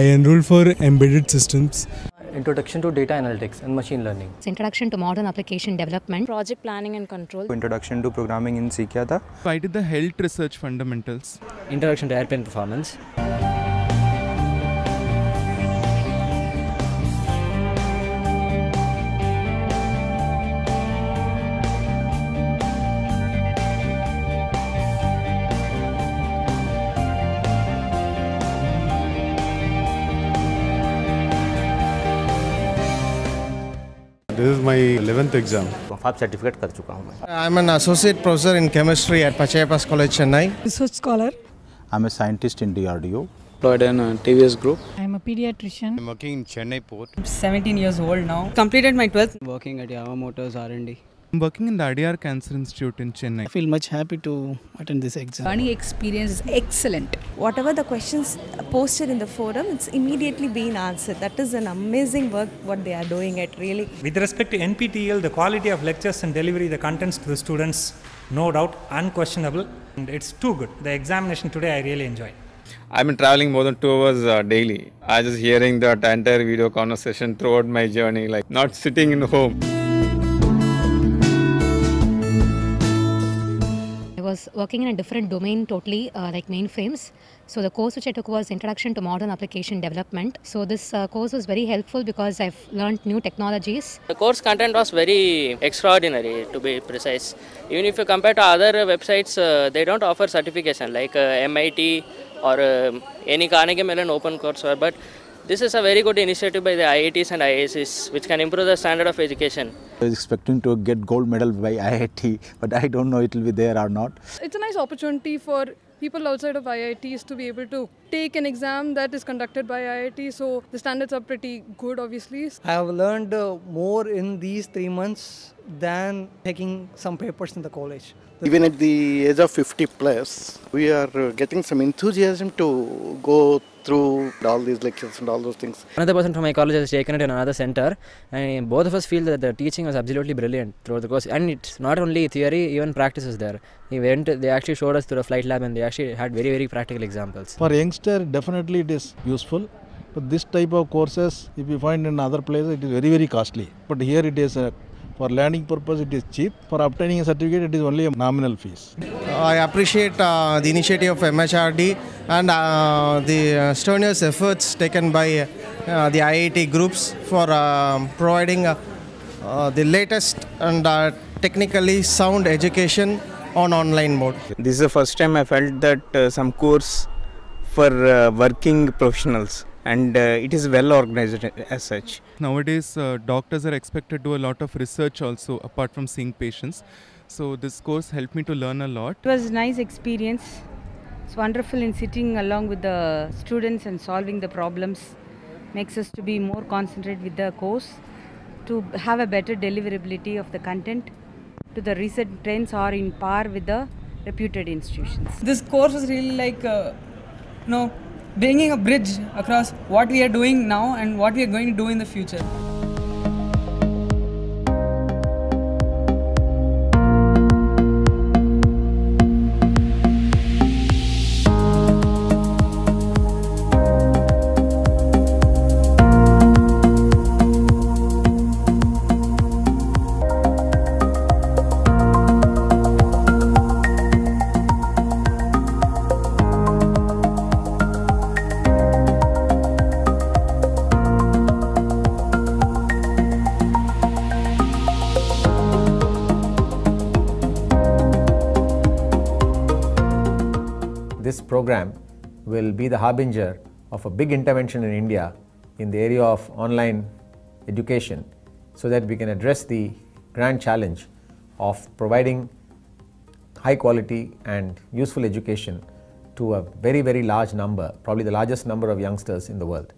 I enrolled for embedded systems. Introduction to data analytics and machine learning. Introduction to modern application development. Project planning and control. Introduction to programming in C. I did the health research fundamentals. Introduction to airplane performance. Eleventh exam five certificate कर चुका हूँ मैं I am an associate professor in chemistry at Pachaiyappa's college Chennai research scholar I am a scientist in DRDO employed in a TVS group. I'm a pediatrician. I'm working in Chennai port. I'm 17 years old now. Completed my 12th. Working at Yamaha Motors R&D. I'm working in the Adyar Cancer Institute in Chennai. I feel much happy to attend this exam. Learning experience is excellent. whatever the questions posted in the forum, it's immediately being answered. That is an amazing work what they are doing. It really. With respect to NPTEL, the quality of lectures and delivery, the contents to the students, no doubt, unquestionable. And it's too good. The examination today, I really enjoyed. I've been traveling more than two hours uh, daily. I just hearing that entire video conversation throughout my journey, like not sitting in home. Was working in a different domain totally, uh, like mainframes. So the course which I took was Introduction to Modern Application Development. So this uh, course was very helpful because I've learned new technologies. The course content was very extraordinary, to be precise. Even if you compare to other websites, uh, they don't offer certification like uh, MIT or uh, any Carnegie Mellon open courseware. But this is a very good initiative by the IITs and IIScs, which can improve the standard of education. I was expecting to get gold medal by IIT, but I don't know it will be there or not. It's a nice opportunity for people outside of IITs to be able to take an exam that is conducted by IIT. So the standards are pretty good, obviously. I have learned uh, more in these three months than taking some papers in the college. Even at the age of 50 plus, we are uh, getting some enthusiasm to go through all these lectures and all those things. Another person from my college has taken it in another center, and both of us feel that the teaching was absolutely brilliant throughout the course. And it's not only theory, even practice is there. He went, they actually showed us through the flight lab, and they actually had very, very practical examples. For youngster, definitely it is useful. But this type of courses, if you find in other places, it is very, very costly. But here it is, uh, for learning purpose, it is cheap. For obtaining a certificate, it is only a nominal fees. I appreciate uh, the initiative of MHRD and uh, the uh, strenuous efforts taken by uh, the IIT groups for uh, providing uh, uh, the latest and uh, technically sound education on online mode. This is the first time I felt that uh, some course for uh, working professionals and uh, it is well organized as such. Nowadays, uh, doctors are expected to do a lot of research also, apart from seeing patients. So this course helped me to learn a lot. It was a nice experience. It's wonderful in sitting along with the students and solving the problems. Makes us to be more concentrated with the course, to have a better deliverability of the content, to the recent trends are in par with the reputed institutions. This course was really like, uh, you know, bringing a bridge across what we are doing now and what we are going to do in the future. Program will be the harbinger of a big intervention in India in the area of online education so that we can address the grand challenge of providing high quality and useful education to a very, very large number, probably the largest number of youngsters in the world.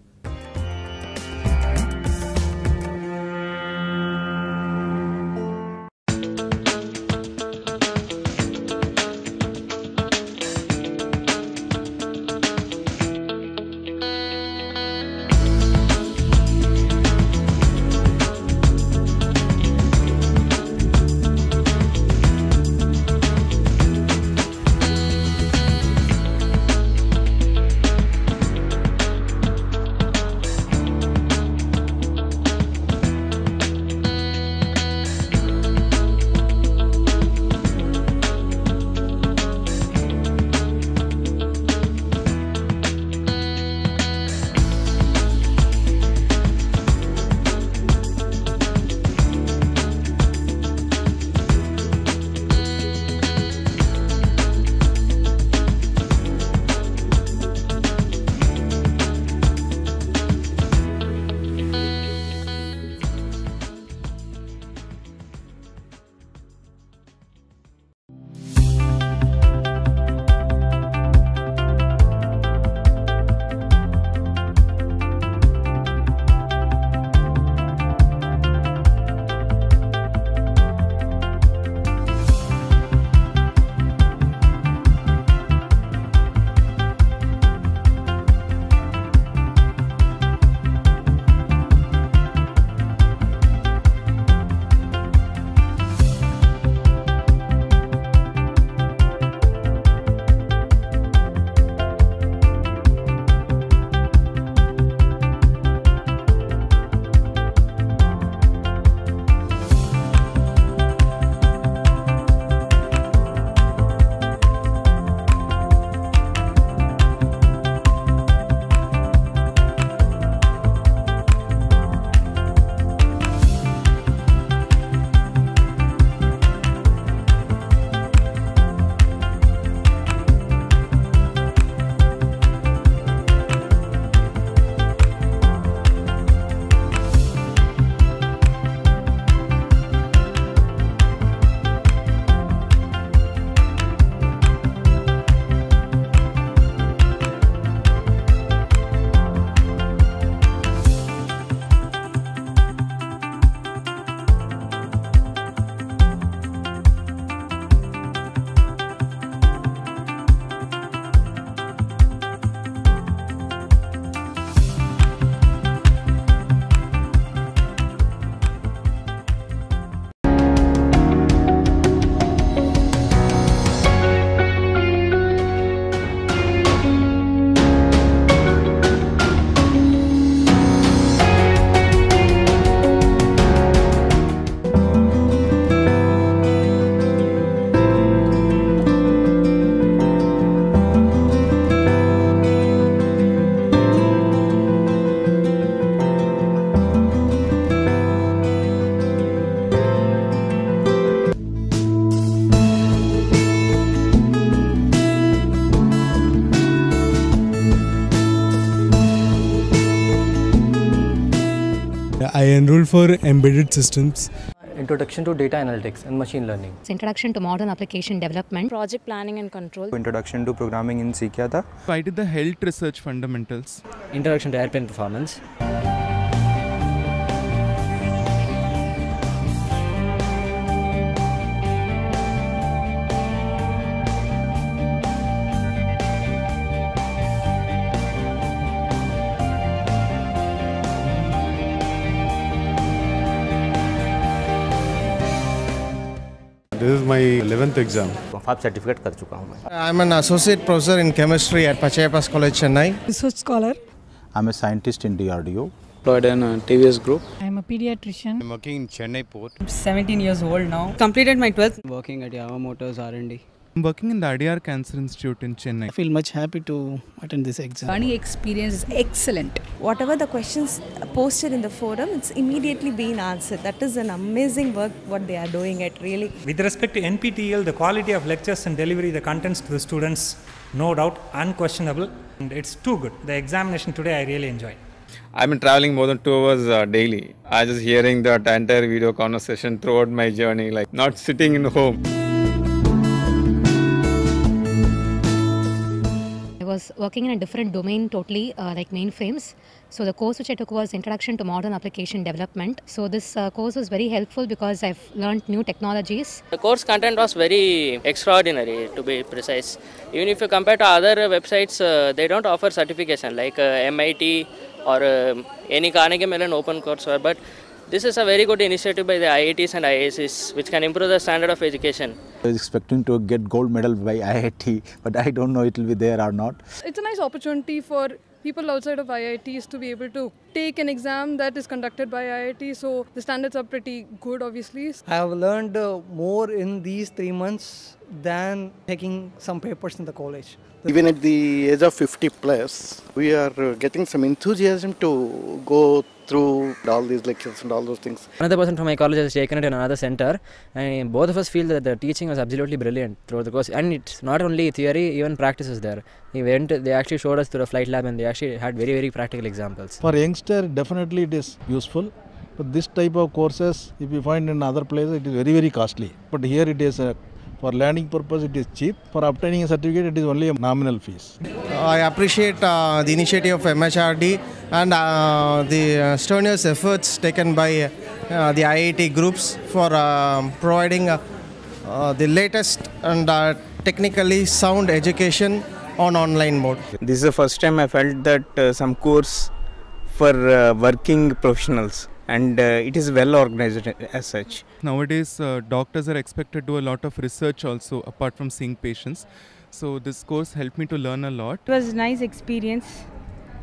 for embedded systems. Introduction to data analytics and machine learning. It's introduction to modern application development. Project planning and control. Introduction to programming in C. Why did the health research fundamentals. Introduction to airplane performance. My 11th exam. Five certificate कर चुका हूँ मैं I'm an associate professor in chemistry at Pachayapas College, Chennai. Research scholar. I'm a scientist in DRDO. Employed in uh, TVS Group. I'm a pediatrician. I'm working in Chennai Port. I'm 17 years old now. Completed my 12th. Working at Yamaha Motors R&D. I'm working in the Adyar Cancer Institute in Chennai. I feel much happy to attend this exam. Learning experience is excellent. Whatever the questions posted in the forum, it's immediately being answered. That is an amazing work what they are doing at really. With respect to NPTEL, the quality of lectures and delivery, the contents to the students, no doubt, unquestionable. And it's too good. The examination today I really enjoyed. I've been traveling more than two hours uh, daily. I just hearing that entire video conversation throughout my journey, like not sitting in home. Was working in a different domain totally, uh, like mainframes. So the course which I took was Introduction to Modern Application Development. So this uh, course was very helpful because I've learned new technologies. The course content was very extraordinary, to be precise. Even if you compare to other websites, uh, they don't offer certification like uh, MIT or uh, any Carnegie Mellon open courseware. But this is a very good initiative by the IITs and IIScs, which can improve the standard of education. I was expecting to get gold medal by IIT, but I don't know it will be there or not. It's a nice opportunity for people outside of IITs to be able to take an exam that is conducted by IIT. So the standards are pretty good, obviously. I have learned uh, more in these three months than taking some papers in the college. Even at the age of 50 plus, we are uh, getting some enthusiasm to go through all these lectures and all those things. Another person from my college has taken it in another center, and both of us feel that the teaching was absolutely brilliant throughout the course. And it's not only theory, even practice is there. He went, they actually showed us through the flight lab, and they actually had very, very practical examples. For youngster, definitely it is useful. But this type of courses, if you find in other places, it is very, very costly. But here it is uh, for learning purpose, it is cheap. For obtaining a certificate, it is only a nominal fees. I appreciate uh, the initiative of MHRD and uh, the uh, strenuous efforts taken by uh, the IIT groups for uh, providing uh, uh, the latest and uh, technically sound education on online mode. This is the first time I felt that uh, some course for uh, working professionals and uh, it is well organized as such. Nowadays, uh, doctors are expected to do a lot of research also apart from seeing patients. So this course helped me to learn a lot. It was a nice experience.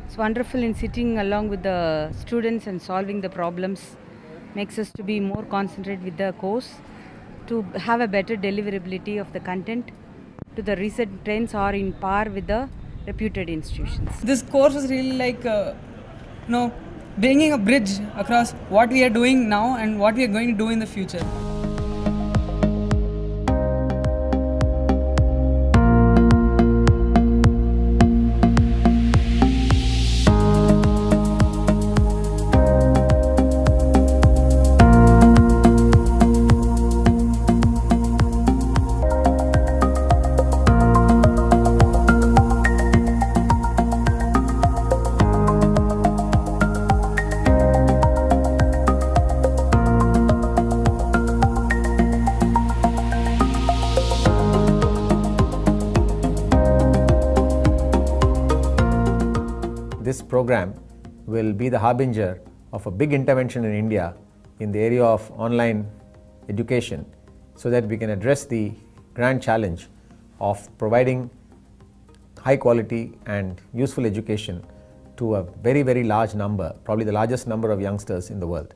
It's wonderful in sitting along with the students and solving the problems. Makes us to be more concentrated with the course, to have a better deliverability of the content, to the recent trends are in par with the reputed institutions. This course was really like, uh, you know, bringing a bridge across what we are doing now and what we are going to do in the future. Program will be the harbinger of a big intervention in India in the area of online education so that we can address the grand challenge of providing high quality and useful education to a very, very large number, probably the largest number of youngsters in the world.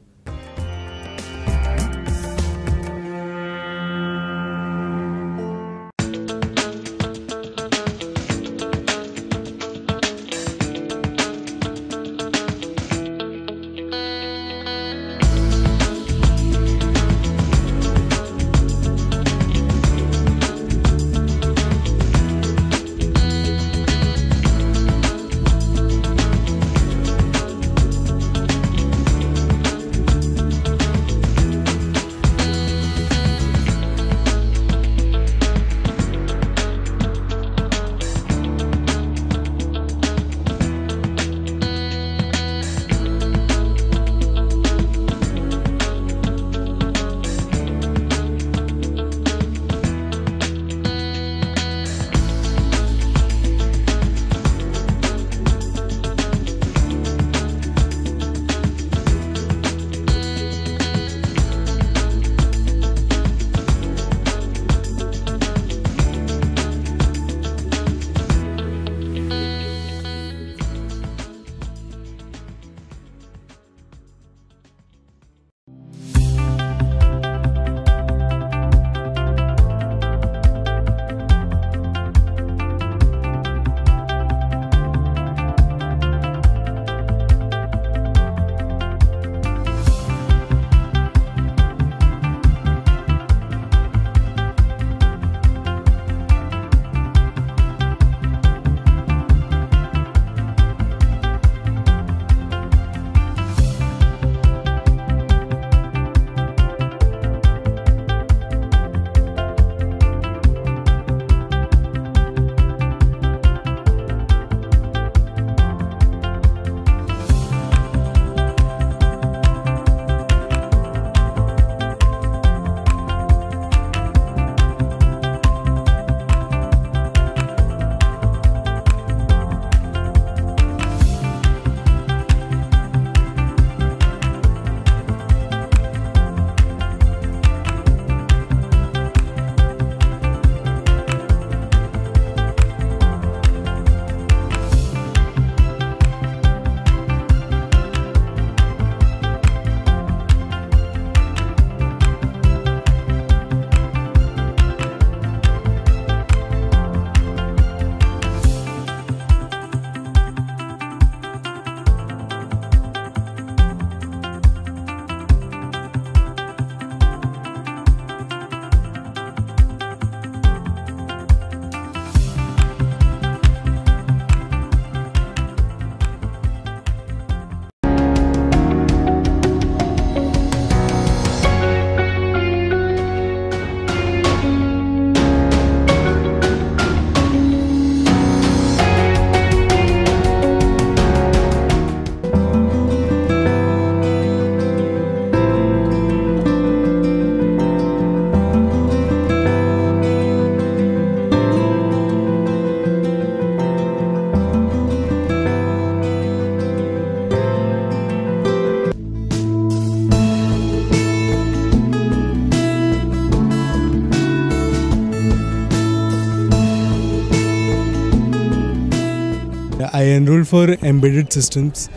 I enrolled for embedded systems.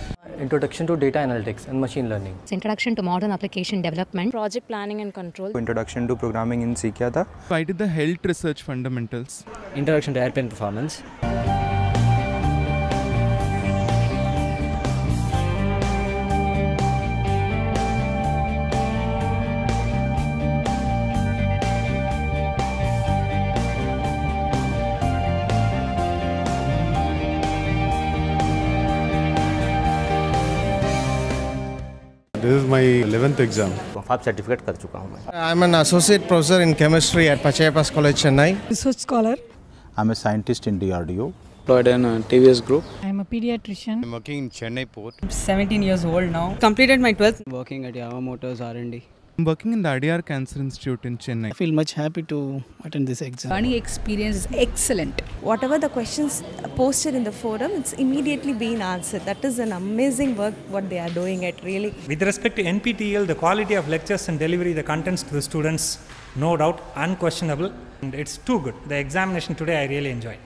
Introduction to data analytics and machine learning. Introduction to modern application development. Project planning and control. Introduction to programming in C. I did the health research fundamentals. Introduction to airplane performance. My eleventh exam five certificate कर चुका हूँ मैं I am an associate professor in chemistry at Pachaiyappa's college Chennai research scholar I am a scientist in D R D O employed in a TVS group. I'm a pediatrician. I'm working in Chennai port. I'm 17 years old now. Completed my 12th. Working at Yamaha Motors R&D. I'm working in the Adyar Cancer Institute in Chennai. I feel much happy to attend this exam. Learning experience is excellent. Whatever the questions posted in the forum, it's immediately being answered. That is an amazing work what they are doing. at really. With respect to NPTEL, the quality of lectures and delivery, the contents to the students, no doubt, unquestionable. And it's too good. The examination today I really enjoyed.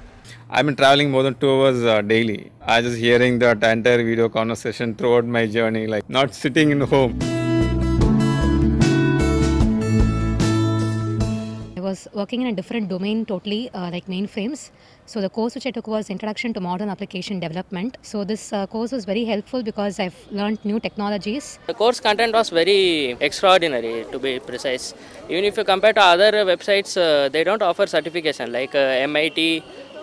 I've been traveling more than two hours uh, daily. I just hearing that entire video conversation throughout my journey, like not sitting in home. Was working in a different domain totally, uh, like mainframes. So the course which I took was Introduction to Modern Application Development. So this uh, course was very helpful because I've learned new technologies. The course content was very extraordinary, to be precise. Even if you compare to other websites, uh, they don't offer certification like uh, MIT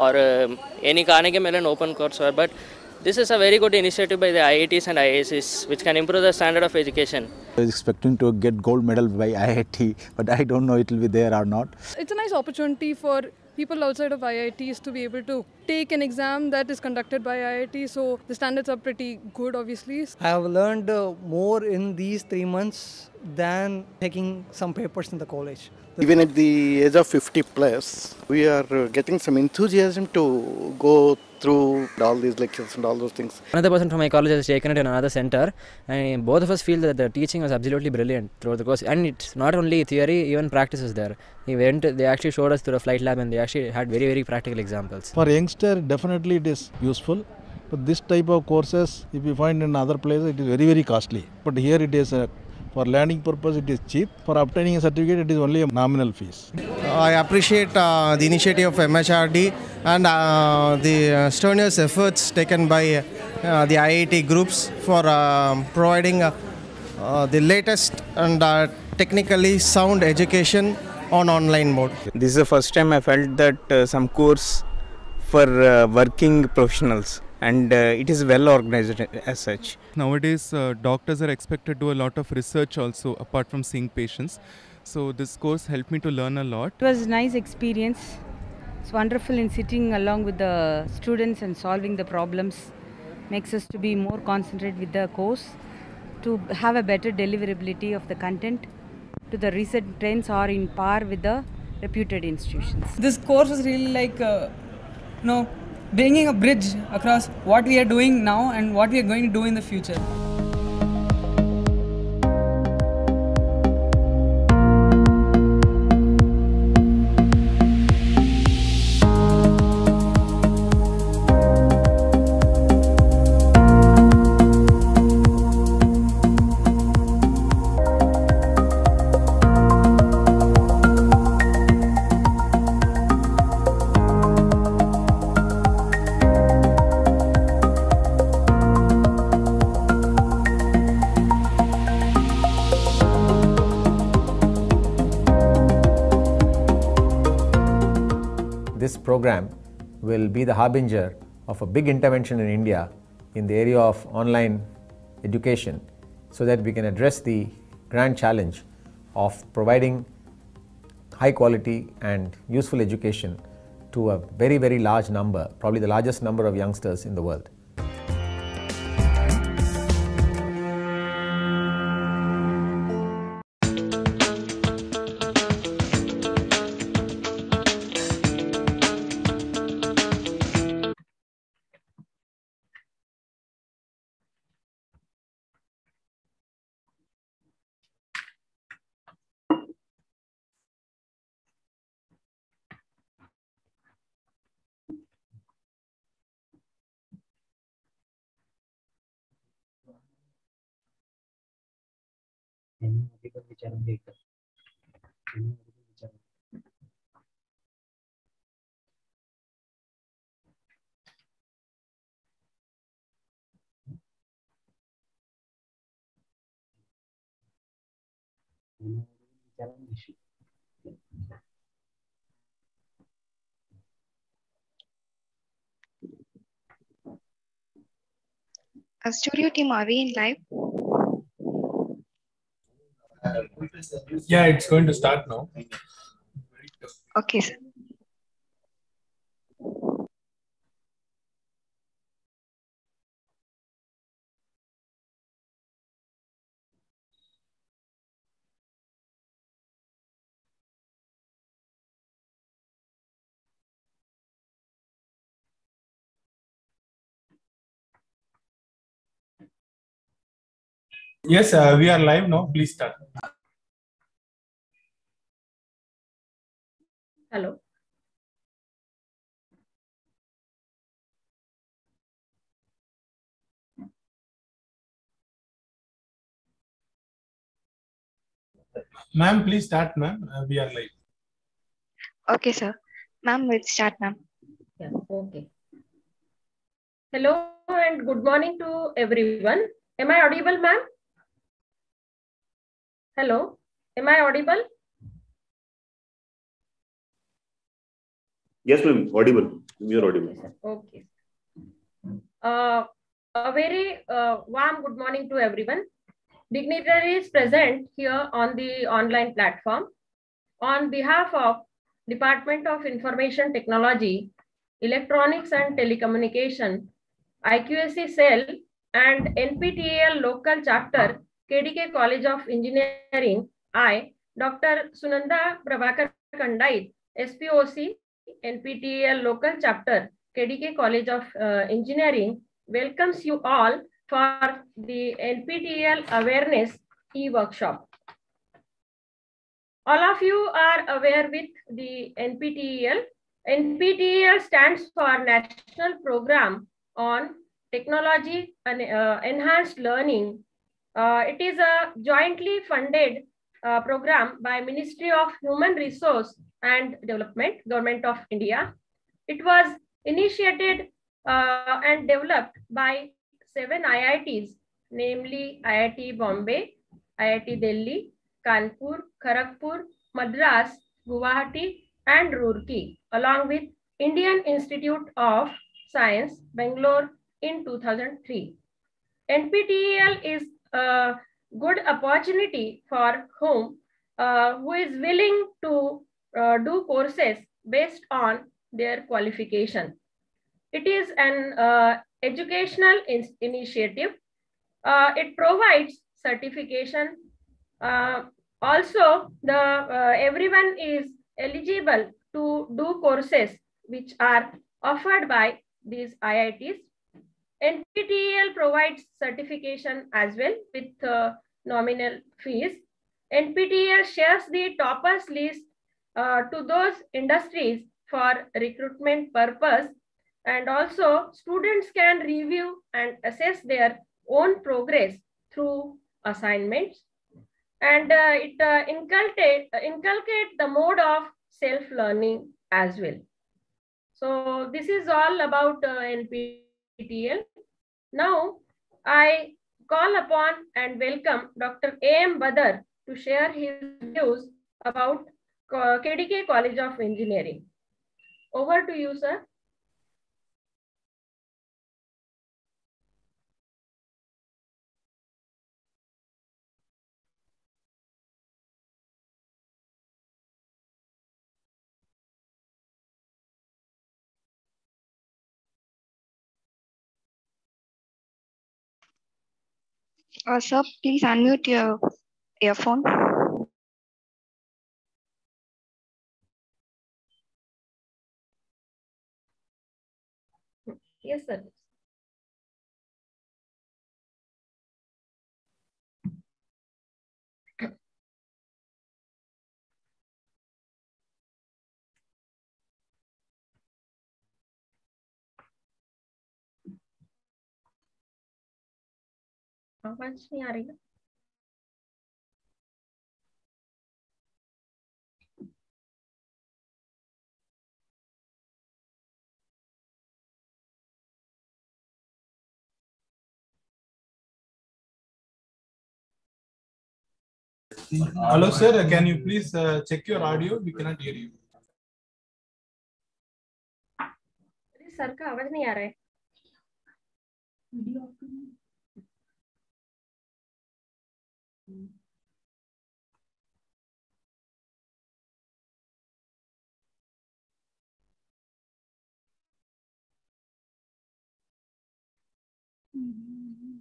or um any Carnegie Mellon open courseware. But this is a very good initiative by the IITs and IIScs, which can improve the standard of education. I was expecting to get gold medal by IIT, but I don't know it will be there or not. It's a nice opportunity for people outside of IITs to be able to take an exam that is conducted by IIT. So the standards are pretty good, obviously. I have learned uh, more in these three months than taking some papers in the college. Even at the age of 50 plus, we are uh, getting some enthusiasm to go through all these lectures and all those things. Another person from my college has taken it in another center, and both of us feel that the teaching was absolutely brilliant throughout the course. And it's not only theory, even practice is there. He went, they actually showed us through a flight lab, and they actually had very, very practical examples. For youngster, definitely it is useful. But this type of courses, if you find in other places, it is very, very costly. But here it is, uh, for learning purpose, it is cheap. For obtaining a certificate, it is only a nominal fees. I appreciate uh, the initiative of MHRD and uh, the uh, strenuous efforts taken by uh, the IIT groups for uh, providing uh, uh, the latest and uh, technically sound education on online mode. This is the first time I felt that uh, some course for uh, working professionals and uh, it is well organized as such. Nowadays, uh, doctors are expected to do a lot of research also, apart from seeing patients. So this course helped me to learn a lot. It was a nice experience. It's wonderful in sitting along with the students and solving the problems. Makes us to be more concentrated with the course, to have a better deliverability of the content, to the recent trends are in par with the reputed institutions. This course was really like, uh, you know, bringing a bridge across what we are doing now and what we are going to do in the future. Program will be the harbinger of a big intervention in India in the area of online education so that we can address the grand challenge of providing high quality and useful education to a very, very large number, probably the largest number of youngsters in the world. Uh, studio team, are we in live? Yeah, it's going to start now. Okay, sir. Yes, uh, we are live now. Please start. Hello. Ma'am, please start, ma'am. Uh, we are live. Okay, sir. Ma'am, we'll start, ma'am. Yeah, okay. Hello and good morning to everyone. Am I audible, ma'am? Hello. Am I audible? Yes, ma'am. Audible. You're audible. Okay. Uh, a very uh, warm good morning to everyone. Dignitaries present here on the online platform. On behalf of Department of Information Technology, Electronics and Telecommunication, IQAC Cell, and NPTEL Local Chapter, KDK College of Engineering, I, Dr. Sunanda Prabhakar Kandait, SPOC, NPTEL Local Chapter, KDK College of uh, Engineering, welcomes you all for the NPTEL Awareness e-workshop. All of you are aware with the NPTEL. NPTEL stands for National Program on Technology and uh, Enhanced Learning. Uh, it is a jointly funded uh, program by Ministry of Human Resource and Development, Government of India. It was initiated uh, and developed by seven IITs, namely IIT Bombay, IIT Delhi, Kanpur, Kharagpur, Madras, Guwahati, and Roorkee, along with Indian Institute of Science, Bangalore in 2003. NPTEL is a good opportunity for whom uh, who is willing to uh, do courses based on their qualification. It is an uh, educational in initiative. Uh, it provides certification. Uh, also, the uh, everyone is eligible to do courses which are offered by these IITs. NPTEL provides certification as well with uh, nominal fees. NPTEL shares the toppers list uh, to those industries for recruitment purpose and also students can review and assess their own progress through assignments and uh, it uh, inculcate, uh, inculcate the mode of self-learning as well. So this is all about uh, Now I call upon and welcome Dr. A.M. Badar to share his views about KDK College of Engineering. Over to you, sir. Uh, sir, please unmute your earphone. Yes, sir. आवाज़ नहीं आ रही ना hello sir can you please check your audio we can not hear you sir का आवाज़ नहीं आ रहा है Mm-hmm.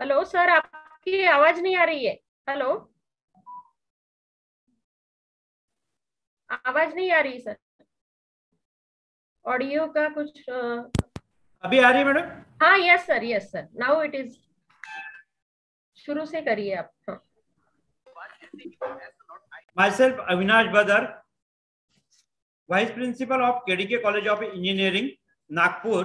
हेलो सर आपकी आवाज़ नहीं आ रही है। हेलो? आवाज़ नहीं आ रही सर। ऑडियो का कुछ अभी आ रही है मैडम? हाँ yes sir yes sir. Now it is शुरू से करिए आप हाँ। Myself Avinash Badar, Vice Principal of KDK College of Engineering, Nagpur.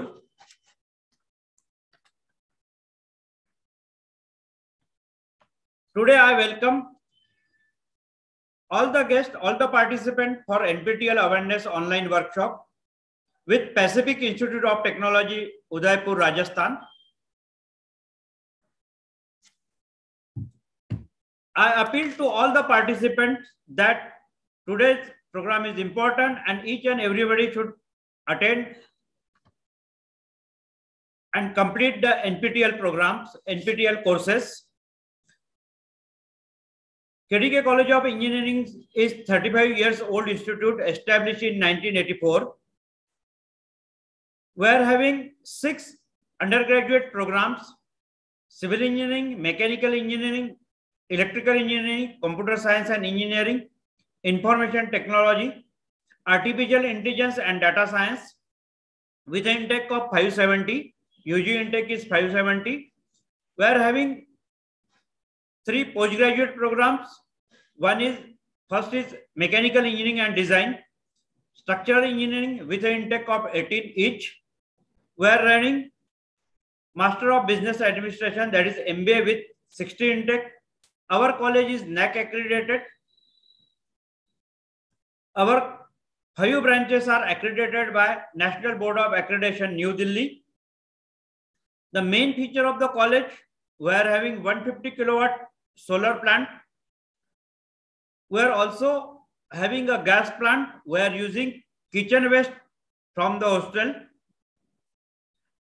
Today I welcome all the guests, all the participants for NPTEL Awareness Online Workshop with Pacific Institute of Technology, Udaipur, Rajasthan. I appeal to all the participants that today's program is important and each and everybody should attend and complete the NPTEL programs, NPTEL courses. KDK College of Engineering is 35 years old institute established in 1984. We are having six undergraduate programs, civil engineering, mechanical engineering, electrical engineering, computer science and engineering, information technology, artificial intelligence and data science with an intake of 570. UG intake is 570. We are having three postgraduate programs. One is, first is mechanical engineering and design, structural engineering with an intake of 18 each. We are running Master of Business Administration, that is MBA with 60 intake. Our college is NAAC accredited. Our five branches are accredited by National Board of Accreditation, New Delhi. The main feature of the college, we are having 150 kilowatt solar plant. We are also having a gas plant. We are using kitchen waste from the hostel.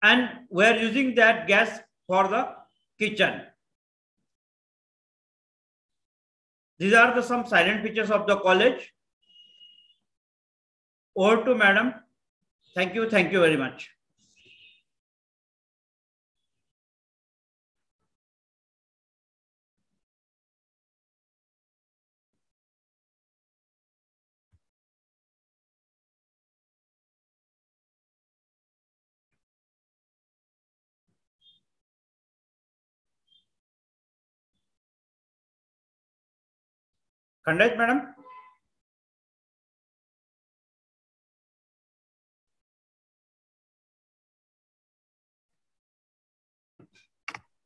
And we are using that gas for the kitchen. These are the some silent features of the college. Over to madam. Thank you. Thank you very much. Khandait madam.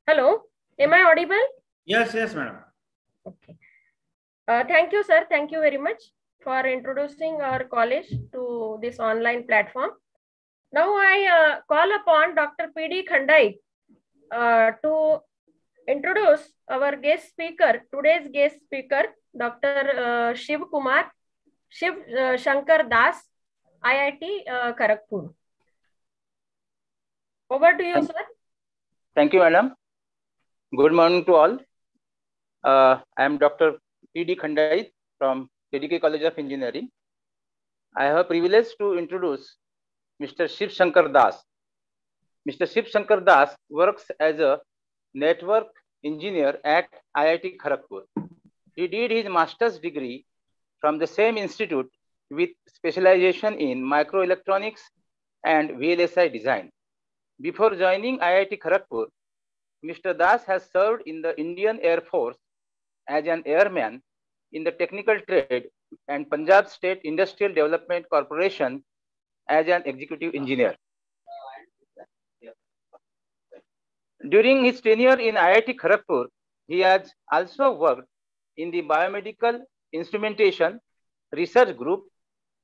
Hello, am I audible? Yes, yes, madam. Uh, thank you, sir. Thank you very much for introducing our college to this online platform. Now I uh, call upon Dr. P.D. Khandai uh, to introduce our guest speaker, today's guest speaker, doctor Shiv Kumar Shiv Shankar Das IIT Kharagpur over to you sir thank you madam good morning to all I am doctor P D Khandai from KDK college of engineering I have privilege to introduce mister Shiv Shankar Das mister Shiv Shankar Das works as a network engineer at IIT Kharagpur He did his master's degree from the same institute with specialization in microelectronics and VLSI design. Before joining IIT Kharagpur, Mr. Das has served in the Indian Air Force as an airman in the technical trade and Punjab State Industrial Development Corporation as an executive engineer. During his tenure in IIT Kharagpur, he has also worked in the biomedical instrumentation research group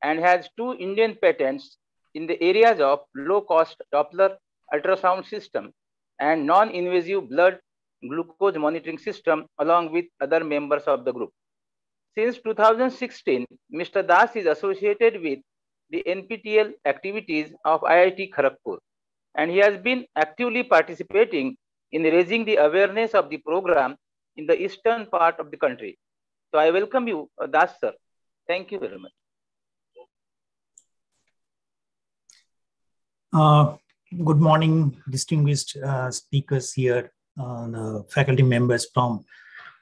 and has two Indian patents in the areas of low-cost Doppler ultrasound system and non-invasive blood glucose monitoring system along with other members of the group. Since 2016, Mr. Das is associated with the NPTEL activities of IIT Kharagpur and he has been actively participating in raising the awareness of the program in the eastern part of the country. So I welcome you, uh, Das sir. Thank you very much. Uh, good morning, distinguished uh, speakers here, uh, faculty members from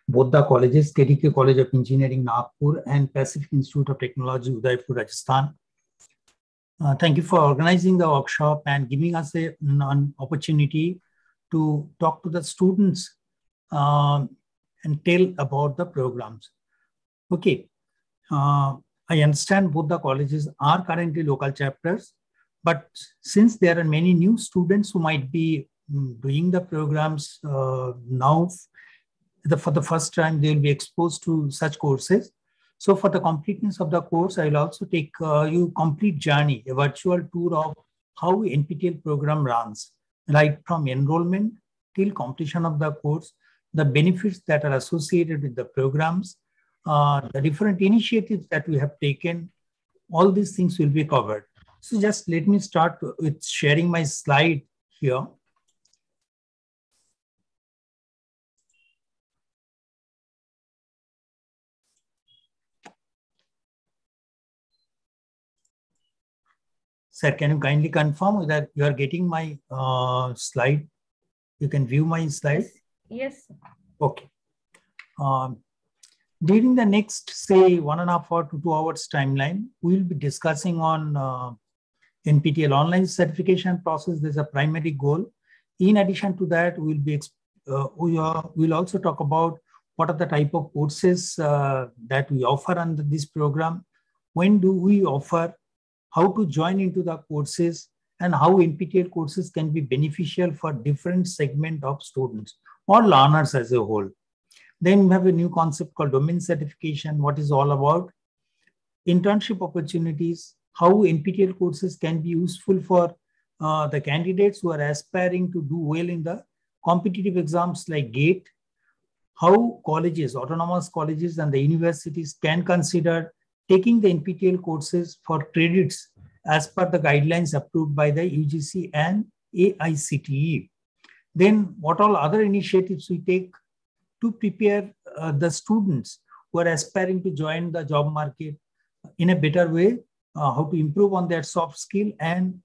both the colleges, KDK College of Engineering, Nagpur, and Pacific Institute of Technology, Udaipur, Rajasthan. Uh, thank you for organizing the workshop and giving us a, an opportunity to talk to the students um, and tell about the programs. Okay, uh, I understand both the colleges are currently local chapters, but since there are many new students who might be mm, doing the programs uh, now, the, for the first time, they will be exposed to such courses. So for the completeness of the course, I will also take uh, you complete journey, a virtual tour of how NPTEL program runs, right from enrollment till completion of the course, the benefits that are associated with the programs, uh, the different initiatives that we have taken, all these things will be covered. So just let me start with sharing my slide here. Sir, can you kindly confirm that you are getting my uh, slide? You can view my slide? Yes. Okay. Um, during the next, say, one and a half hour to two hours timeline, we'll be discussing on uh, NPTEL online certification process. There's a primary goal. In addition to that, we'll be uh, we are, we'll also talk about what are the type of courses uh, that we offer under this program. When do we offer? How to join into the courses and how NPTEL courses can be beneficial for different segment of students or learners as a whole. Then we have a new concept called domain certification, what is all about. Internship opportunities, how NPTEL courses can be useful for uh, the candidates who are aspiring to do well in the competitive exams like GATE, how colleges, autonomous colleges and the universities can consider taking the NPTEL courses for credits as per the guidelines approved by the UGC and AICTE. Then what all other initiatives we take to prepare uh, the students who are aspiring to join the job market in a better way, uh, how to improve on their soft skill and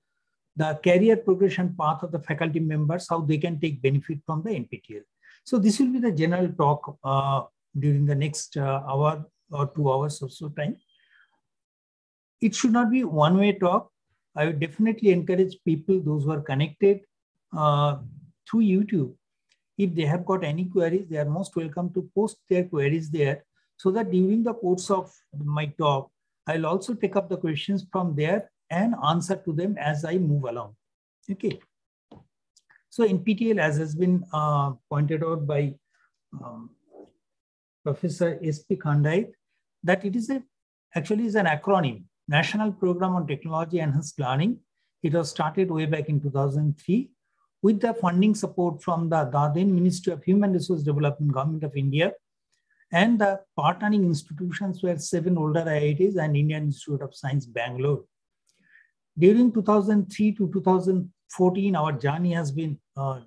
the career progression path of the faculty members, how they can take benefit from the NPTEL. So this will be the general talk uh, during the next uh, hour or two hours or so time it should not be one way talk. I would definitely encourage people, those who are connected uh, through YouTube, if they have got any queries, they are most welcome to post their queries there so that during the course of my talk, I'll also take up the questions from there and answer to them as I move along. Okay. So NPTEL, as has been uh, pointed out by um, Professor S.P. Khandait, that it is a actually is an acronym National Program on Technology Enhanced Learning. It was started way back in 2003 with the funding support from the, the then Ministry of Human Resource Development, Government of India, and the partnering institutions were seven older IITs and Indian Institute of Science, Bangalore. During 2003 to 2014, our journey has been uh,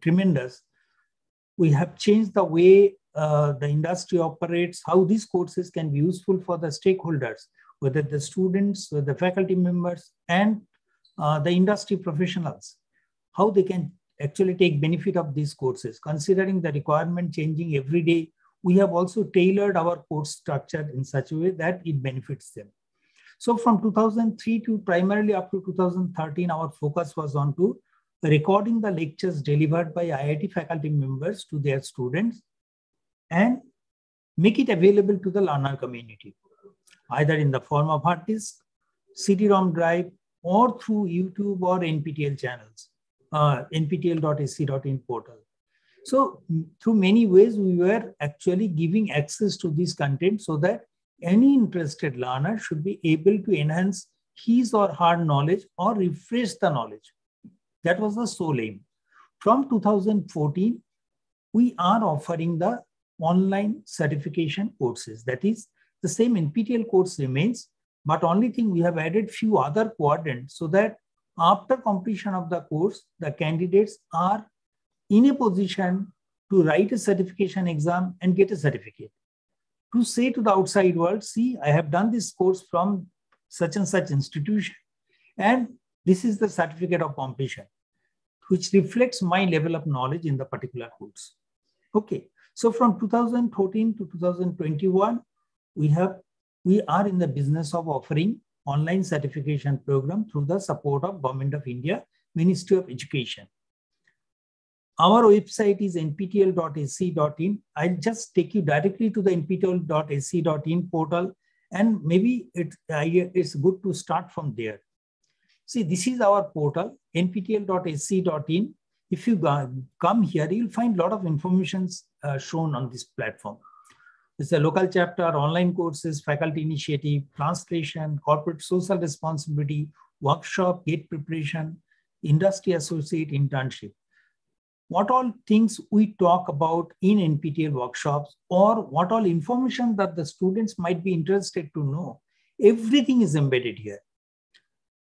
tremendous. We have changed the way uh, the industry operates, how these courses can be useful for the stakeholders whether the students, the faculty members, and uh, the industry professionals. How they can actually take benefit of these courses. Considering the requirement changing every day, we have also tailored our course structure in such a way that it benefits them. So from 2003 to primarily up to 2013, our focus was on to recording the lectures delivered by IIT faculty members to their students and make it available to the learner community, either in the form of hard disk, CD-ROM drive, or through YouTube or NPTEL channels, uh, nptel.ac.in portal. So through many ways, we were actually giving access to this content so that any interested learner should be able to enhance his or her knowledge or refresh the knowledge. That was the sole aim. From 2014, we are offering the online certification courses. That is, the same NPTEL course remains, but only thing we have added few other quadrants so that after completion of the course, the candidates are in a position to write a certification exam and get a certificate. To say to the outside world, see, I have done this course from such and such institution, and this is the certificate of completion, which reflects my level of knowledge in the particular course. Okay, so from 2014 to 2021, we have we are in the business of offering online certification program through the support of Government of India, Ministry of Education. Our website is nptel.ac.in. I'll just take you directly to the nptel.ac.in portal and maybe it, it's good to start from there. See, this is our portal, nptel.ac.in. If you come here, you'll find a lot of information uh, shown on this platform. It's a local chapter, online courses, faculty initiative, translation, corporate social responsibility, workshop, gate preparation, industry associate internship what all things we talk about in NPTEL workshops or what all information that the students might be interested to know, everything is embedded here.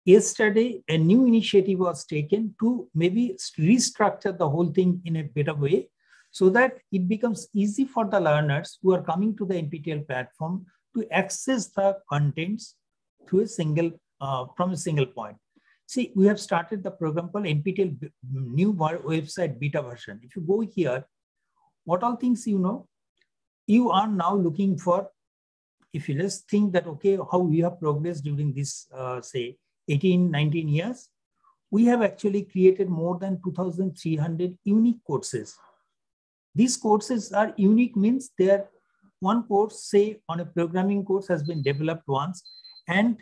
Yesterday, a new initiative was taken to maybe restructure the whole thing in a better way so that it becomes easy for the learners who are coming to the NPTEL platform to access the contents through a single, uh, from a single point. See, we have started the program called NPTEL new website beta version. If you go here, what all things you know, you are now looking for, if you just think that, okay, how we have progressed during this, uh, say, 18, 19 years, we have actually created more than 2,300 unique courses. These courses are unique means they're one course, say on a programming course has been developed once and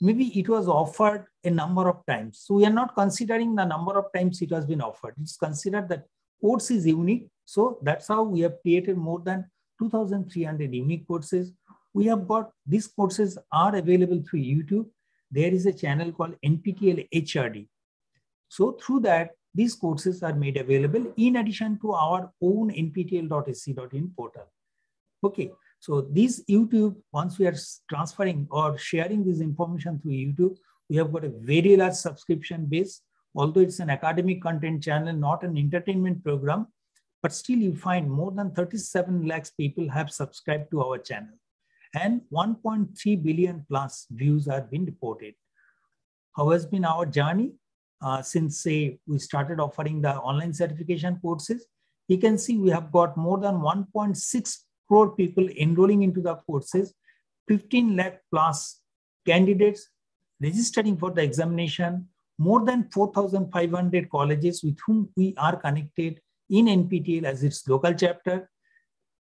maybe it was offered a number of times. So we are not considering the number of times it has been offered. It's considered that course is unique. So that's how we have created more than 2,300 unique courses. We have got these courses are available through YouTube. There is a channel called NPTEL HRD. So through that, these courses are made available in addition to our own nptel.ac.in portal. Okay, so these YouTube, once we are transferring or sharing this information through YouTube, we have got a very large subscription base. Although it's an academic content channel, not an entertainment program, but still you find more than 37 lakhs people have subscribed to our channel and 1.3 billion plus views have been reported. How has been our journey? Uh, since say we started offering the online certification courses, you can see we have got more than 1.6 crore people enrolling into the courses, 15 lakh plus candidates registering for the examination, more than 4,500 colleges with whom we are connected in NPTEL as its local chapter,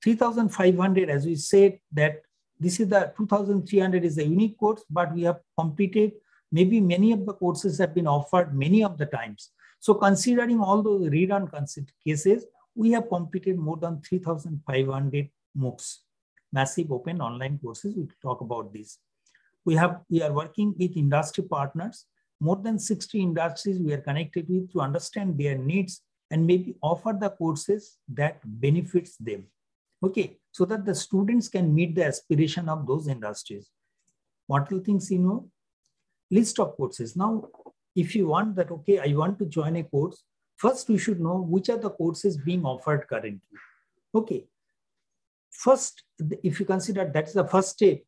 3,500 as we said that this is the 2,300 is a unique course, but we have completed maybe many of the courses have been offered many of the times. So considering all those rerun cases, we have completed more than 3,500 MOOCs, massive open online courses. We talk about this. We have we are working with industry partners. More than 60 industries we are connected with to understand their needs and maybe offer the courses that benefits them. Okay, so that the students can meet the aspiration of those industries. What do you think, you know? List of courses. Now, if you want that, okay, I want to join a course, first we should know which are the courses being offered currently. Okay, First, if you consider that's the first step,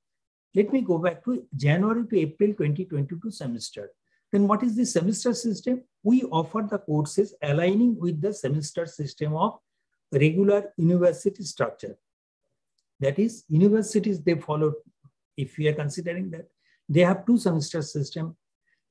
let me go back to January to April 2022 semester. Then what is the semester system? We offer the courses aligning with the semester system of regular university structure. That is, universities, they follow, if we are considering that, they have two semester system.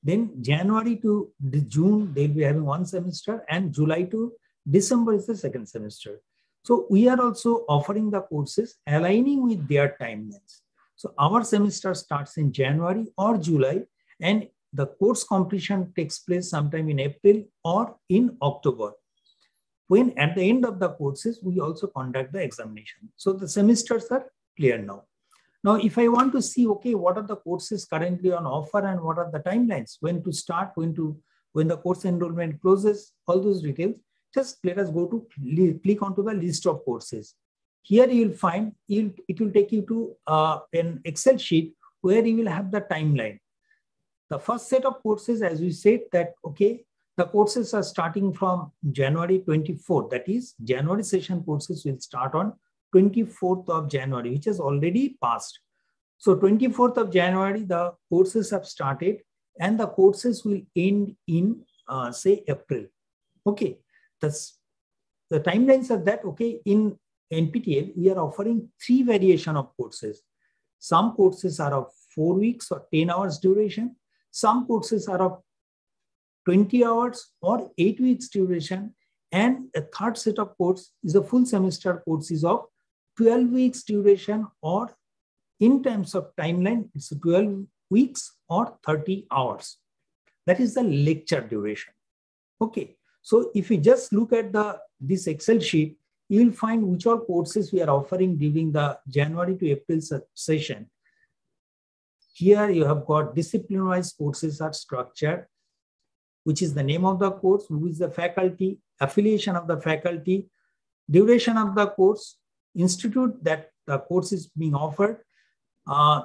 Then January to June, they'll be having one semester and July to December is the second semester. So we are also offering the courses aligning with their timelines. So our semester starts in January or July and the course completion takes place sometime in April or in October. When at the end of the courses, we also conduct the examination. So the semesters are clear now. Now, if I want to see, okay, what are the courses currently on offer and what are the timelines, when to start, when to, when the course enrollment closes, all those details, just let us go to click onto the list of courses. Here you will find, it will take you to uh, an Excel sheet where you will have the timeline. The first set of courses, as we said that, okay, the courses are starting from January 24. That is, January session courses will start on 24th of January, which has already passed. So 24th of January, the courses have started and the courses will end in, uh, say, April. Okay, That's, the timelines are that, okay, in NPTEL, we are offering three variation of courses. Some courses are of four weeks or 10 hours duration. Some courses are of 20 hours or eight weeks duration. And a third set of courses is a full semester courses of 12 weeks duration or in terms of timeline, it's 12 weeks or 30 hours. That is the lecture duration. Okay, so if you just look at the this Excel sheet, you will find which all courses we are offering during the January to April session. Here you have got discipline-wise courses are structured, which is the name of the course, who is the faculty, affiliation of the faculty, duration of the course, institute that the course is being offered. Uh,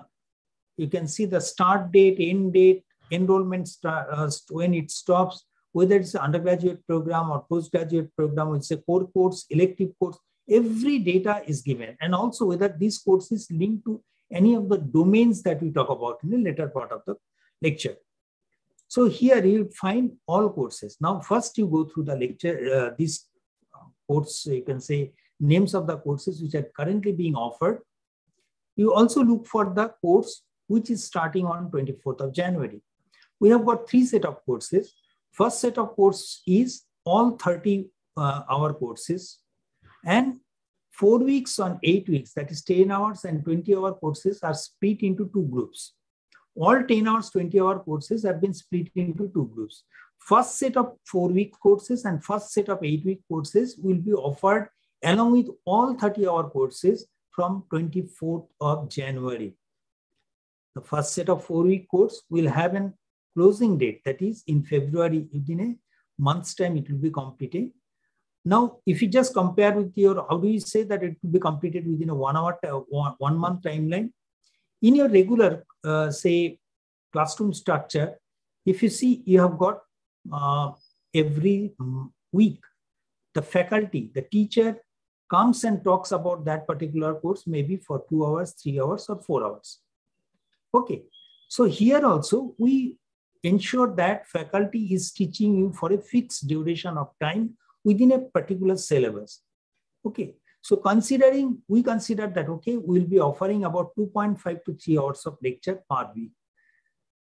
you can see the start date, end date, enrollment uh, when it stops, whether it's undergraduate program or postgraduate program, it's a core course, elective course, every data is given. And also whether this course is linked to any of the domains that we talk about in the later part of the lecture. So here you find all courses. Now, first you go through the lecture, uh, this course, you can say names of the courses which are currently being offered. You also look for the course which is starting on 24th of January. We have got three set of courses. First set of course is all 30 uh, hour courses and four weeks on eight weeks, that is 10 hours and 20 hour courses are split into two groups. All 10 hours, 20 hour courses have been split into two groups. First set of four week courses and first set of eight week courses will be offered along with all 30 hour courses from 24th of January. The first set of four week course will have an closing date that is in February within a month's time it will be completed. Now, if you just compare with your, how do you say that it will be completed within a one hour, one, one month timeline? In your regular, uh, say, classroom structure, if you see, you have got uh, every week, the faculty, the teacher comes and talks about that particular course, maybe for two hours, three hours, or four hours. Okay, so here also we ensure that faculty is teaching you for a fixed duration of time within a particular syllabus. Okay, so considering, we consider that, okay, we'll be offering about 2.5 to 3 hours of lecture per week.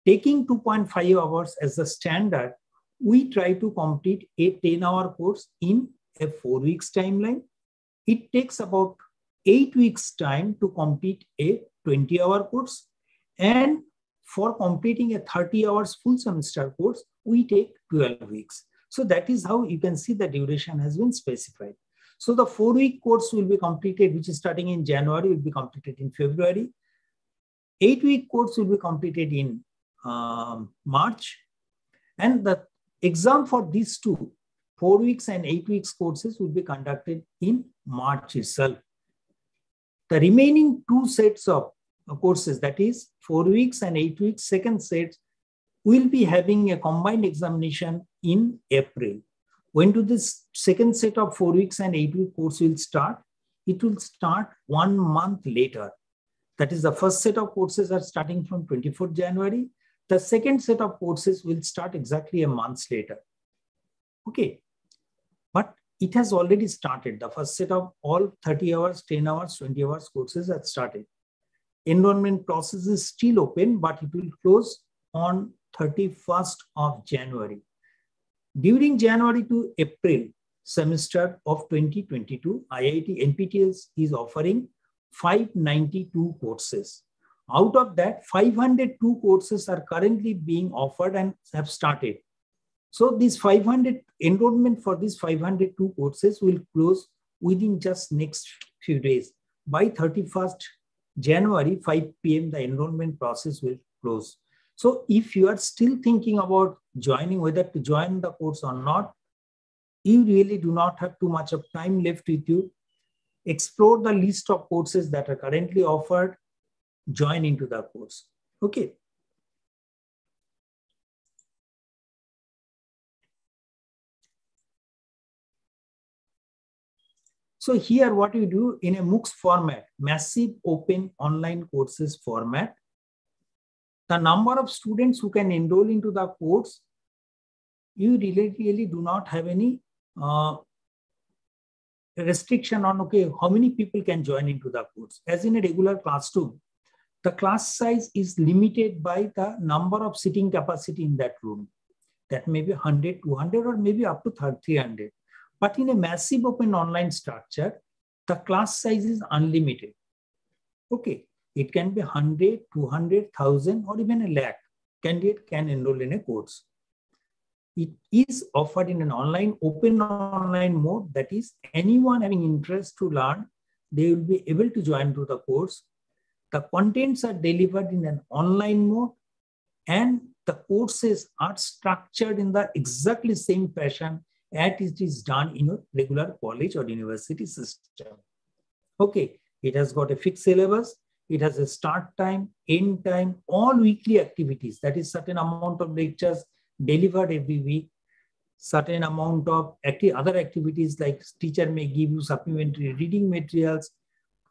Taking 2.5 hours as the standard, we try to complete a 10 hour course in a four weeks timeline it takes about eight weeks time to complete a 20 hour course. And for completing a 30 hours full semester course, we take 12 weeks. So that is how you can see the duration has been specified. So the four week course will be completed, which is starting in January, will be completed in February. Eight week course will be completed in um, March. And the exam for these two four weeks and eight weeks courses will be conducted in March itself. The remaining two sets of courses, that is four weeks and eight weeks, second set, will be having a combined examination in April. When do this second set of four weeks and eight week course will start? It will start one month later. That is the first set of courses are starting from 24th January. The second set of courses will start exactly a month later. Okay. It has already started. The first set of all 30 hours, 10 hours, 20 hours courses have started. Enrollment process is still open, but it will close on 31st of January. During January to April semester of 2022, IIT NPTEL is offering 592 courses. Out of that, 502 courses are currently being offered and have started. So this 500 enrollment for these 502 courses will close within just next few days. By 31st January, 5 p.m., the enrollment process will close. So if you are still thinking about joining, whether to join the course or not, you really do not have too much of time left with you. Explore the list of courses that are currently offered, join into the course. Okay. So here what you do in a MOOCs format, massive open online courses format, the number of students who can enroll into the course, you really, do not have any uh, restriction on, okay, how many people can join into the course. As in a regular classroom, the class size is limited by the number of sitting capacity in that room. That may be 100, 200, or maybe up to 300. But in a massive open online structure, the class size is unlimited. Okay, it can be 100, 200, 1000, or even a lakh candidate can enroll in a course. It is offered in an online, open online mode. That is, anyone having interest to learn, they will be able to join to the course. The contents are delivered in an online mode, and the courses are structured in the exactly same fashion as it is done in a regular college or university system. Okay, it has got a fixed syllabus. It has a start time, end time, all weekly activities. That is certain amount of lectures delivered every week. Certain amount of acti other activities like teacher may give you supplementary reading materials,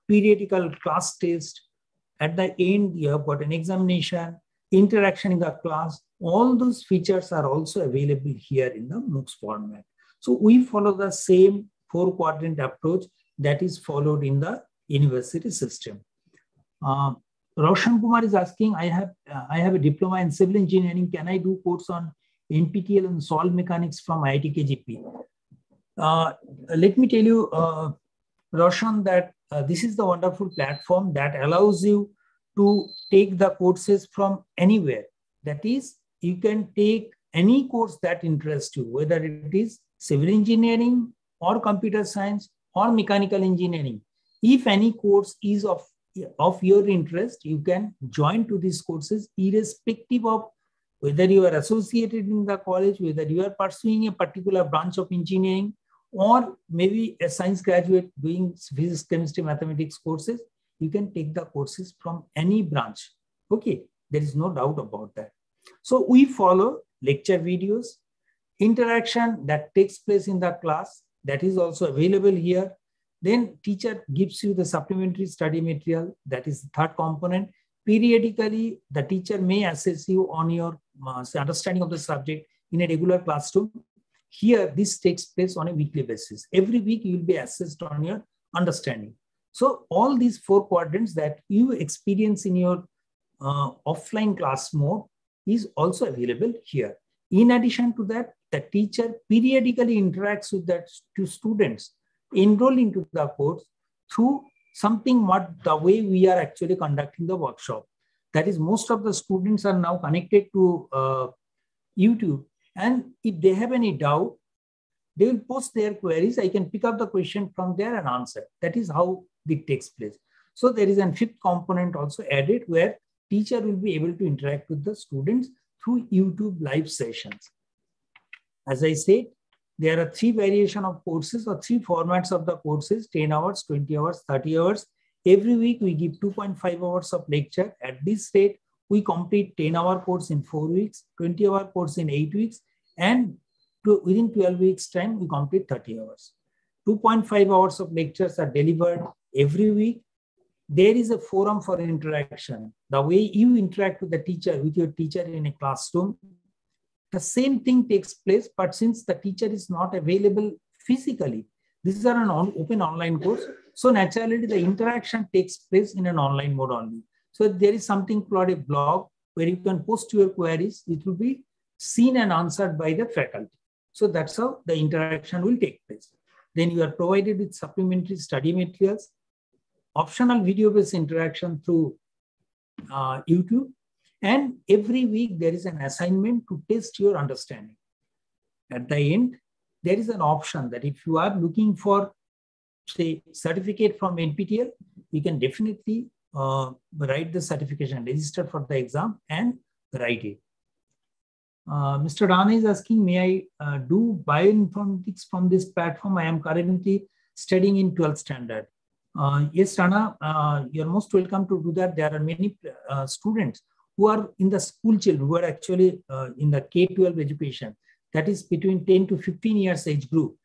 periodical class test. At the end, you have got an examination, interaction in the class. All those features are also available here in the MOOCs format. So we follow the same four quadrant approach that is followed in the university system. Uh, Roshan Kumar is asking, I have, uh, I have a diploma in civil engineering. Can I do course on NPTEL and solid mechanics from IIT KGP? Uh, let me tell you, uh, Roshan, that uh, this is the wonderful platform that allows you to take the courses from anywhere. That is, you can take any course that interests you, whether it is civil engineering or computer science or mechanical engineering. If any course is of of your interest, you can join to these courses irrespective of whether you are associated in the college, whether you are pursuing a particular branch of engineering, or maybe a science graduate doing physics, chemistry, mathematics courses, you can take the courses from any branch. Okay, there is no doubt about that. So we follow lecture videos, interaction that takes place in the class that is also available here then teacher gives you the supplementary study material. That is the third component. Periodically, the teacher may assess you on your uh, understanding of the subject in a regular classroom. Here, this takes place on a weekly basis. Every week, you will be assessed on your understanding. So all these four quadrants that you experience in your uh, offline class mode is also available here. In addition to that, the teacher periodically interacts with the two students enroll into the course through something what the way we are actually conducting the workshop. That is, most of the students are now connected to uh, YouTube. And if they have any doubt, they will post their queries. I can pick up the question from there and answer. That is how it takes place. So there is a fifth component also added where teacher will be able to interact with the students through YouTube live sessions. As I said, there are three variation of courses or three formats of the courses, 10 hours, 20 hours, 30 hours. Every week we give 2.5 hours of lecture. At this rate, we complete 10 hour course in four weeks, 20 hour course in eight weeks, and to, within 12 weeks time, we complete 30 hours. 2.5 hours of lectures are delivered every week. There is a forum for interaction. The way you interact with the teacher, with your teacher in a classroom, the same thing takes place, but since the teacher is not available physically, this is an on, open online course. So naturally, the interaction takes place in an online mode only. So there is something called a blog where you can post your queries. It will be seen and answered by the faculty. So that's how the interaction will take place. Then you are provided with supplementary study materials, optional video-based interaction through uh, YouTube, and every week there is an assignment to test your understanding. At the end, there is an option that if you are looking for, say, certificate from NPTEL, you can definitely uh, write the certification, register for the exam and write it. Uh, Mr. Rana is asking, may I uh, do bioinformatics from this platform? I am currently studying in 12th standard. Uh, yes, Rana, uh, you're most welcome to do that. There are many uh, students who are in the school children who are actually in the K-12 education. That is between 10 to 15 years age group.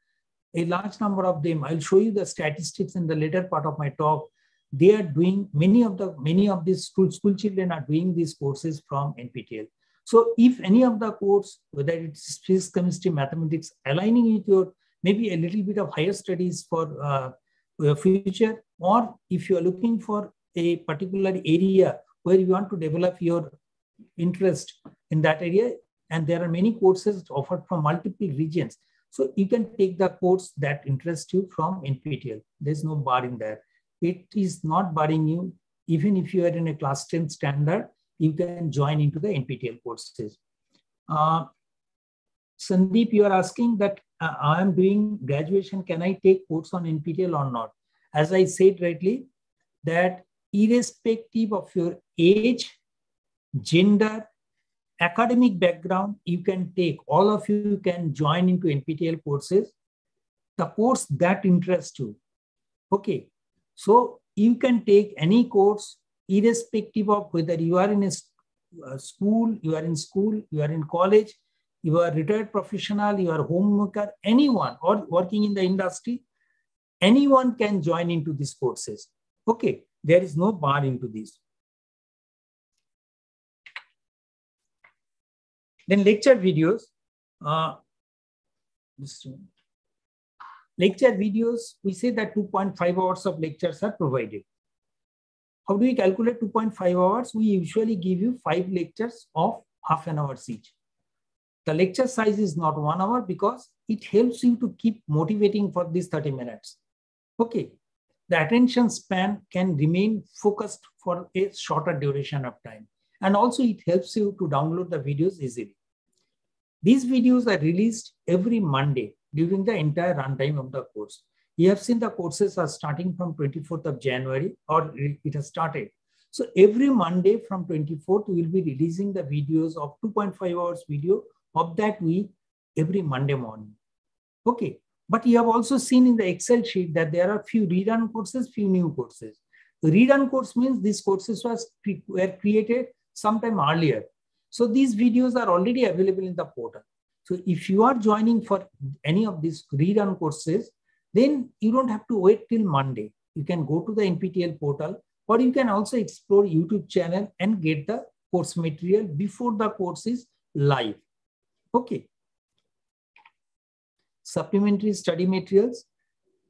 A large number of them, I'll show you the statistics in the later part of my talk. They are doing, many of the many of these school, school children are doing these courses from NPTEL. So if any of the course, whether it's physics, chemistry, mathematics, aligning with your maybe a little bit of higher studies for uh, your future, or if you are looking for a particular area where you want to develop your interest in that area, and there are many courses offered from multiple regions. So you can take the course that interests you from NPTEL. There's no bar in there. It is not barring you, even if you are in a class 10 standard, you can join into the NPTEL courses. Uh, Sandeep, you are asking that uh, I am doing graduation, can I take course on NPTEL or not? As I said rightly, that irrespective of your age, gender, academic background, you can take, all of you can join into NPTEL courses, the course that interests you. Okay, so you can take any course irrespective of whether you are in a uh, school, you are in school, you are in college, you are retired professional, you are homemaker, anyone or working in the industry, anyone can join into these courses. Okay, there is no bar into this. Then lecture videos. Uh, lecture videos, we say that 2.5 hours of lectures are provided. How do we calculate 2.5 hours? We usually give you five lectures of half an hour each. The lecture size is not one hour because it helps you to keep motivating for these 30 minutes. Okay, the attention span can remain focused for a shorter duration of time. And also it helps you to download the videos easily. These videos are released every Monday during the entire runtime of the course. You have seen the courses are starting from 24th of January or it has started. So every Monday from 24th, we will be releasing the videos of 2.5 hours video of that week every Monday morning. Okay, but you have also seen in the Excel sheet that there are few rerun courses, few new courses. The rerun course means these courses was, were created sometime earlier. So these videos are already available in the portal. So if you are joining for any of these rerun courses, then you don't have to wait till Monday. You can go to the NPTEL portal or you can also explore YouTube channel and get the course material before the course is live. Okay. Supplementary study materials.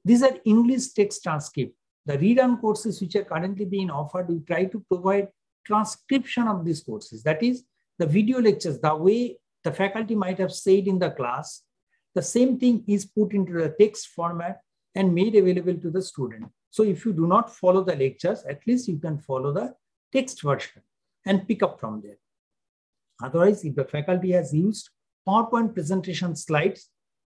These are English text transcript. The rerun courses which are currently being offered, we try to provide transcription of these courses. That is the video lectures, the way the faculty might have said in the class, the same thing is put into the text format and made available to the student. So if you do not follow the lectures, at least you can follow the text version and pick up from there. Otherwise, if the faculty has used PowerPoint presentation slides,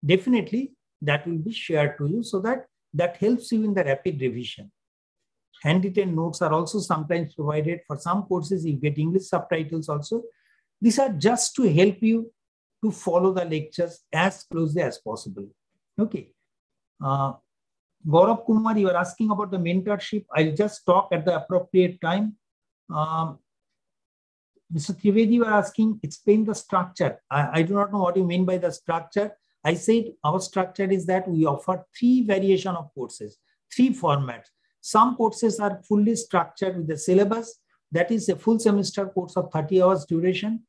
definitely that will be shared to you so that that helps you in the rapid revision. Handwritten notes are also sometimes provided. For some courses, you get English subtitles also. These are just to help you to follow the lectures as closely as possible. Okay. Uh, Gaurav Kumar, you are asking about the mentorship. I'll just talk at the appropriate time. Um, Mr. Trivedi, you are asking, explain the structure. I, I do not know what you mean by the structure. I said our structure is that we offer three variation of courses, three formats. Some courses are fully structured with the syllabus. That is a full semester course of 30 hours duration.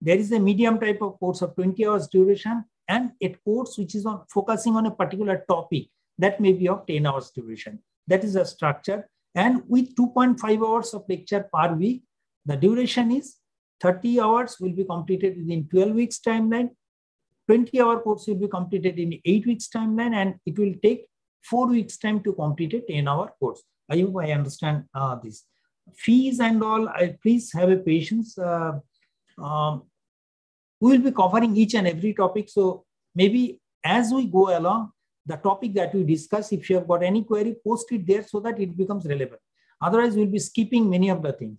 There is a medium type of course of 20 hours duration and a course which is on focusing on a particular topic that may be of 10 hours duration. That is a structure. And with 2.5 hours of lecture per week, the duration is 30 hours will be completed within 12 weeks timeline. 20 hour course will be completed in 8 weeks timeline and it will take 4 weeks time to complete a 10 hour course. I hope I understand uh, this. Fees and all, I, please have a patience. Uh, um, we will be covering each and every topic. So maybe as we go along, the topic that we discuss, if you have got any query, post it there so that it becomes relevant. Otherwise, we'll be skipping many of the things.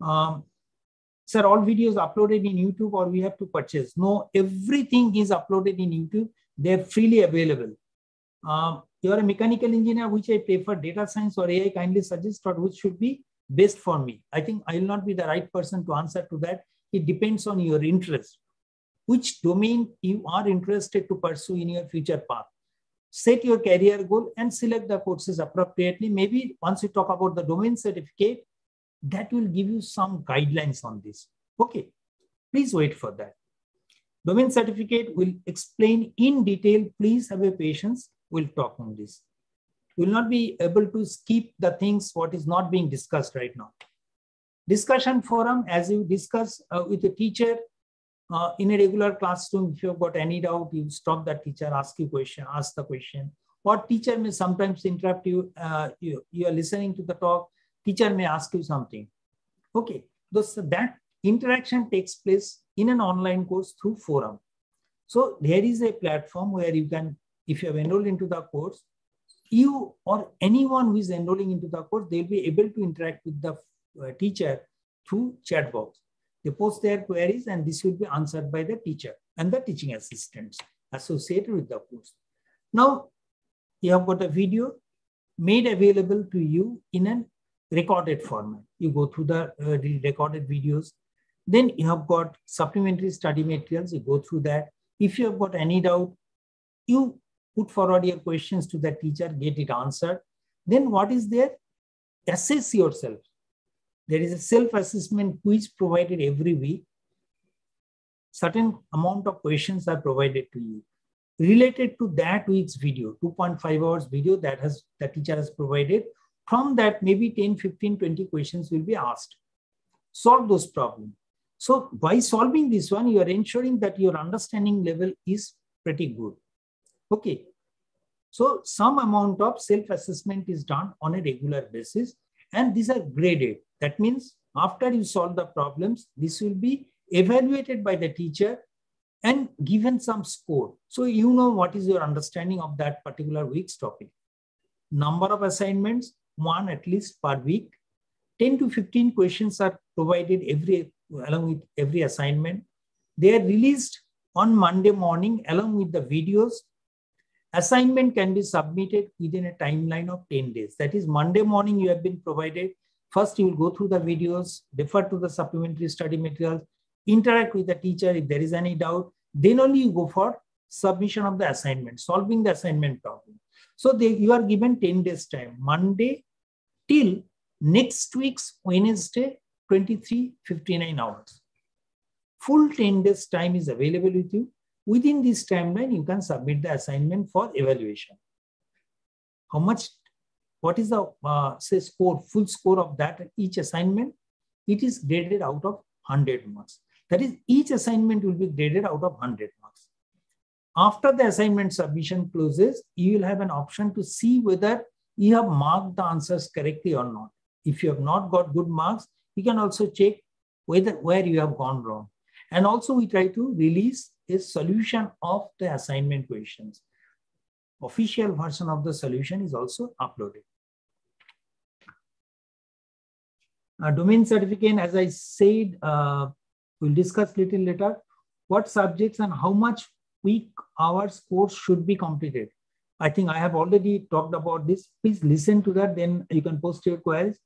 Um, sir, all videos uploaded in YouTube or we have to purchase? No, everything is uploaded in YouTube. They're freely available. Um, you're a mechanical engineer, which I prefer data science or AI kindly suggest or which should be best for me. I think I will not be the right person to answer to that. It depends on your interest, which domain you are interested to pursue in your future path. Set your career goal and select the courses appropriately. Maybe once you talk about the domain certificate, that will give you some guidelines on this. Okay, please wait for that. Domain certificate will explain in detail. Please have a patience. We'll talk on this. We'll not be able to skip the things what is not being discussed right now. Discussion forum, as you discuss uh, with the teacher uh, in a regular classroom, if you've got any doubt, you stop the teacher, ask you question, ask the question. Or teacher may sometimes interrupt you. Uh, you, you are listening to the talk teacher may ask you something. Okay, thus that interaction takes place in an online course through forum. So there is a platform where you can, if you have enrolled into the course, you or anyone who is enrolling into the course, they'll be able to interact with the uh, teacher through chat box. They post their queries and this will be answered by the teacher and the teaching assistants associated with the course. Now, you have got a video made available to you in an recorded format. You go through the, uh, recorded videos. Then you have got supplementary study materials. You go through that. If you have got any doubt, you put forward your questions to the teacher, get it answered. Then what is there? Assess yourself. There is a self-assessment quiz provided every week. Certain amount of questions are provided to you. Related to that week's video, 2.5 hours video that has the teacher has provided, from that, maybe 10, 15, 20 questions will be asked. Solve those problems. So by solving this one, you are ensuring that your understanding level is pretty good. Okay. So some amount of self-assessment is done on a regular basis and these are graded. That means after you solve the problems, this will be evaluated by the teacher and given some score. So you know what is your understanding of that particular week's topic. Number of assignments, one at least per week. 10 to 15 questions are provided every along with every assignment. They are released on Monday morning along with the videos. Assignment can be submitted within a timeline of 10 days. That is Monday morning you have been provided. First, you will go through the videos, refer to the supplementary study materials, interact with the teacher if there is any doubt. Then only you go for submission of the assignment, solving the assignment problem. So they, you are given 10 days time, Monday till next week's Wednesday, 23, 59 hours. Full 10 days time is available with you. Within this timeline, you can submit the assignment for evaluation. How much, what is the uh, say score, full score of that each assignment? It is graded out of 100 marks. That is, each assignment will be graded out of 100 marks. After the assignment submission closes, you will have an option to see whether you have marked the answers correctly or not. If you have not got good marks, you can also check whether where you have gone wrong. And also we try to release a solution of the assignment questions. Official version of the solution is also uploaded. Uh, domain certificate, as I said, uh, we'll discuss little later, what subjects and how much week hours course should be completed. I think I have already talked about this. Please listen to that, then you can post your queries.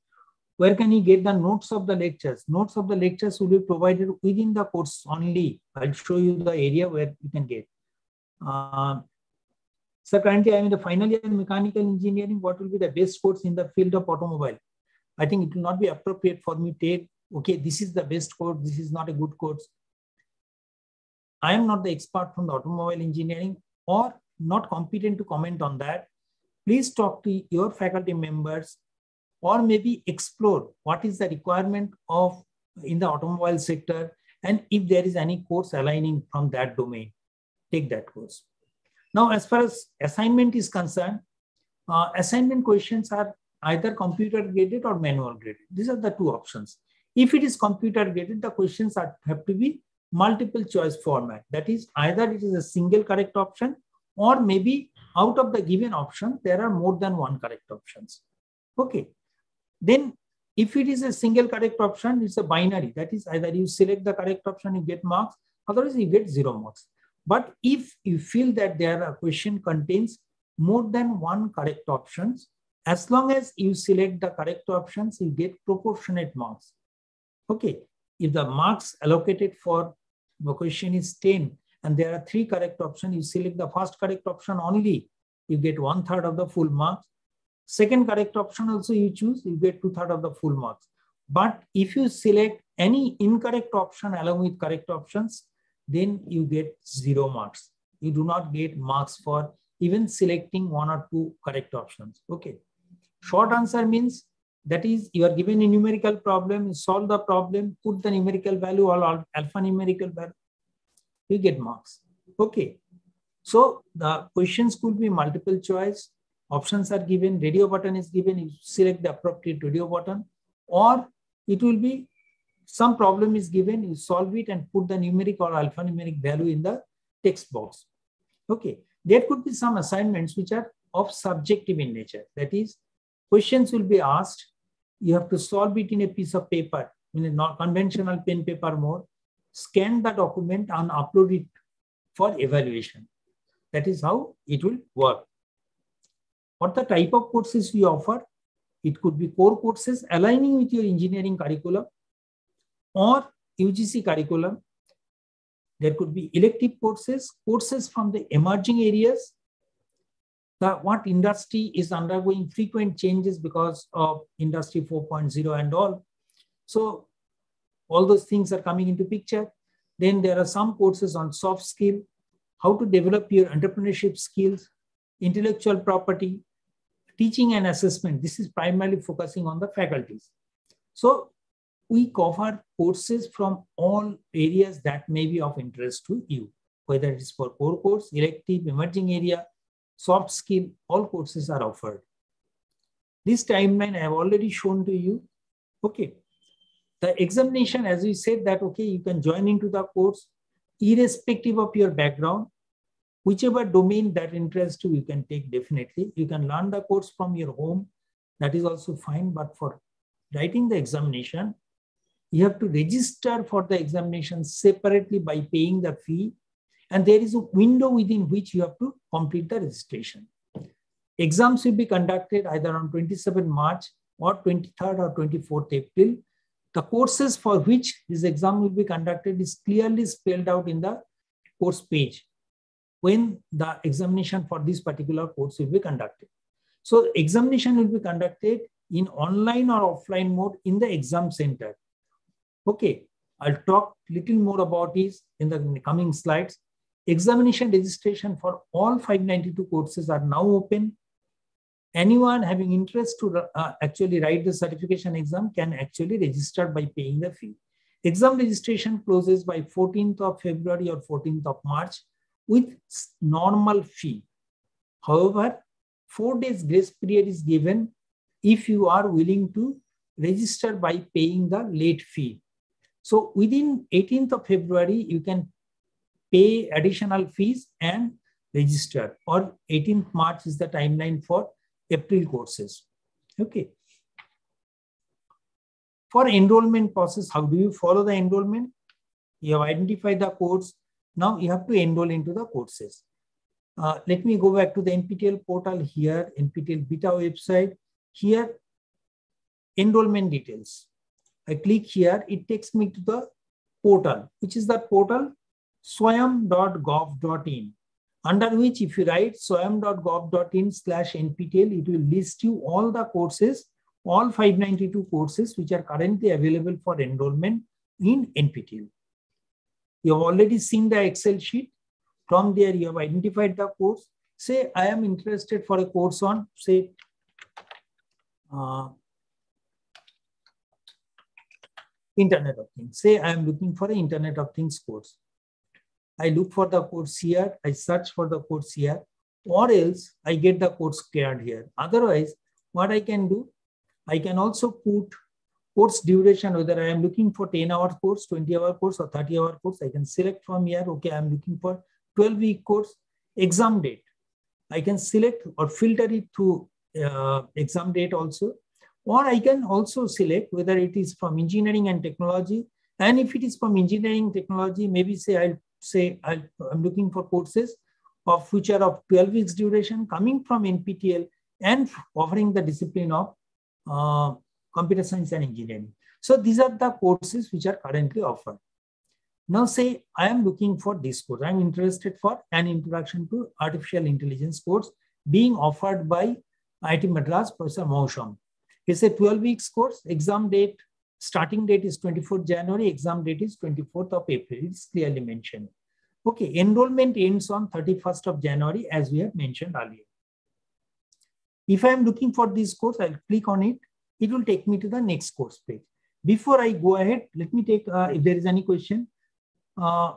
Where can you get the notes of the lectures? Notes of the lectures will be provided within the course only. I'll show you the area where you can get. Uh, So currently I'm in the final year in mechanical engineering. What will be the best course in the field of automobile? I think it will not be appropriate for me to take, okay, this is the best course, this is not a good course. I am not the expert from the automobile engineering or not competent to comment on that. Please talk to your faculty members or maybe explore what is the requirement of in the automobile sector and if there is any course aligning from that domain, take that course. Now, as far as assignment is concerned, uh, assignment questions are either computer graded or manual graded. These are the two options. If it is computer graded, the questions are, have to be multiple choice format. That is either it is a single correct option or maybe out of the given option, there are more than one correct options. Okay. Then if it is a single correct option, it's a binary. That is either you select the correct option, you get marks, otherwise you get zero marks. But if you feel that there a question contains more than one correct options, as long as you select the correct options, you get proportionate marks. Okay, if the marks allocated for the question is 10 and there are three correct options, you select the first correct option only, you get one third of the full marks. Second correct option also you choose, you get two third of the full marks. But if you select any incorrect option along with correct options, then you get zero marks. You do not get marks for even selecting one or two correct options. Okay. Short answer means that is you are given a numerical problem, solve the problem, put the numerical value or alpha numerical value, you get marks. Okay. So the questions could be multiple choice options are given, radio button is given, you select the appropriate radio button, or it will be some problem is given, you solve it and put the numeric or alphanumeric value in the text box. Okay, there could be some assignments which are of subjective in nature. That is, questions will be asked, you have to solve it in a piece of paper, in a non conventional pen paper mode, scan the document and upload it for evaluation. That is how it will work. What the type of courses we offer? It could be core courses aligning with your engineering curriculum or UGC curriculum. There could be elective courses, courses from the emerging areas. The, what industry is undergoing frequent changes because of industry 4.0 and all. So all those things are coming into picture. Then there are some courses on soft skill, how to develop your entrepreneurship skills, intellectual property, teaching and assessment. This is primarily focusing on the faculties. So we cover courses from all areas that may be of interest to you, whether it is for core course, elective, emerging area, soft skill, all courses are offered. This timeline I have already shown to you. Okay. The examination, as we said that, okay, you can join into the course irrespective of your background whichever domain that interests you, you can take definitely. You can learn the course from your home. That is also fine. But for writing the examination, you have to register for the examination separately by paying the fee. And there is a window within which you have to complete the registration. Exams will be conducted either on 27 March or 23rd or 24th April. The courses for which this exam will be conducted is clearly spelled out in the course page when the examination for this particular course will be conducted. So examination will be conducted in online or offline mode in the exam center. Okay, I'll talk little more about this in the coming slides. Examination registration for all 592 courses are now open. Anyone having interest to uh, actually write the certification exam can actually register by paying the fee. Exam registration closes by 14th of February or 14th of March with normal fee. However, four days grace period is given if you are willing to register by paying the late fee. So within 18th of February, you can pay additional fees and register or 18th March is the timeline for April courses. Okay. For enrollment process, how do you follow the enrollment? You have identified the course, now you have to enroll into the courses. Uh, let me go back to the NPTEL portal here, NPTEL beta website. Here, enrollment details. I click here, it takes me to the portal, which is the portal swayam.gov.in. under which if you write swayam.gov.in slash nptel, it will list you all the courses, all 592 courses which are currently available for enrollment in NPTEL. You have already seen the Excel sheet. From there, you have identified the course. Say, I am interested for a course on, say, uh, Internet of Things. Say, I am looking for an Internet of Things course. I look for the course here, I search for the course here, or else I get the course cleared here. Otherwise, what I can do, I can also put course duration, whether I am looking for 10 hour course, 20 hour course, or 30 hour course, I can select from here, okay, I'm looking for 12 week course, exam date. I can select or filter it through uh, exam date also. Or I can also select whether it is from engineering and technology. And if it is from engineering technology, maybe say I'll say i am looking for courses of which are of 12 weeks duration coming from NPTEL and offering the discipline of uh, computer science and engineering. So these are the courses which are currently offered. Now say I am looking for this course. I'm interested for an introduction to artificial intelligence course being offered by IIT Madras Professor Mausam. It's a 12 weeks course. Exam date starting date is 24th January, exam date is 24th of April. It's clearly mentioned. Okay, enrollment ends on 31st of January, as we have mentioned earlier. If I'm looking for this course, I'll click on it. It will take me to the next course page. Before I go ahead, let me take, uh, if there is any question. Uh,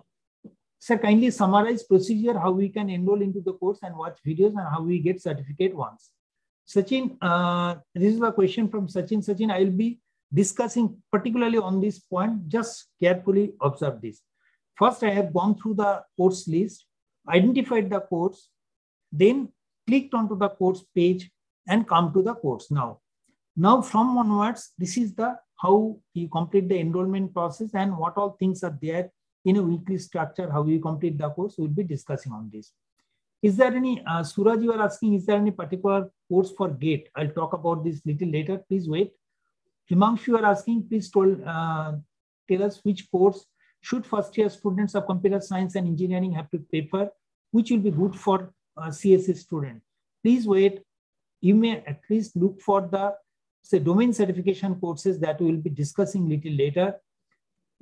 sir, kindly summarize procedure, how we can enroll into the course and watch videos and how we get certificate once. Sachin, uh, this is a question from Sachin. Sachin, I will be discussing particularly on this point, just carefully observe this. First, I have gone through the course list, identified the course, then clicked onto the course page and come to the course now. Now from onwards, this is the how you complete the enrollment process and what all things are there in a weekly structure, how you complete the course, we'll be discussing on this. Is there any, uh, Suraj, you are asking, is there any particular course for GATE? I'll talk about this little later. Please wait. Himanshu, you are asking, please told, uh, tell us which course should first year students of computer science and engineering have to paper, which will be good for uh, CSE student. Please wait. You may at least look for the say domain certification courses that we will be discussing little later.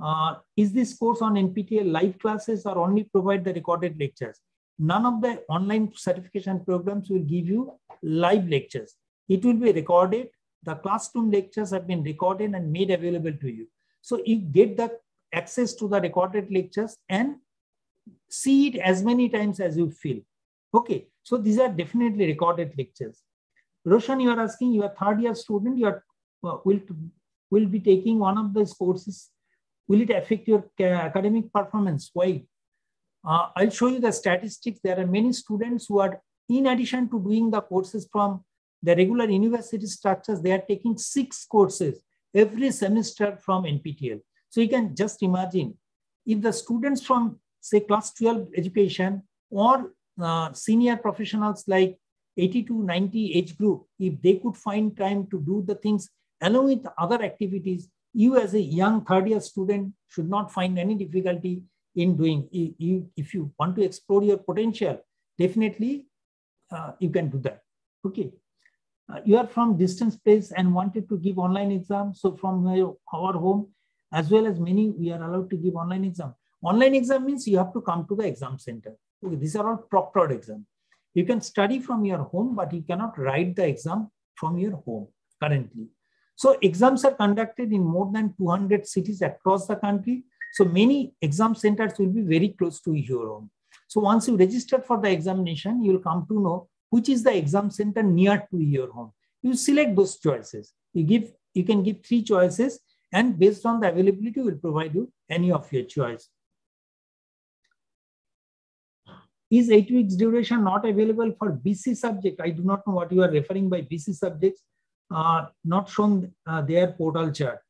Uh, is this course on NPTEL live classes or only provide the recorded lectures? None of the online certification programs will give you live lectures. It will be recorded the classroom lectures have been recorded and made available to you. So you get the access to the recorded lectures and see it as many times as you feel. Okay, so these are definitely recorded lectures. Roshan, you are asking, you are third year student, you are, uh, will, will be taking one of these courses. Will it affect your academic performance? Why? Uh, I'll show you the statistics. There are many students who are, in addition to doing the courses from the regular university structures, they are taking six courses every semester from NPTEL. So you can just imagine if the students from say class 12 education or uh, senior professionals like 80 to 90 age group, if they could find time to do the things along with other activities, you as a young third year student should not find any difficulty in doing. If you want to explore your potential, definitely uh, you can do that. Okay uh, you are from distance place and wanted to give online exam. So from our home, as well as many, we are allowed to give online exam. Online exam means you have to come to the exam center. Okay, these are all proctored exam. You can study from your home, but you cannot write the exam from your home currently. So exams are conducted in more than 200 cities across the country. So many exam centers will be very close to your home. So once you register for the examination, you will come to know which is the exam center near to your home. You select those choices. You give, you can give three choices and based on the availability, will provide you any of your choice. Is eight weeks duration not available for BC subject? I do not know what you are referring by BC subjects. Uh, not shown uh, their portal chart.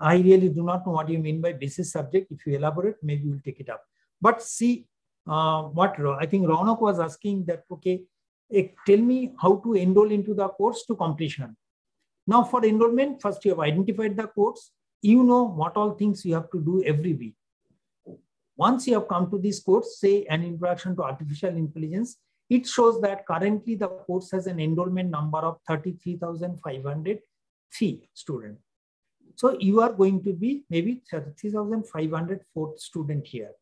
I really do not know what you mean by BC subject. If you elaborate, maybe we'll take it up. But see uh, what I think Ronak was asking that, okay, tell me how to enroll into the course to completion. Now for enrollment, first you have identified the course. You know what all things you have to do every week. Once you have come to this course, say an introduction to artificial intelligence, it shows that currently the course has an enrollment number of 33,503 students. So you are going to be maybe 33,500 fourth student here.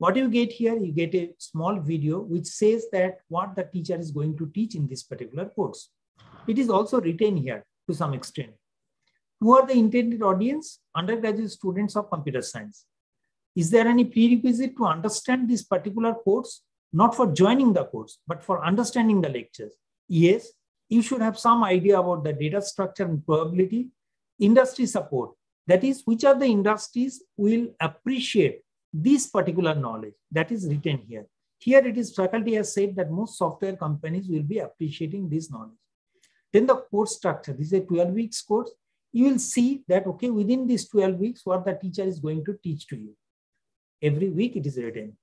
What you get here, you get a small video which says that what the teacher is going to teach in this particular course. It is also written here to some extent. Who are the intended audience? Undergraduate students of computer science. Is there any prerequisite to understand this particular course? Not for joining the course, but for understanding the lectures. Yes, you should have some idea about the data structure and probability, industry support. That is, which are the industries will appreciate this particular knowledge that is written here. Here it is faculty has said that most software companies will be appreciating this knowledge. Then the course structure, this is a 12 weeks course. You will see that, okay, within these 12 weeks, what the teacher is going to teach to you. Every week it is written.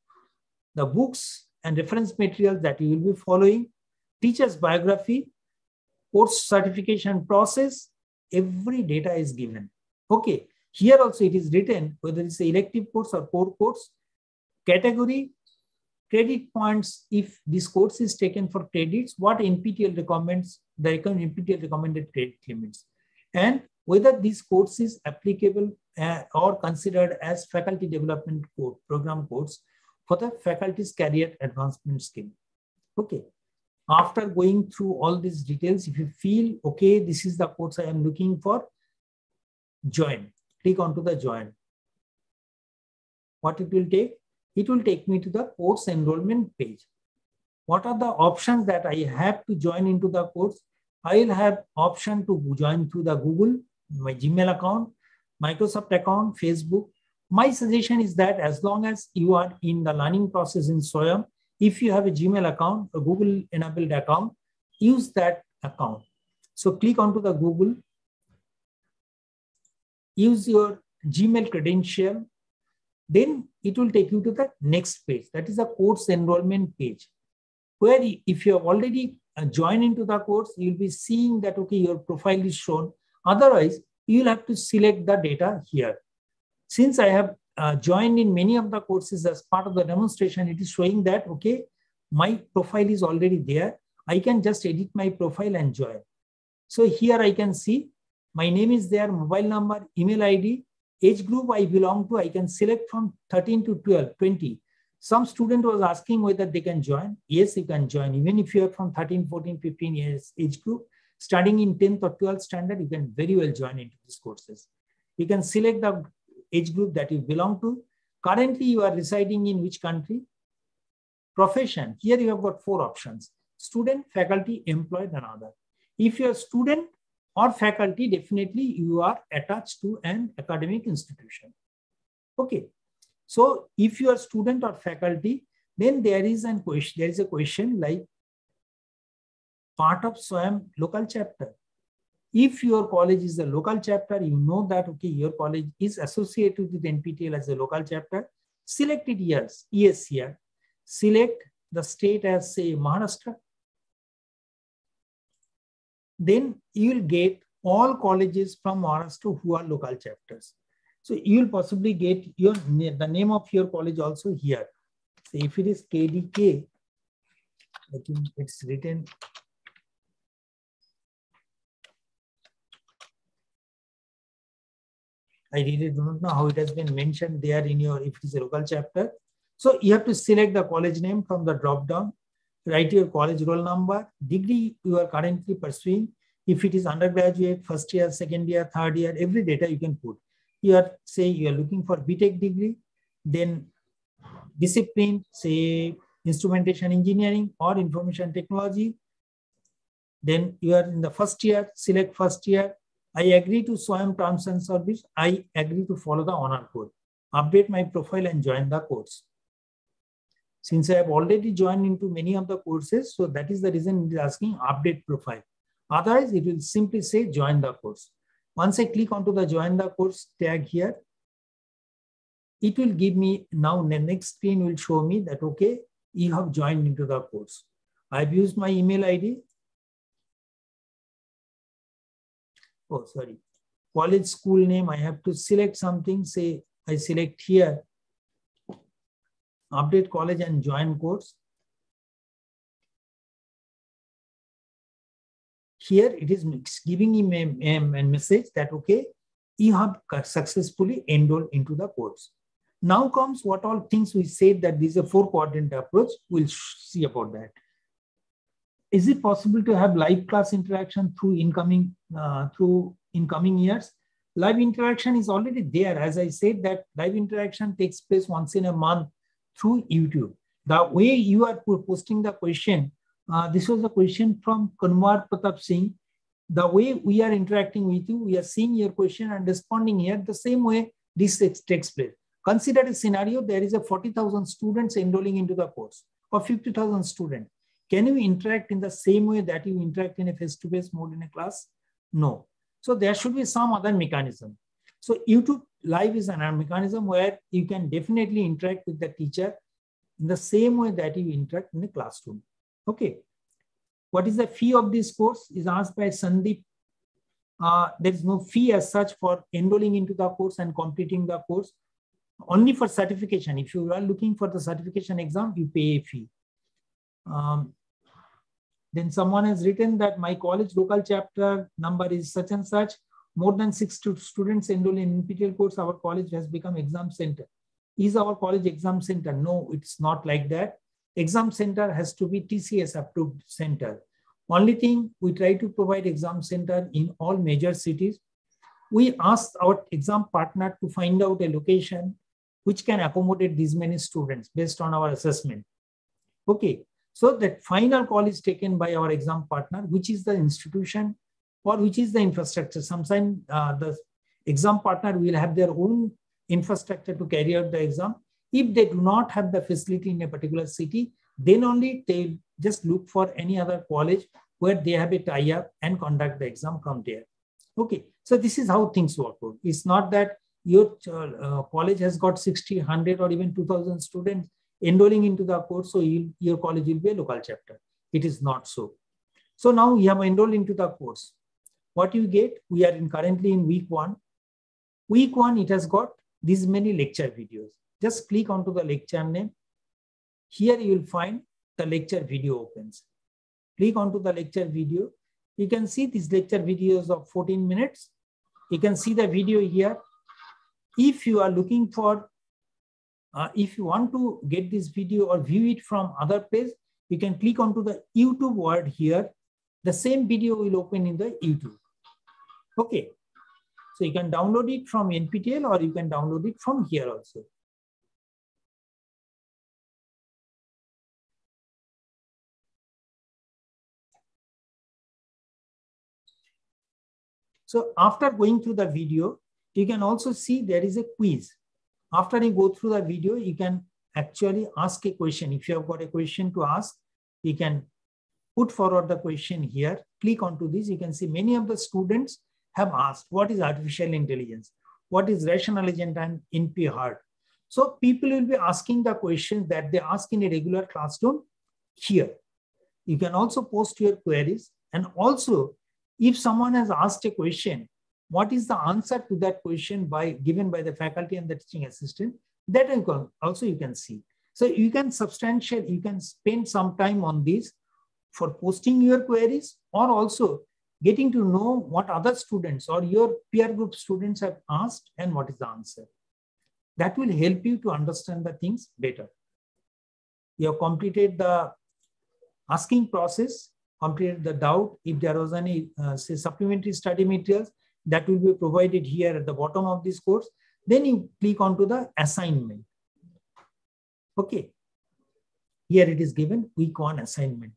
The books and reference materials that you will be following, teacher's biography, course certification process, every data is given. Okay, here also it is written whether it's elective course or core course, category, credit points if this course is taken for credits, what NPTEL recommends, the NPTEL recommended credit limits, and whether this course is applicable uh, or considered as faculty development code, program course for the faculty's career advancement scheme. Okay. After going through all these details, if you feel, okay, this is the course I am looking for, join. Click onto the join. What it will take? It will take me to the course enrollment page. What are the options that I have to join into the course? I will have option to join through the Google, my Gmail account, Microsoft account, Facebook. My suggestion is that as long as you are in the learning process in SWAYAM, if you have a Gmail account, a Google enabled account, use that account. So click onto the Google, use your Gmail credential, then it will take you to the next page. That is a course enrollment page, where if you have already uh, joined into the course, you'll be seeing that, okay, your profile is shown. Otherwise, you'll have to select the data here. Since I have uh, joined in many of the courses as part of the demonstration, it is showing that, okay, my profile is already there. I can just edit my profile and join. So here I can see my name is there, mobile number, email ID, age group I belong to, I can select from 13 to 12, 20. Some student was asking whether they can join. Yes, you can join. Even if you are from 13, 14, 15 years age group, studying in 10th or 12th standard, you can very well join into these courses. You can select the age group that you belong to. Currently, you are residing in which country? Profession. Here you have got four options. Student, faculty, employed, and other. If you're student or faculty, definitely you are attached to an academic institution. Okay. So if you are student or faculty, then there is an question, there is a question like part of SWAYAM local chapter. If your college is a local chapter, you know that, okay, your college is associated with NPTEL as a local chapter, select it yes, yes here. Select the state as say Maharashtra. Then you will get all colleges from Maharashtra who are local chapters. So you will possibly get your the name of your college also here. So if it is KDK, I think it's written I really do not know how it has been mentioned there in your, if it is a local chapter. So you have to select the college name from the drop down, write your college roll number, degree you are currently pursuing. If it is undergraduate, first year, second year, third year, every data you can put. You are say you are looking for BTech degree, then discipline, say instrumentation engineering or information technology. Then you are in the first year, select first year, I agree to SWAYAM terms and service. I agree to follow the honor code. Update my profile and join the course. Since I have already joined into many of the courses, so that is the reason it is asking update profile. Otherwise, it will simply say join the course. Once I click onto the join the course tag here, it will give me now the next screen will show me that, okay, you have joined into the course. I've used my email ID oh sorry, college school name, I have to select something, say I select here, update college and join course. Here it is giving him a, a, message that, okay, you have successfully enrolled into the course. Now comes what all things we said that this is a four quadrant approach. We'll see about that. Is it possible to have live class interaction through incoming uh, through incoming years? Live interaction is already there. As I said, that live interaction takes place once in a month through YouTube. The way you are posting the question, uh, this was a question from Kanwar Pratap Singh. The way we are interacting with you, we are seeing your question and responding here the same way this takes place. Consider a scenario, there is a 40,000 students enrolling into the course or 50,000 students. Can you interact in the same way that you interact in a face-to-face -face mode in a class? No. So there should be some other mechanism. So YouTube Live is another mechanism where you can definitely interact with the teacher in the same way that you interact in the classroom. Okay. What is the fee of this course is asked by Sandeep. Uh, there is no fee as such for enrolling into the course and completing the course only for certification. If you are looking for the certification exam, you pay a fee. Um, then someone has written that my college local chapter number is such and such. More than six students enroll in NPTEL course. Our college has become exam center. Is our college exam center? No, it's not like that. Exam center has to be TCS approved center. Only thing we try to provide exam center in all major cities. We asked our exam partner to find out a location which can accommodate these many students based on our assessment. Okay, so that final call is taken by our exam partner, which is the institution or which is the infrastructure. Sometimes uh, the exam partner will have their own infrastructure to carry out the exam. If they do not have the facility in a particular city, then only they just look for any other college where they have a tie-up and conduct the exam from there. Okay, so this is how things work. It's not that your uh, college has got 60, 100 or even 2000 students enrolling into the course, so you, your college will be a local chapter. It is not so. So now you have enrolled into the course. What you get, we are in currently in week one. Week one, it has got these many lecture videos. Just click onto the lecture name. Here you will find the lecture video opens. Click onto the lecture video. You can see these lecture videos of 14 minutes. You can see the video here if you are looking for, uh, if you want to get this video or view it from other place, you can click onto the YouTube word here. The same video will open in the YouTube. Okay. So you can download it from NPTEL or you can download it from here also. So after going through the video, you can also see there is a quiz. After you go through the video, you can actually ask a question. If you have got a question to ask, you can put forward the question here. Click onto this. You can see many of the students have asked, what is artificial intelligence? What is rational agent and NP-hard? So people will be asking the questions that they ask in a regular classroom here. You can also post your queries. And also, if someone has asked a question, what is the answer to that question by given by the faculty and the teaching assistant that also you can see so you can substantial you can spend some time on this for posting your queries or also getting to know what other students or your peer group students have asked and what is the answer that will help you to understand the things better you have completed the asking process completed the doubt if there was any uh, say supplementary study materials that will be provided here at the bottom of this course. Then you click onto the assignment. Okay. Here it is given week one assignment.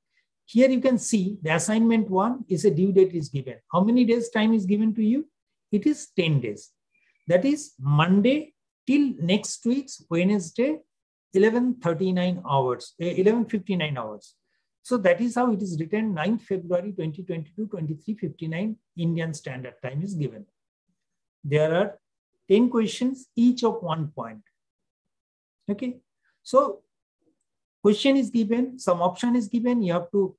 Here you can see the assignment one is a due date is given. How many days time is given to you? It is 10 days. That is Monday till next week's Wednesday, 11.39 hours, 11.59 eh, hours. So that is how it is written 9th February 2022, 2359 Indian Standard Time is given. There are 10 questions, each of one point. Okay. So question is given, some option is given. You have to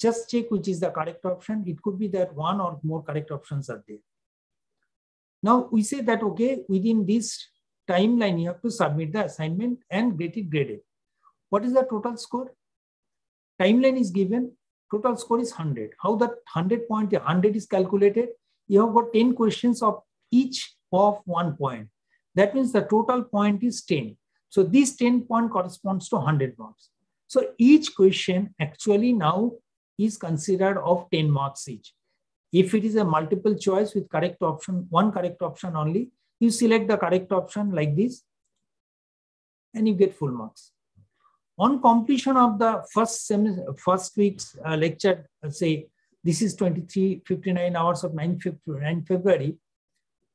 just check which is the correct option. It could be that one or more correct options are there. Now we say that, okay, within this timeline, you have to submit the assignment and get it graded. What is the total score? Timeline is given, total score is 100. How that 100 point, 100 is calculated? You have got 10 questions of each of one point. That means the total point is 10. So this 10 point corresponds to 100 marks. So each question actually now is considered of 10 marks each. If it is a multiple choice with correct option, one correct option only, you select the correct option like this and you get full marks. On completion of the first first week's uh, lecture, say this is 23, 59 hours of 9, 9 February.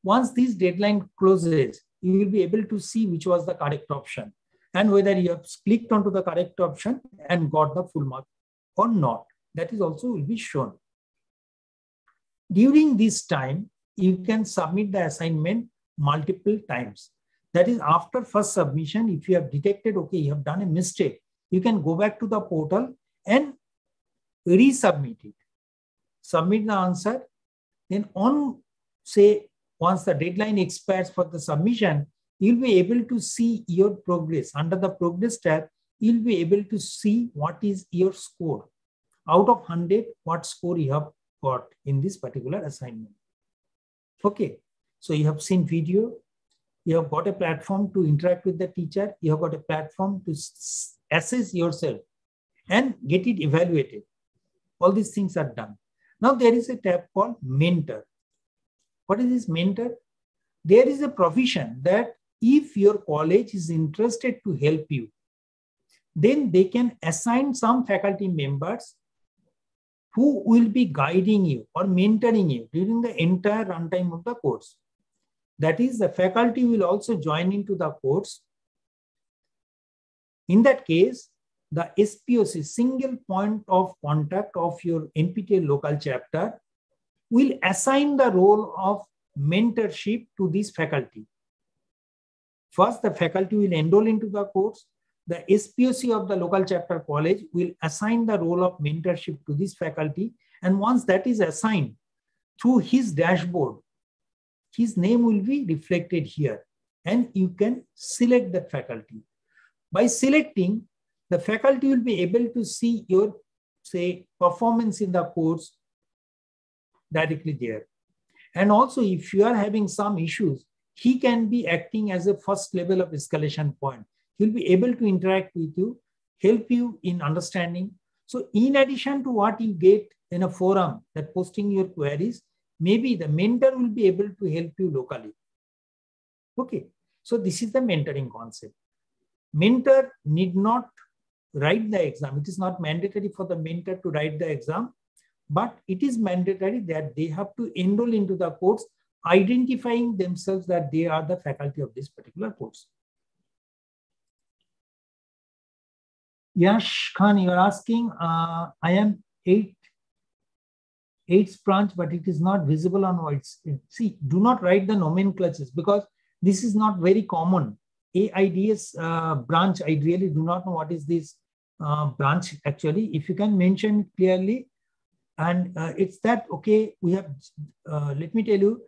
Once this deadline closes, you will be able to see which was the correct option and whether you have clicked onto the correct option and got the full mark or not. That is also will be shown. During this time, you can submit the assignment multiple times. That is after first submission, if you have detected, okay, you have done a mistake, you can go back to the portal and resubmit it. Submit the answer. Then on, say, once the deadline expires for the submission, you'll be able to see your progress. Under the progress tab, you'll be able to see what is your score. Out of 100, what score you have got in this particular assignment. Okay, so you have seen video, you have got a platform to interact with the teacher, you have got a platform to assess yourself and get it evaluated. All these things are done. Now there is a tab called mentor. What is this mentor? There is a provision that if your college is interested to help you, then they can assign some faculty members who will be guiding you or mentoring you during the entire runtime of the course. That is, the faculty will also join into the course. In that case, the SPOC, single point of contact of your NPTEL local chapter, will assign the role of mentorship to this faculty. First, the faculty will enroll into the course the SPOC of the local chapter college will assign the role of mentorship to this faculty. And once that is assigned through his dashboard, his name will be reflected here and you can select that faculty. By selecting, the faculty will be able to see your, say, performance in the course directly there. And also, if you are having some issues, he can be acting as a first level of escalation point He'll be able to interact with you, help you in understanding. So in addition to what you get in a forum that posting your queries, maybe the mentor will be able to help you locally. Okay, so this is the mentoring concept. Mentor need not write the exam. It is not mandatory for the mentor to write the exam, but it is mandatory that they have to enroll into the course, identifying themselves that they are the faculty of this particular course. Yash Khan, you are asking, uh, I am eight, eight, branch, but it is not visible on white See, do not write the nomenclatures because this is not very common. AIDS uh, branch, I really do not know what is this uh, branch actually. If you can mention clearly, and uh, it's that, okay, we have, uh, let me tell you,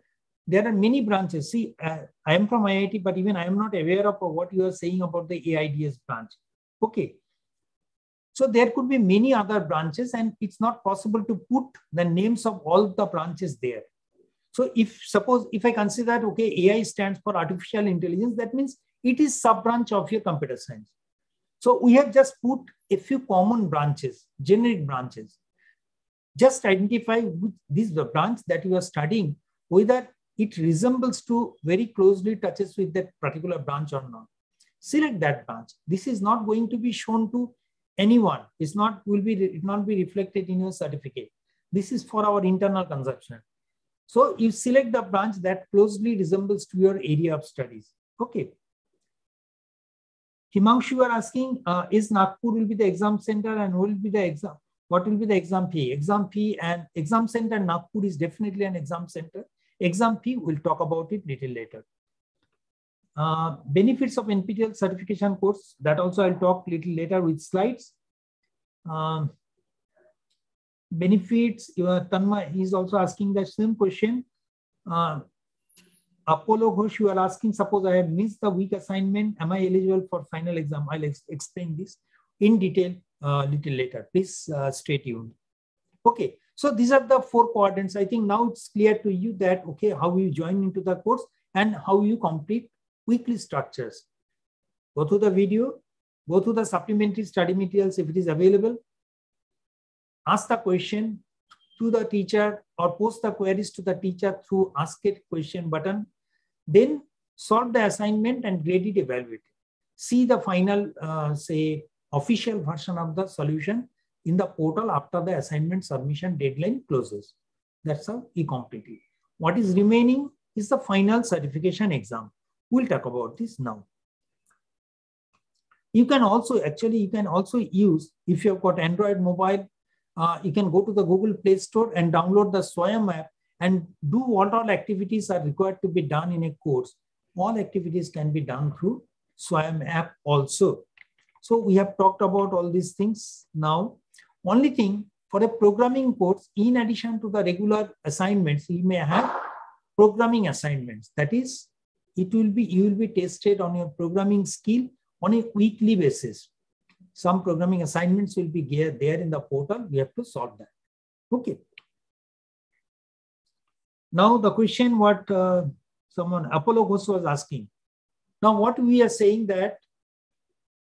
there are many branches. See, uh, I am from IIT, but even I am not aware of what you are saying about the AIDS branch. Okay, so there could be many other branches and it's not possible to put the names of all the branches there. So if suppose if I consider that okay, AI stands for artificial intelligence, that means it is sub branch of your computer science. So we have just put a few common branches, generic branches. Just identify which this the branch that you are studying, whether it resembles to very closely touches with that particular branch or not. Select that branch. This is not going to be shown to anyone It's not will be it not be reflected in your certificate this is for our internal consumption so you select the branch that closely resembles to your area of studies okay Himanshu, are asking, uh, is Nagpur will be the exam center and will be the exam? What will be the exam fee? Exam fee and exam center Nagpur is definitely an exam center. Exam fee, we'll talk about it little later. Uh, benefits of NPTEL certification course, that also I'll talk little later with slides. Um, benefits, uh, Tanma is also asking the same question. Uh, Apollo Ghosh, you are asking, suppose I have missed the week assignment, am I eligible for final exam? I'll ex explain this in detail a little later. Please uh, stay tuned. Okay, so these are the four quadrants. I think now it's clear to you that, okay, how you join into the course and how you complete weekly structures. Go through the video, go through the supplementary study materials if it is available. Ask the question to the teacher or post the queries to the teacher through ask it question button. Then sort the assignment and grade it, evaluate it. See the final, uh, say, official version of the solution in the portal after the assignment submission deadline closes. That's how you complete it. What is remaining is the final certification exam. We'll talk about this now. You can also, actually, you can also use, if you've got Android mobile, uh, you can go to the Google Play Store and download the Swayam app and do what all activities are required to be done in a course. All activities can be done through Swayam app also. So we have talked about all these things now. Only thing for a programming course, in addition to the regular assignments, you may have programming assignments. That is, it will be you will be tested on your programming skill on a weekly basis. Some programming assignments will be there in the portal. We have to solve that. Okay. Now the question what uh, someone Apollo Ghosh was asking. Now what we are saying that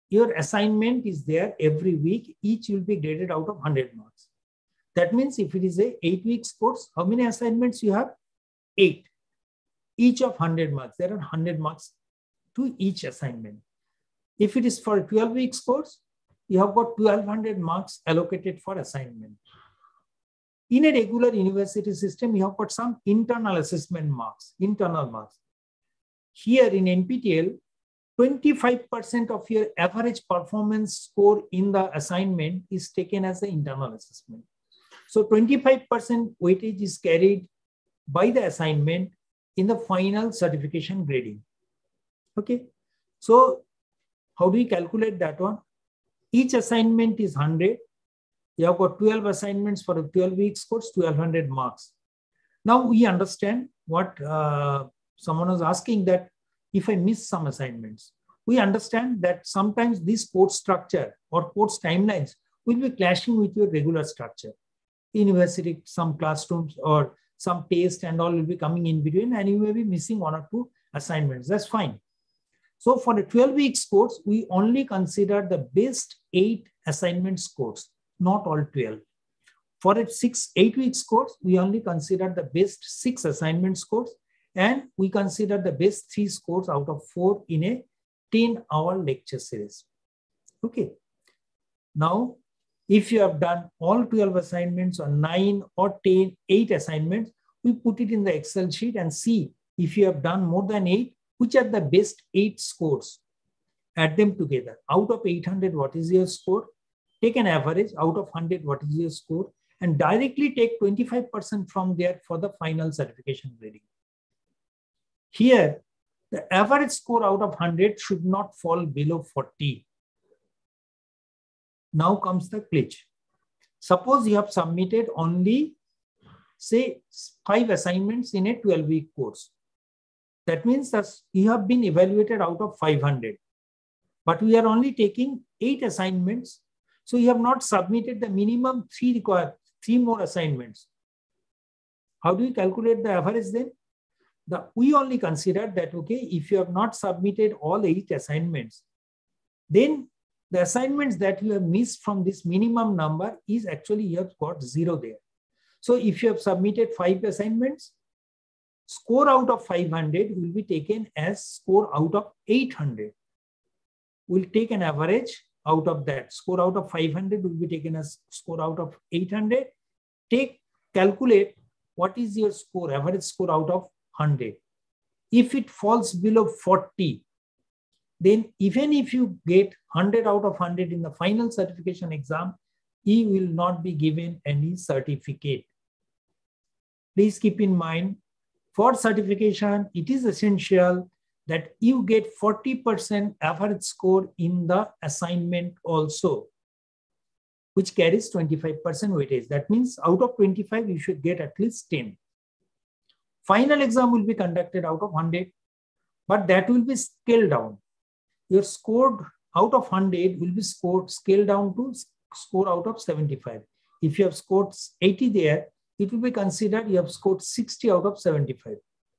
your assignment is there every week. Each will be graded out of 100 marks. That means if it is a eight weeks course, how many assignments you have? Eight. Each of 100 marks. There are 100 marks to each assignment. If it is for a 12 weeks course, you have got 1200 marks allocated for assignment. In a regular university system, you have got some internal assessment marks, internal marks. Here in NPTEL, 25% of your average performance score in the assignment is taken as the internal assessment. So 25% weightage is carried by the assignment in the final certification grading. Okay. So how do we calculate that one? Each assignment is 100. You have got 12 assignments for a 12 weeks course, 1200 marks. Now we understand what uh, someone was asking that if I miss some assignments, we understand that sometimes this course structure or course timelines will be clashing with your regular structure. University, some classrooms or some taste and all will be coming in between and you may be missing one or two assignments. That's fine. So for a 12 weeks course, we only consider the best eight assignment scores, not all 12. For a six, eight weeks course, we only consider the best six assignment scores and we consider the best three scores out of four in a 10 hour lecture series. Okay. Now, if you have done all 12 assignments or nine or 10, eight assignments, we put it in the Excel sheet and see if you have done more than eight, which are the best eight scores. Add them together. Out of 800, what is your score? Take an average. Out of 100, what is your score? And directly take 25% from there for the final certification grading. Here, the average score out of 100 should not fall below 40. Now comes the glitch. Suppose you have submitted only, say, five assignments in a 12 week course. That means that you have been evaluated out of 500. But we are only taking eight assignments. So you have not submitted the minimum three required, three more assignments. How do you calculate the average then? The, we only consider that, okay, if you have not submitted all eight assignments, then the assignments that you have missed from this minimum number is actually you have got zero there. So if you have submitted five assignments, score out of 500 will be taken as score out of 800. We'll take an average out of that. Score out of 500 will be taken as score out of 800. Take, calculate what is your score, average score out of 100. If it falls below 40, then even if you get 100 out of 100 in the final certification exam, you will not be given any certificate. Please keep in mind for certification, it is essential that you get 40% average score in the assignment also, which carries 25% weightage. That means out of 25, you should get at least 10. Final exam will be conducted out of 100, but that will be scaled down. Your scored out of 100 will be scored scaled down to score out of 75. If you have scored 80 there, it will be considered you have scored 60 out of 75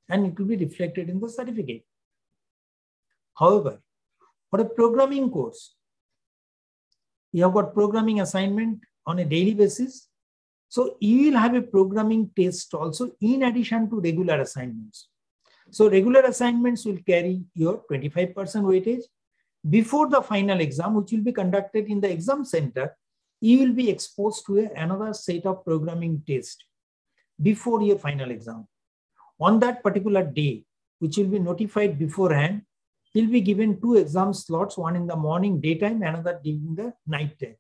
and it will be reflected in the certificate. However, for a programming course, you have got programming assignment on a daily basis. So you will have a programming test also in addition to regular assignments. So regular assignments will carry your 25% weightage. Before the final exam, which will be conducted in the exam center, you will be exposed to another set of programming test before your final exam. On that particular day, which will be notified beforehand, you'll be given two exam slots, one in the morning, daytime, another during the night time.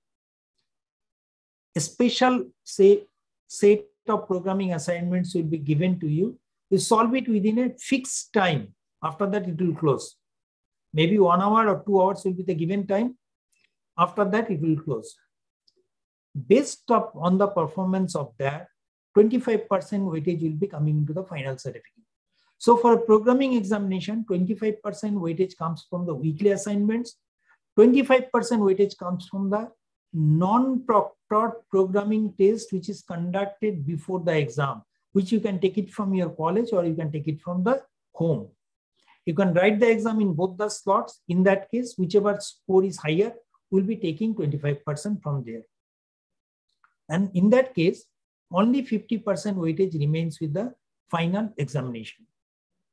A special say, set of programming assignments will be given to you. You solve it within a fixed time. After that, it will close. Maybe one hour or two hours will be the given time. After that, it will close. Based up on the performance of that, 25% weightage will be coming to the final certificate. So for a programming examination, 25% weightage comes from the weekly assignments. 25% weightage comes from the non-proctored programming test, which is conducted before the exam, which you can take it from your college or you can take it from the home. You can write the exam in both the slots. In that case, whichever score is higher, will be taking 25% from there. And in that case, only 50% weightage remains with the final examination.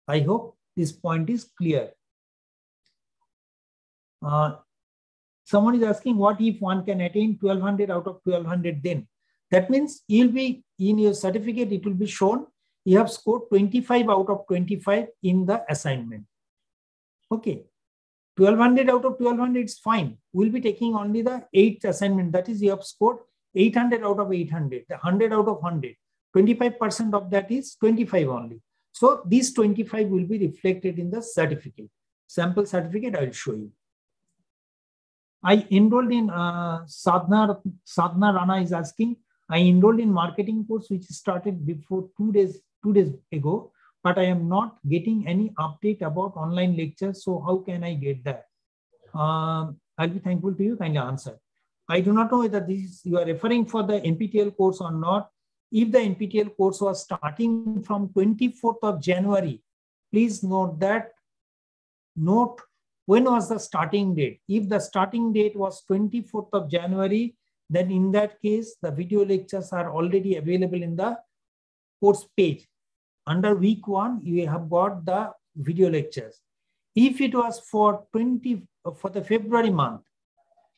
I hope this point is clear. Uh, someone is asking what if one can attain 1200 out of 1200 then? That means you'll be in your certificate, it will be shown you have scored 25 out of 25 in the assignment. Okay. 1200 out of 1200 is fine. We'll be taking only the eighth assignment. That is, you have scored 800 out of 800, 100 out of 100. 25% of that is 25 only. So these 25 will be reflected in the certificate. Sample certificate I will show you. I enrolled in uh, Sadhna, Sadhna Rana is asking, I enrolled in marketing course which started before two days, two days ago, but I am not getting any update about online lectures. So how can I get that? Um, I'll be thankful to you. Kindly answer. I do not know whether this you are referring for the NPTEL course or not. If the NPTEL course was starting from 24th of January, please note that, note when was the starting date. If the starting date was 24th of January, then in that case, the video lectures are already available in the course page. Under week one, you have got the video lectures. If it was for 20 for the February month,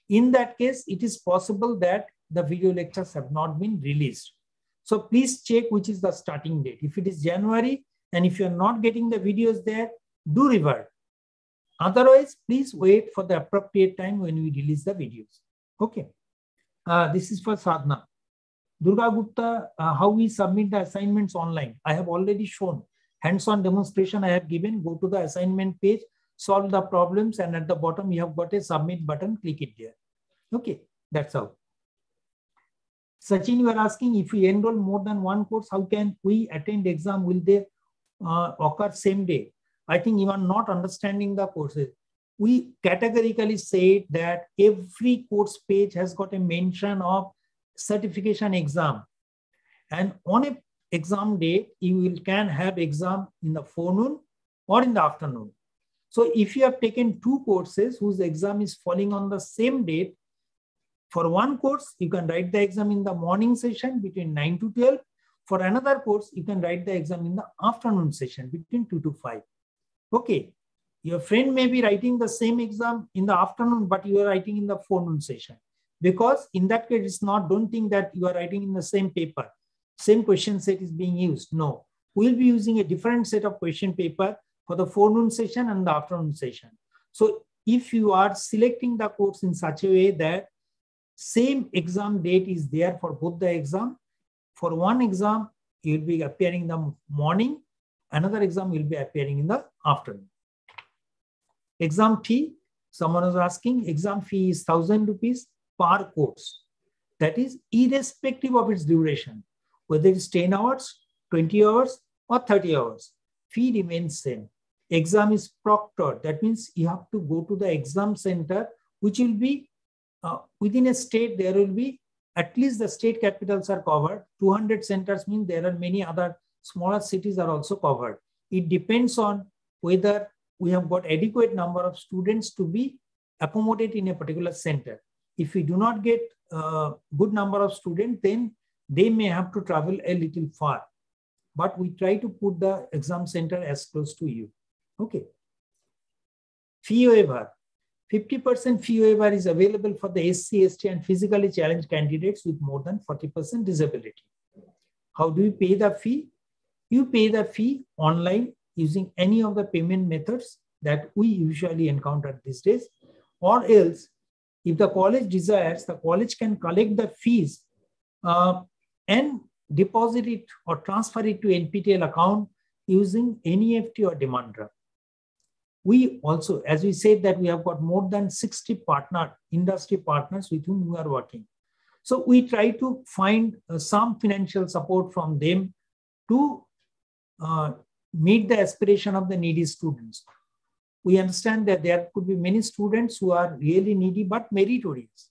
in that case, it is possible that the video lectures have not been released. So please check which is the starting date. If it is January and if you're not getting the videos there, do revert. Otherwise, please wait for the appropriate time when we release the videos. Okay. Uh, this is for Sadhana. Durga Gupta, uh, how we submit the assignments online. I have already shown hands-on demonstration I have given. Go to the assignment page solve the problems and at the bottom you have got a submit button, click it there. Okay, that's all. Sachin, you are asking if we enroll more than one course, how can we attend exam? Will they uh, occur same day? I think even not understanding the courses. We categorically say that every course page has got a mention of certification exam. And on a exam day, you will can have exam in the forenoon or in the afternoon. So if you have taken two courses whose exam is falling on the same date, for one course, you can write the exam in the morning session between 9 to 12. For another course, you can write the exam in the afternoon session between 2 to 5. Okay, your friend may be writing the same exam in the afternoon, but you are writing in the forenoon session. Because in that case, it's not, don't think that you are writing in the same paper. Same question set is being used. No, we'll be using a different set of question paper for the forenoon session and the afternoon session. So if you are selecting the course in such a way that same exam date is there for both the exam, for one exam, you'll be appearing in the morning, another exam will be appearing in the afternoon. Exam fee, someone was asking, exam fee is 1000 rupees per course. That is irrespective of its duration, whether it's 10 hours, 20 hours, or 30 hours. Fee remains same. Exam is proctored. That means you have to go to the exam center, which will be uh, within a state, there will be at least the state capitals are covered. 200 centers mean there are many other smaller cities are also covered. It depends on whether we have got adequate number of students to be accommodated in a particular center. If we do not get a good number of students, then they may have to travel a little far. But we try to put the exam center as close to you. Okay. Fee waiver. 50% fee waiver is available for the SC, ST, and physically challenged candidates with more than 40% disability. How do you pay the fee? You pay the fee online using any of the payment methods that we usually encounter these days, or else, if the college desires, the college can collect the fees uh, and deposit it or transfer it to NPTEL account using NEFT or demand draft we also, as we said that we have got more than 60 partner, industry partners with whom we are working. So we try to find uh, some financial support from them to uh, meet the aspiration of the needy students. We understand that there could be many students who are really needy but meritorious.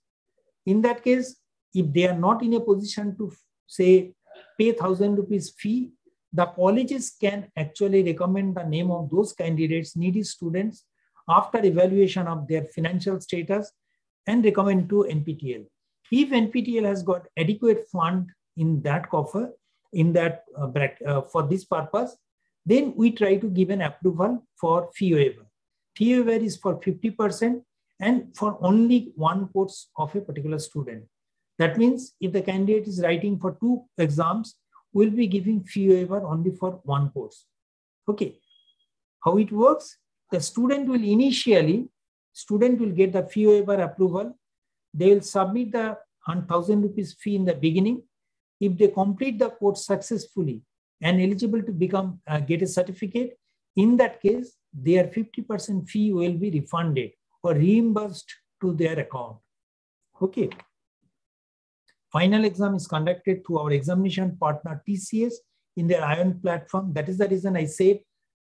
In that case, if they are not in a position to say pay thousand rupees fee, the colleges can actually recommend the name of those candidates, needy students, after evaluation of their financial status and recommend to NPTEL. If NPTEL has got adequate fund in that coffer, in that uh, uh, for this purpose, then we try to give an approval for fee waiver. Fee waiver is for 50% and for only one course of a particular student. That means if the candidate is writing for two exams, we'll be giving fee waiver only for one course. Okay, how it works? The student will initially, student will get the fee waiver approval. They will submit the 1000 rupees fee in the beginning. If they complete the course successfully and eligible to become uh, get a certificate, in that case, their 50% fee will be refunded or reimbursed to their account. Okay. Final exam is conducted through our examination partner TCS in their ION platform. That is the reason I said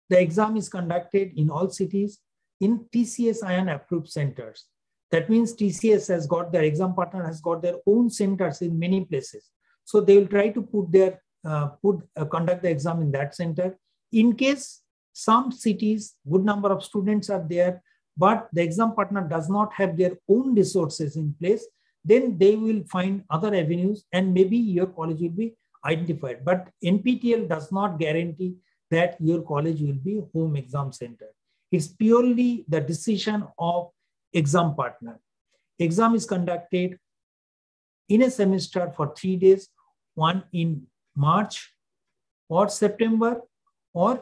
the exam is conducted in all cities in TCS ION approved centers. That means TCS has got their exam partner has got their own centers in many places. So they will try to put their uh, put uh, conduct the exam in that center. In case some cities, good number of students are there, but the exam partner does not have their own resources in place, then they will find other avenues and maybe your college will be identified. But NPTEL does not guarantee that your college will be home exam center. It's purely the decision of exam partner. Exam is conducted in a semester for three days, one in March or September, or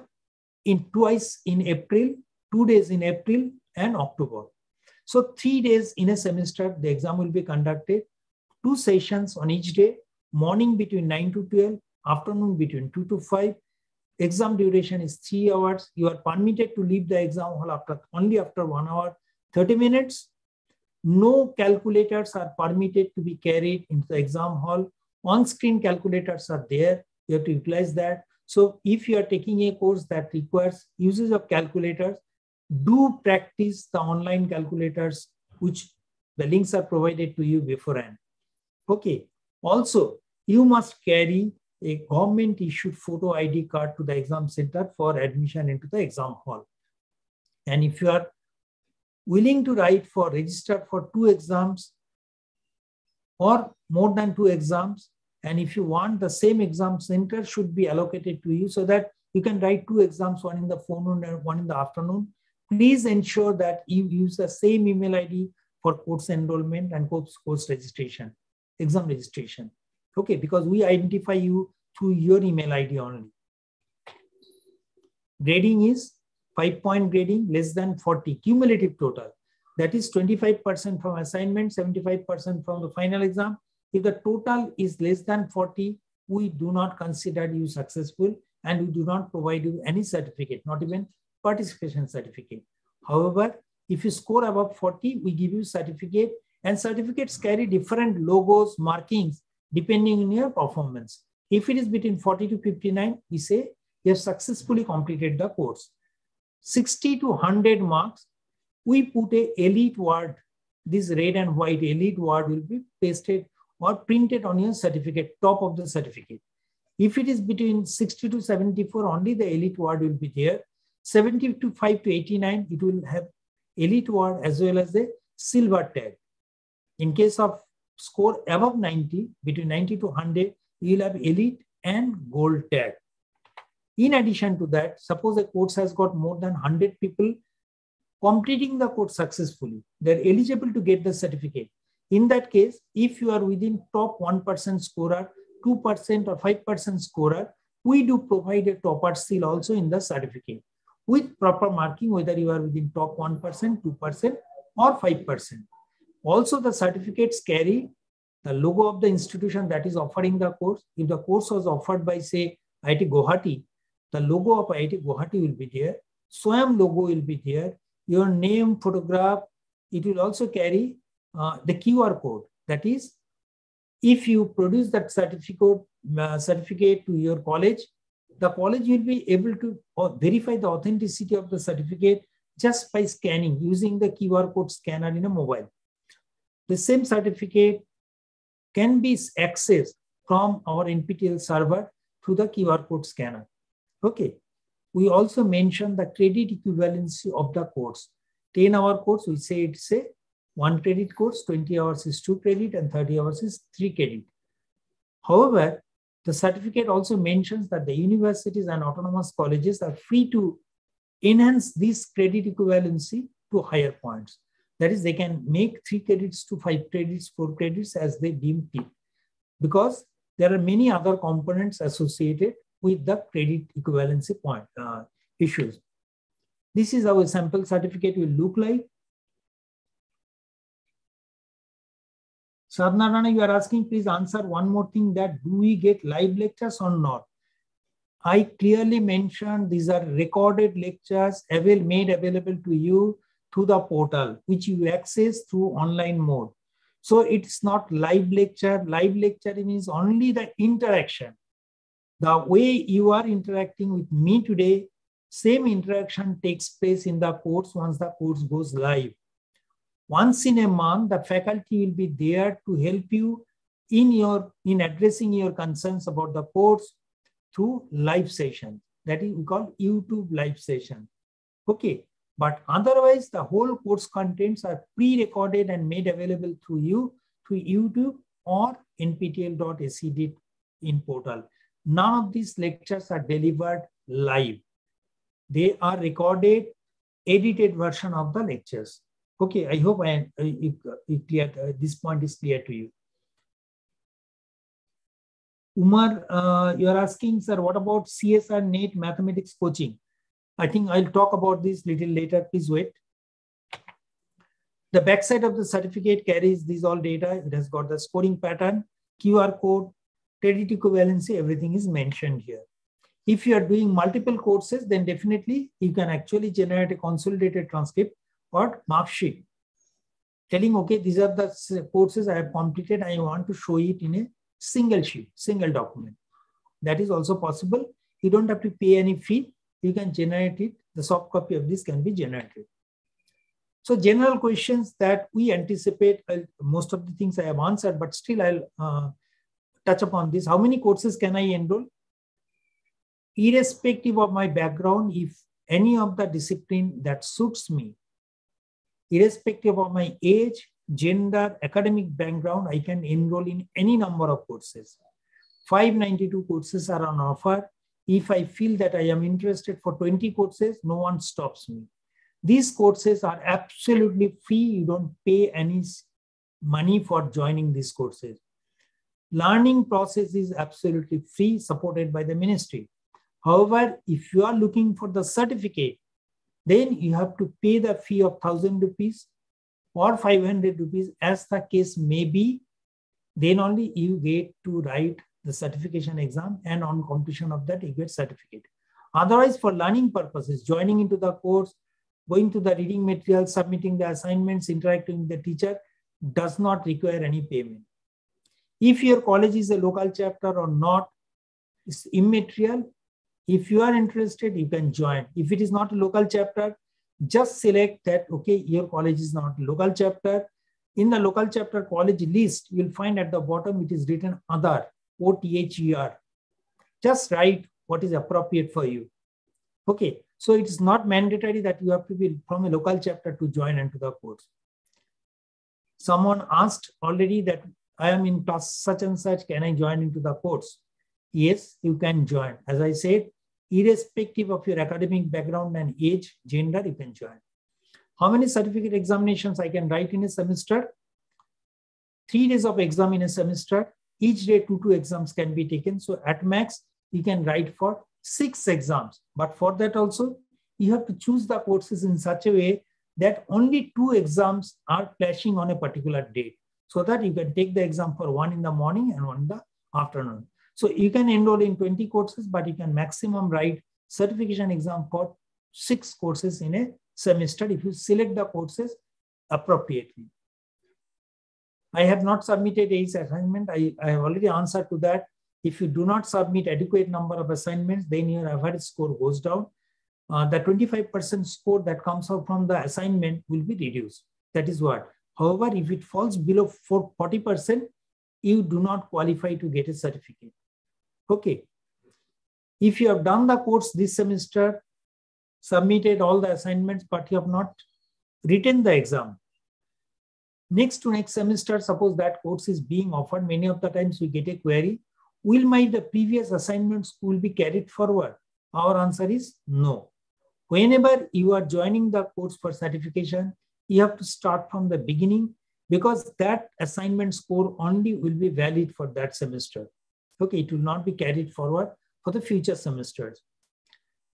in twice in April, two days in April and October. So three days in a semester, the exam will be conducted, two sessions on each day, morning between 9 to 12, afternoon between 2 to 5. Exam duration is three hours. You are permitted to leave the exam hall after only after one hour, 30 minutes. No calculators are permitted to be carried into the exam hall. On-screen calculators are there. You have to utilize that. So if you are taking a course that requires uses of calculators, do practice the online calculators, which the links are provided to you beforehand. Okay. Also, you must carry a government issued photo ID card to the exam center for admission into the exam hall. And if you are willing to write for register for two exams or more than two exams, and if you want the same exam center should be allocated to you so that you can write two exams, one in the forenoon and one in the afternoon, please ensure that you use the same email ID for course enrollment and course, course registration, exam registration. Okay, because we identify you through your email ID only. Grading is five point grading less than 40 cumulative total. That is 25% from assignment, 75% from the final exam. If the total is less than 40, we do not consider you successful and we do not provide you any certificate, not even participation certificate. However, if you score above 40, we give you certificate and certificates carry different logos, markings, depending on your performance. If it is between 40 to 59, we say you have successfully completed the course. 60 to 100 marks, we put a elite word. This red and white elite word will be pasted or printed on your certificate, top of the certificate. If it is between 60 to 74, only the elite word will be there. 75 to 89, it will have elite word as well as the silver tag. In case of score above 90, between 90 to 100, you will have elite and gold tag. In addition to that, suppose a course has got more than 100 people completing the course successfully. They're eligible to get the certificate. In that case, if you are within top 1% scorer, 2% or 5% scorer, we do provide a topper seal also in the certificate with proper marking, whether you are within top 1%, 2%, or 5%. Also, the certificates carry the logo of the institution that is offering the course. If the course was offered by, say, IIT Guwahati, the logo of IIT Guwahati will be there. SWAYAM logo will be there. Your name, photograph. It will also carry uh, the QR code. That is, if you produce that certificate, uh, certificate to your college, the college will be able to uh, verify the authenticity of the certificate just by scanning using the QR code scanner in a mobile. The same certificate can be accessed from our NPTEL server through the QR code scanner. Okay. We also mentioned the credit equivalency of the course. 10 hour course, we say it's a one credit course, 20 hours is two credit and 30 hours is three credit. However, the certificate also mentions that the universities and autonomous colleges are free to enhance this credit equivalency to higher points. That is, they can make three credits to five credits, four credits as they deem fit. Because there are many other components associated with the credit equivalency point uh, issues. This is how a sample certificate will look like. Sadhnarana, you are asking, please answer one more thing that do we get live lectures or not? I clearly mentioned these are recorded lectures avail, made available to you through the portal, which you access through online mode. So it's not live lecture. Live lecture means only the interaction. The way you are interacting with me today, same interaction takes place in the course once the course goes live. Once in a month, the faculty will be there to help you in your in addressing your concerns about the course through live session. That is we call YouTube live session. Okay. But otherwise, the whole course contents are pre-recorded and made available through you through YouTube or nptel.ac in portal. None of these lectures are delivered live. They are recorded, edited version of the lectures. Okay, I hope I, I, I clear, uh, this point is clear to you. Umar, uh, you're asking, sir, what about CSIR NET mathematics coaching? I think I'll talk about this little later. Please wait. The backside of the certificate carries these all data. It has got the scoring pattern, QR code, credit equivalency, everything is mentioned here. If you are doing multiple courses, then definitely you can actually generate a consolidated transcript or mark sheet telling, okay, these are the courses I have completed. I want to show it in a single sheet, single document. That is also possible. You don't have to pay any fee. You can generate it. The soft copy of this can be generated. So general questions that we anticipate, uh, most of the things I have answered, but still I'll uh, touch upon this. How many courses can I enroll? Irrespective of my background, if any of the discipline that suits me, irrespective of my age, gender, academic background, I can enroll in any number of courses. 592 courses are on offer. If I feel that I am interested for 20 courses, no one stops me. These courses are absolutely free. You don't pay any money for joining these courses. Learning process is absolutely free, supported by the ministry. However, if you are looking for the certificate, then you have to pay the fee of 1000 rupees or 500 rupees as the case may be. Then only you get to write the certification exam and on completion of that, you get certificate. Otherwise, for learning purposes, joining into the course, going to the reading material, submitting the assignments, interacting with the teacher does not require any payment. If your college is a local chapter or not, it's immaterial. If you are interested, you can join. If it is not a local chapter, just select that, okay, your college is not local chapter. In the local chapter college list, you'll find at the bottom it is written other, O-T-H-E-R. Just write what is appropriate for you. Okay, so it is not mandatory that you have to be from a local chapter to join into the course. Someone asked already that I am in such and such, can I join into the course? Yes, you can join. As I said, irrespective of your academic background and age, gender, you can join. How many certificate examinations I can write in a semester? Three days of exam in a semester. Each day, two, two exams can be taken. So at max, you can write for six exams. But for that also, you have to choose the courses in such a way that only two exams are clashing on a particular date so that you can take the exam for one in the morning and one in the afternoon. So you can enroll in 20 courses, but you can maximum write certification exam for six courses in a semester if you select the courses appropriately. I have not submitted a assignment. I, I have already answered to that. If you do not submit adequate number of assignments, then your average score goes down. Uh, the 25% score that comes out from the assignment will be reduced. That is what. However, if it falls below 40%, you do not qualify to get a certificate. Okay. If you have done the course this semester, submitted all the assignments, but you have not written the exam, next to next semester, suppose that course is being offered, many of the times we get a query, will my the previous assignments will be carried forward? Our answer is no. Whenever you are joining the course for certification, you have to start from the beginning because that assignment score only will be valid for that semester. Okay, it will not be carried forward for the future semesters.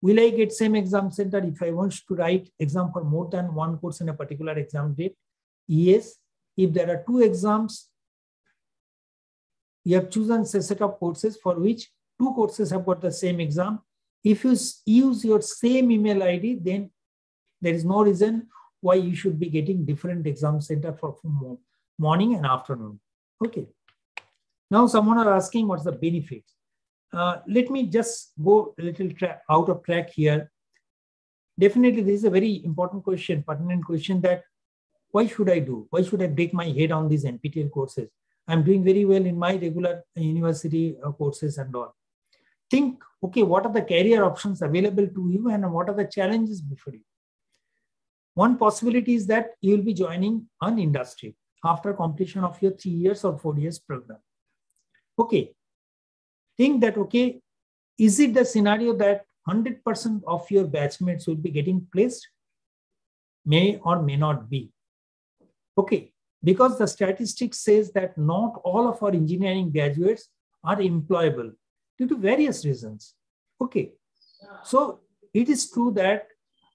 Will I get same exam center if I want to write exam for more than one course in a particular exam date? Yes. If there are two exams, you have chosen a set of courses for which two courses have got the same exam. If you use your same email ID, then there is no reason why you should be getting different exam center for morning and afternoon. Okay. Now someone are asking what's the benefit. Uh, let me just go a little out of track here. Definitely, this is a very important question, pertinent question that why should I do? Why should I break my head on these NPTEL courses? I'm doing very well in my regular university uh, courses and all. Think, okay, what are the career options available to you and what are the challenges before you? One possibility is that you will be joining an industry after completion of your three years or four years program. Okay, think that, okay, is it the scenario that 100% of your batchmates will be getting placed? May or may not be. Okay, because the statistics says that not all of our engineering graduates are employable due to various reasons. Okay, so it is true that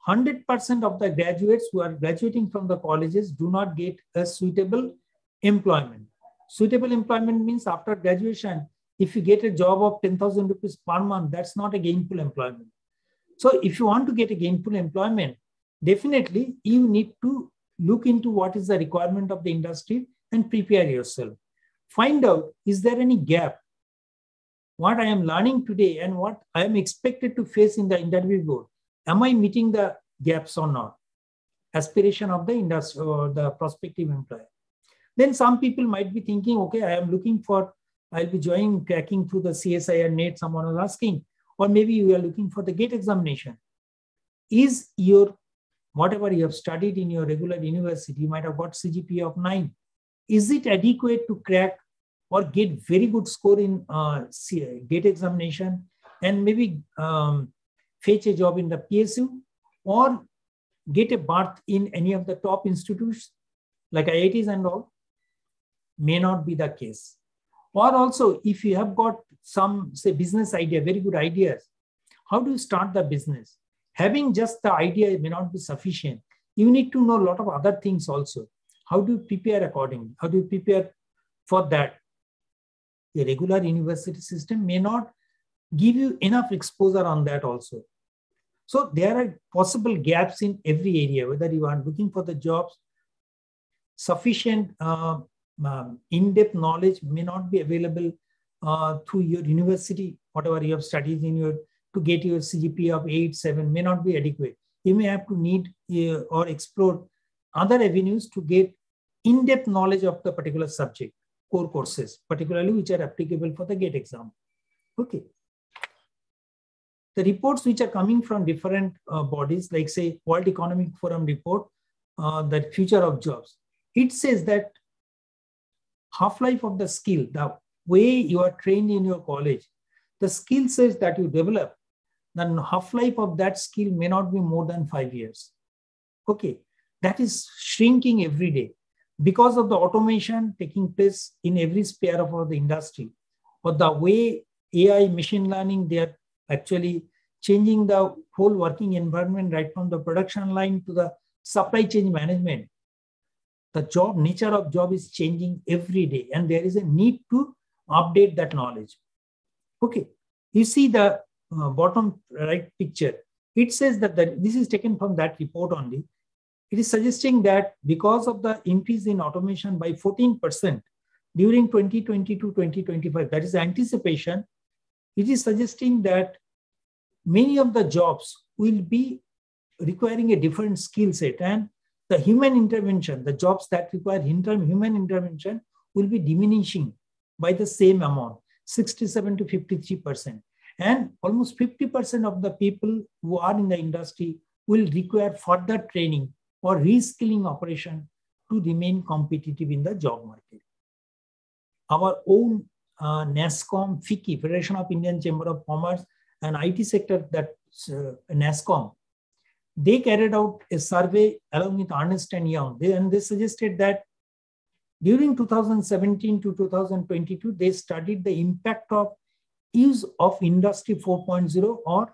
100% of the graduates who are graduating from the colleges do not get a suitable employment. Suitable employment means after graduation, if you get a job of 10,000 rupees per month, that's not a gainful employment. So if you want to get a gainful employment, definitely you need to look into what is the requirement of the industry and prepare yourself. Find out, is there any gap? What I am learning today and what I am expected to face in the interview board, am I meeting the gaps or not? Aspiration of the industry or the prospective employer. Then some people might be thinking, okay, I am looking for, I'll be joining, cracking through the CSIR NET, someone was asking, or maybe you are looking for the GATE examination. Is your whatever you have studied in your regular university, you might have got CGPA of 9. Is it adequate to crack or get very good score in uh, GATE examination and maybe um, fetch a job in the PSU or get a berth in any of the top institutes like IITs and all? May not be the case. Or also, if you have got some, say, business idea, very good ideas, how do you start the business? having just the idea may not be sufficient. You need to know a lot of other things also. How do you prepare accordingly? How do you prepare for that? A regular university system may not give you enough exposure on that also. So there are possible gaps in every area, whether you are looking for the jobs, sufficient uh, um, in-depth knowledge may not be available uh, through your university, whatever you have studied in your to get your CGPA of 8, 7 may not be adequate. You may have to need uh, or explore other avenues to get in-depth knowledge of the particular subject, core courses, particularly which are applicable for the GATE exam. Okay. The reports which are coming from different uh, bodies, like say World Economic Forum report, uh, the future of jobs, it says that half-life of the skill, the way you are trained in your college, the skill sets that you develop, the half-life of that skill may not be more than five years. Okay, that is shrinking every day because of the automation taking place in every sphere of the industry or the way AI, machine learning, they are actually changing the whole working environment right from the production line to the supply chain management. The job, nature of job is changing every day and there is a need to update that knowledge. Okay, you see the uh, bottom right picture. It says that the, this is taken from that report only. It is suggesting that because of the increase in automation by 14% during 2020 to 2025, that is anticipation, it is suggesting that many of the jobs will be requiring a different skill set and the human intervention, the jobs that require human intervention will be diminishing by the same amount, 67 to 53%. And almost 50% of the people who are in the industry will require further training or reskilling operation to remain competitive in the job market. Our own uh, NASSCOM, FICCI, Federation of Indian Chamber of Commerce, and IT sector that uh, NASSCOM, they carried out a survey along with Ernst and Young, they, and they suggested that during 2017 to 2022, they studied the impact of use of Industry 4.0 or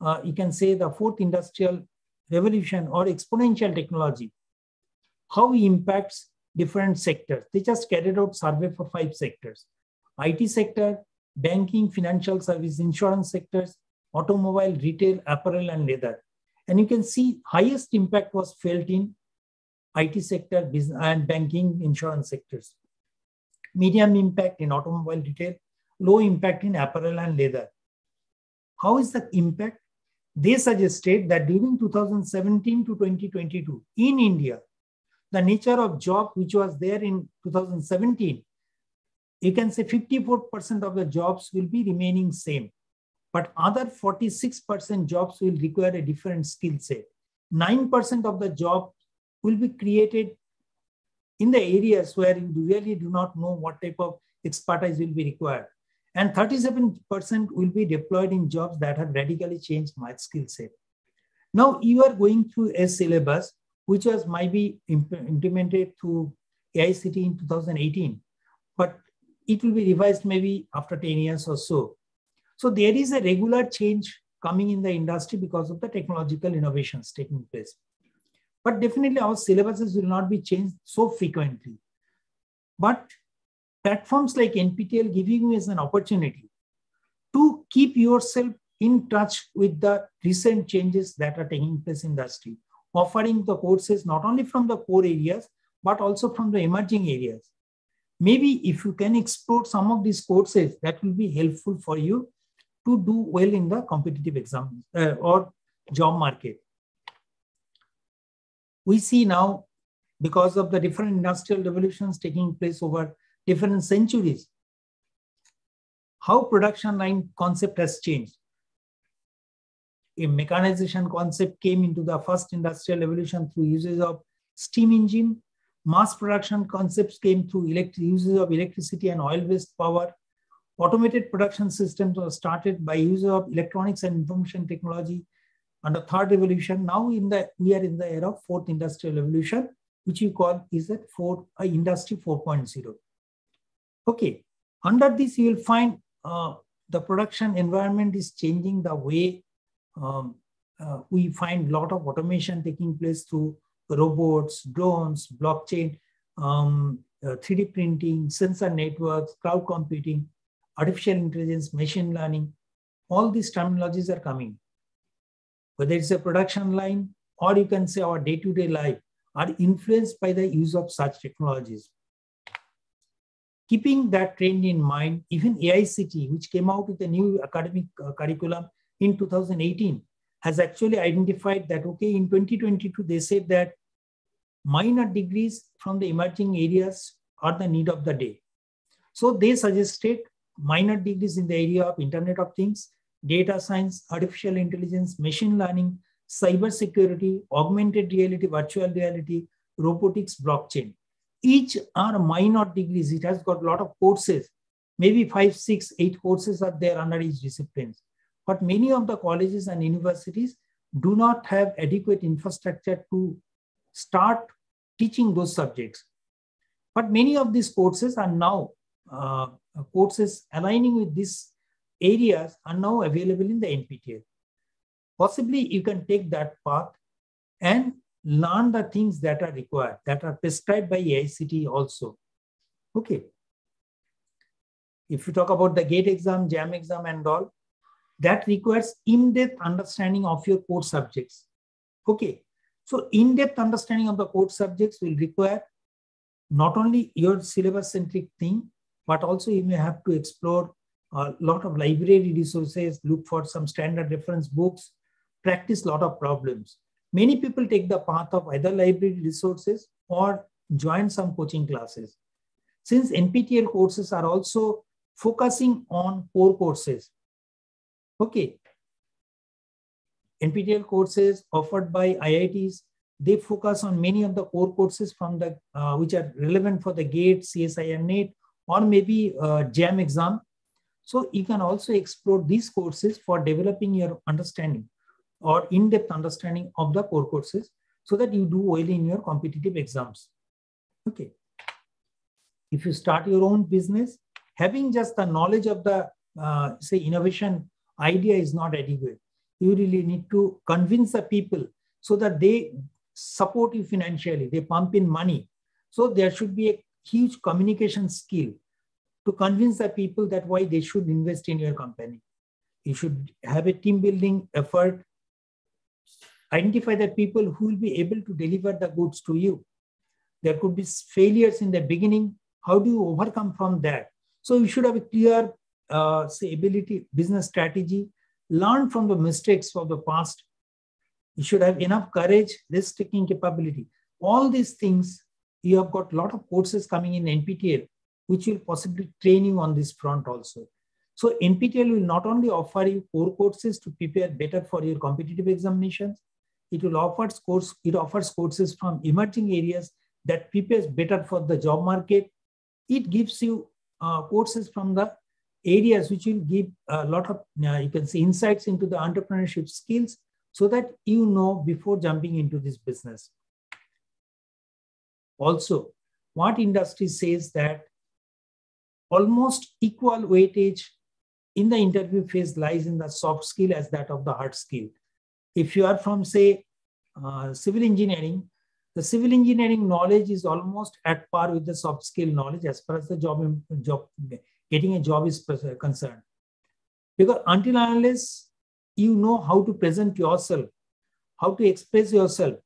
uh, you can say the fourth industrial revolution or exponential technology, how it impacts different sectors. They just carried out survey for five sectors. IT sector, banking, financial service, insurance sectors, automobile, retail, apparel, and leather. And you can see highest impact was felt in IT sector, business and banking, insurance sectors. Medium impact in automobile retail, low impact in apparel and leather. How is the impact? They suggested that during 2017 to 2022 in India, the nature of job which was there in 2017, you can say 54% of the jobs will be remaining same, but other 46% jobs will require a different skill set. 9% of the job will be created in the areas where you really do not know what type of expertise will be required. And 37% will be deployed in jobs that have radically changed my skill set. Now you are going through a syllabus, which was might be imp implemented through AICTE in 2018, but it will be revised maybe after 10 years or so. So there is a regular change coming in the industry because of the technological innovations taking place. But definitely our syllabuses will not be changed so frequently. But platforms like NPTEL giving you as an opportunity to keep yourself in touch with the recent changes that are taking place in industry, offering the courses not only from the core areas, but also from the emerging areas. Maybe if you can explore some of these courses, that will be helpful for you to do well in the competitive exam uh, or job market. We see now, because of the different industrial revolutions taking place over different centuries, how production line concept has changed. A mechanization concept came into the first industrial revolution through uses of steam engine. Mass production concepts came through uses of electricity and oil-based power. Automated production systems were started by use of electronics and information technology the third revolution. Now in the we are in the era of fourth industrial revolution, which you call is that fourth uh, industry 4.0. Okay, under this you will find uh, the production environment is changing the way um, uh, we find a lot of automation taking place through robots, drones, blockchain, um, uh, 3D printing, sensor networks, cloud computing, artificial intelligence, machine learning. All these terminologies are coming. Whether it's a production line or you can say our day-to-day -day life are influenced by the use of such technologies. Keeping that trend in mind, even AICTE, which came out with a new academic uh, curriculum in 2018 has actually identified that, okay, in 2022, they said that minor degrees from the emerging areas are the need of the day. So they suggested minor degrees in the area of Internet of Things, data science, artificial intelligence, machine learning, cyber security, augmented reality, virtual reality, robotics, blockchain. Each are minor degrees. It has got a lot of courses. Maybe five, six, eight courses are there under each disciplines. But many of the colleges and universities do not have adequate infrastructure to start teaching those subjects. But many of these courses are now uh, courses aligning with these areas are now available in the NPTEL. Possibly you can take that path and learn the things that are required, that are prescribed by AICTE also. Okay. If you talk about the GATE exam, JAM exam and all, that requires in-depth understanding of your core subjects. Okay. So in-depth understanding of the core subjects will require not only your syllabus-centric thing, but also you may have to explore a lot of library resources, look for some standard reference books, practice a lot of problems. Many people take the path of either library resources or join some coaching classes. Since NPTEL courses are also focusing on core courses. Okay. NPTEL courses offered by IITs, they focus on many of the core courses from the uh, which are relevant for the GATE, CSIR NET, or maybe uh, JAM exam. So you can also explore these courses for developing your understanding or in-depth understanding of the core courses so that you do well in your competitive exams. Okay. If you start your own business, having just the knowledge of the, uh, say, innovation idea is not adequate. You really need to convince the people so that they support you financially, they pump in money. So there should be a huge communication skill to convince the people that why they should invest in your company. You should have a team building effort identify the people who will be able to deliver the goods to you. There could be failures in the beginning. How do you overcome from that? So you should have a clear, uh, say, ability, business strategy, learn from the mistakes of the past. You should have enough courage, risk-taking capability. All these things, you have got a lot of courses coming in NPTEL, which will possibly train you on this front also. So NPTEL will not only offer you core courses to prepare better for your competitive examinations, it will offer course, it offers courses from emerging areas that prepares better for the job market. It gives you uh, courses from the areas which will give a lot of, uh, you can see insights into the entrepreneurship skills so that you know before jumping into this business. Also, what industry says that almost equal weightage in the interview phase lies in the soft skill as that of the hard skill if you are from say uh, civil engineering the civil engineering knowledge is almost at par with the soft skill knowledge as far as the job job getting a job is uh, concerned. Because until unless you know how to present yourself how to express yourself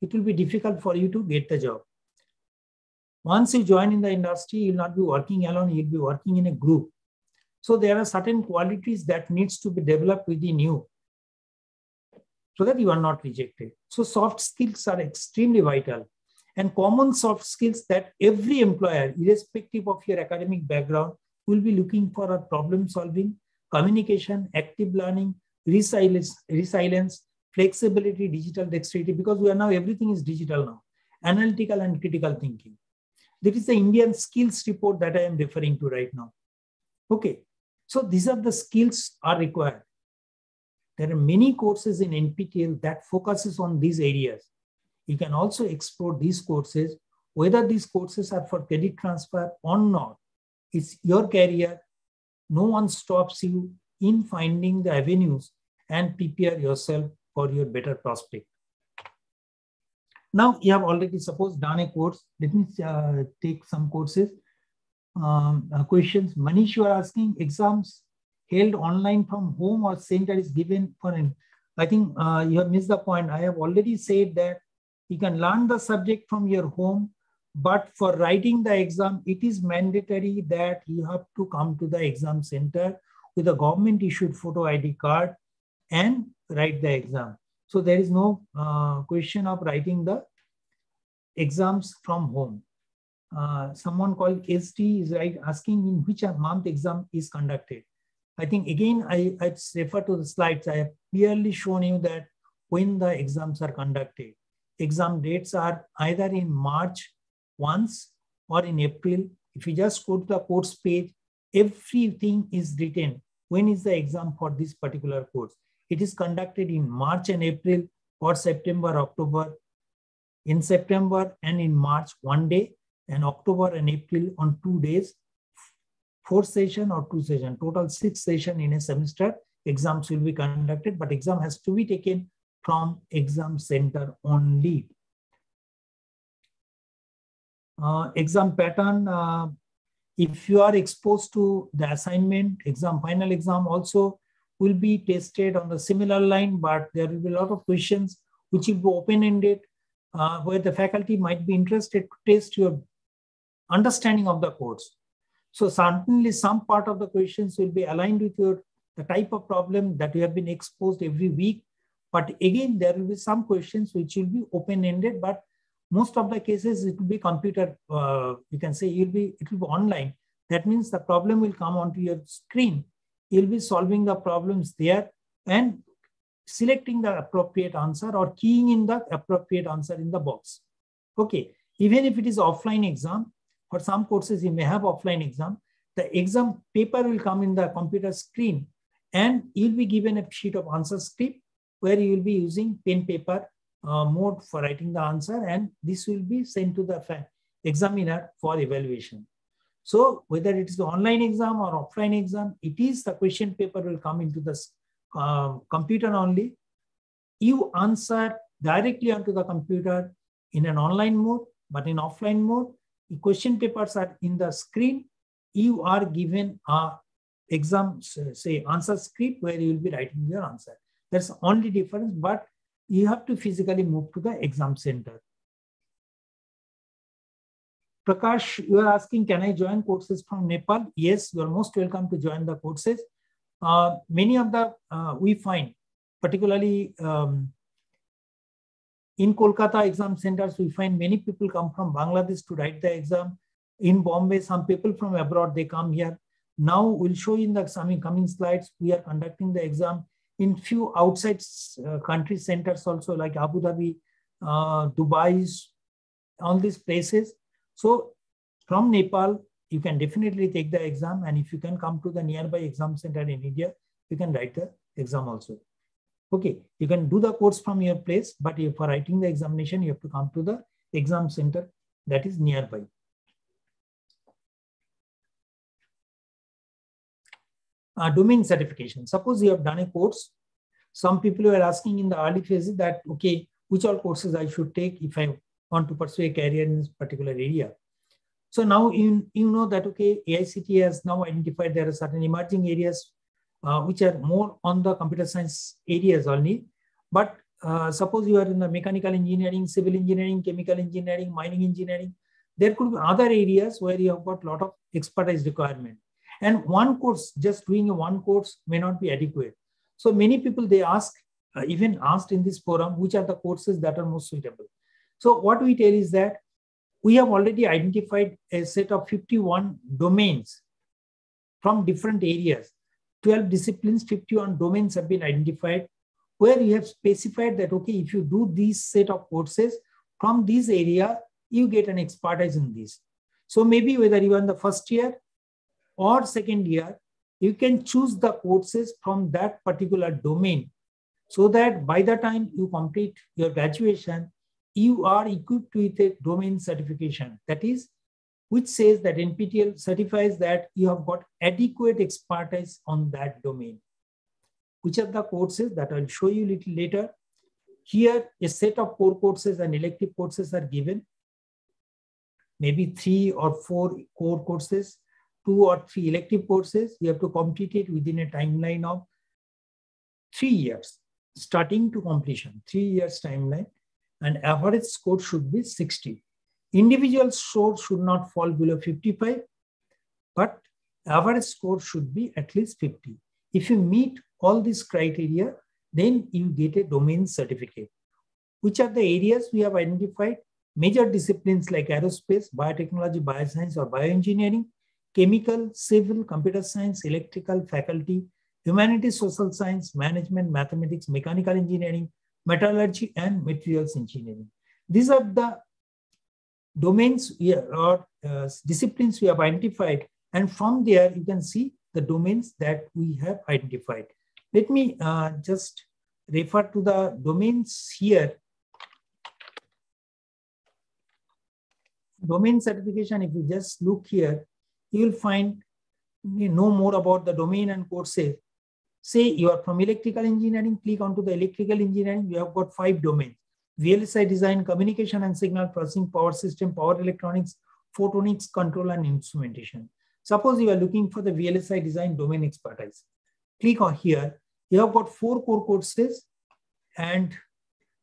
it will be difficult for you to get the job. Once you join in the industry you'll not be working alone you'll be working in a group. So there are certain qualities that needs to be developed within you so that you are not rejected. So soft skills are extremely vital. And common soft skills that every employer, irrespective of your academic background, will be looking for are problem solving, communication, active learning, resilience, resilience, flexibility, digital dexterity, because we are now, everything is digital now, analytical and critical thinking. That is the Indian skills report that I am referring to right now. Okay, so these are the skills are required. There are many courses in NPTEL that focuses on these areas. You can also explore these courses, whether these courses are for credit transfer or not. It's your career. No one stops you in finding the avenues and prepare yourself for your better prospect. Now you have already suppose done a course. Let me uh, take some courses. Um, uh, questions. Manish, you are asking exams held online from home or center is given for an, I think uh, you have missed the point. I have already said that you can learn the subject from your home, but for writing the exam, it is mandatory that you have to come to the exam center with a government issued photo ID card and write the exam. So there is no uh, question of writing the exams from home. Uh, someone called SD is right asking in which month exam is conducted. I think again, I, I refer to the slides. I have clearly shown you that when the exams are conducted, exam dates are either in March once or in April. If you just go to the course page, everything is written. When is the exam for this particular course? It is conducted in March and April or September, October. In September and in March, one day, and October and April on two days, four session or two session, total six session in a semester. Exams will be conducted, but exam has to be taken from exam center only. Uh, exam pattern, uh, if you are exposed to the assignment, exam, final exam also will be tested on the similar line, but there will be a lot of questions which will be open-ended, uh, where the faculty might be interested to test your understanding of the course. So certainly some part of the questions will be aligned with your the type of problem that you have been exposed every week. But again, there will be some questions which will be open-ended, but most of the cases it will be computer, uh, you can say you'll be, it will be online. That means the problem will come onto your screen. You'll be solving the problems there and selecting the appropriate answer or keying in the appropriate answer in the box. Okay, even if it is offline exam, for some courses you may have offline exam, the exam paper will come in the computer screen and you'll be given a sheet of answer script where you will be using pen paper uh, mode for writing the answer and this will be sent to the examiner for evaluation. So whether it is the online exam or offline exam, it is the question paper will come into the uh, computer only. You answer directly onto the computer in an online mode, but in offline mode, the question papers are in the screen. You are given a exam, say answer script where you will be writing your answer. That's only difference, but you have to physically move to the exam center. Prakash, you are asking, can I join courses from Nepal? Yes, you are most welcome to join the courses. Uh, many of the, uh, we find, particularly um, in Kolkata exam centers, we find many people come from Bangladesh to write the exam. In Bombay, some people from abroad, they come here. Now we'll show you in the coming, coming slides, we are conducting the exam in few outside uh, country centers also like Abu Dhabi, uh, Dubai, all these places. So from Nepal, you can definitely take the exam. And if you can come to the nearby exam center in India, you can write the exam also. Okay, you can do the course from your place, but if for writing the examination, you have to come to the exam center that is nearby. Uh, domain certification. Suppose you have done a course. Some people were asking in the early phases that, okay, which all courses I should take if I want to pursue a career in this particular area. So now you, you know that, okay, AICTE has now identified there are certain emerging areas uh, which are more on the computer science areas only. But uh, suppose you are in the mechanical engineering, civil engineering, chemical engineering, mining engineering, there could be other areas where you have got a lot of expertise requirement. And one course, just doing a one course may not be adequate. So many people, they ask, uh, even asked in this forum, which are the courses that are most suitable. So what we tell is that we have already identified a set of 51 domains from different areas. 12 disciplines, 51 domains have been identified where you have specified that, okay, if you do these set of courses from this area, you get an expertise in this. So maybe whether you are in the first year or second year, you can choose the courses from that particular domain so that by the time you complete your graduation, you are equipped with a domain certification. That is, which says that NPTEL certifies that you have got adequate expertise on that domain. Which are the courses that I'll show you a little later. Here, a set of core courses and elective courses are given. Maybe three or four core courses, two or three elective courses. You have to complete it within a timeline of three years, starting to completion, three years timeline. And average score should be 60. Individual score should not fall below 55, but average score should be at least 50. If you meet all these criteria, then you get a domain certificate. Which are the areas we have identified? Major disciplines like aerospace, biotechnology, bioscience, or bioengineering, chemical, civil, computer science, electrical, faculty, humanities, social science, management, mathematics, mechanical engineering, metallurgy, and materials engineering. These are the domains or uh, disciplines we have identified. And from there, you can see the domains that we have identified. Let me uh, just refer to the domains here. Domain certification, if you just look here, you will find you know more about the domain and courses. Say you are from electrical engineering, click onto the electrical engineering, you have got five domains. VLSI design, communication and signal processing, power system, power electronics, photonics, control and instrumentation. Suppose you are looking for the VLSI design domain expertise. Click on here. You have got four core courses and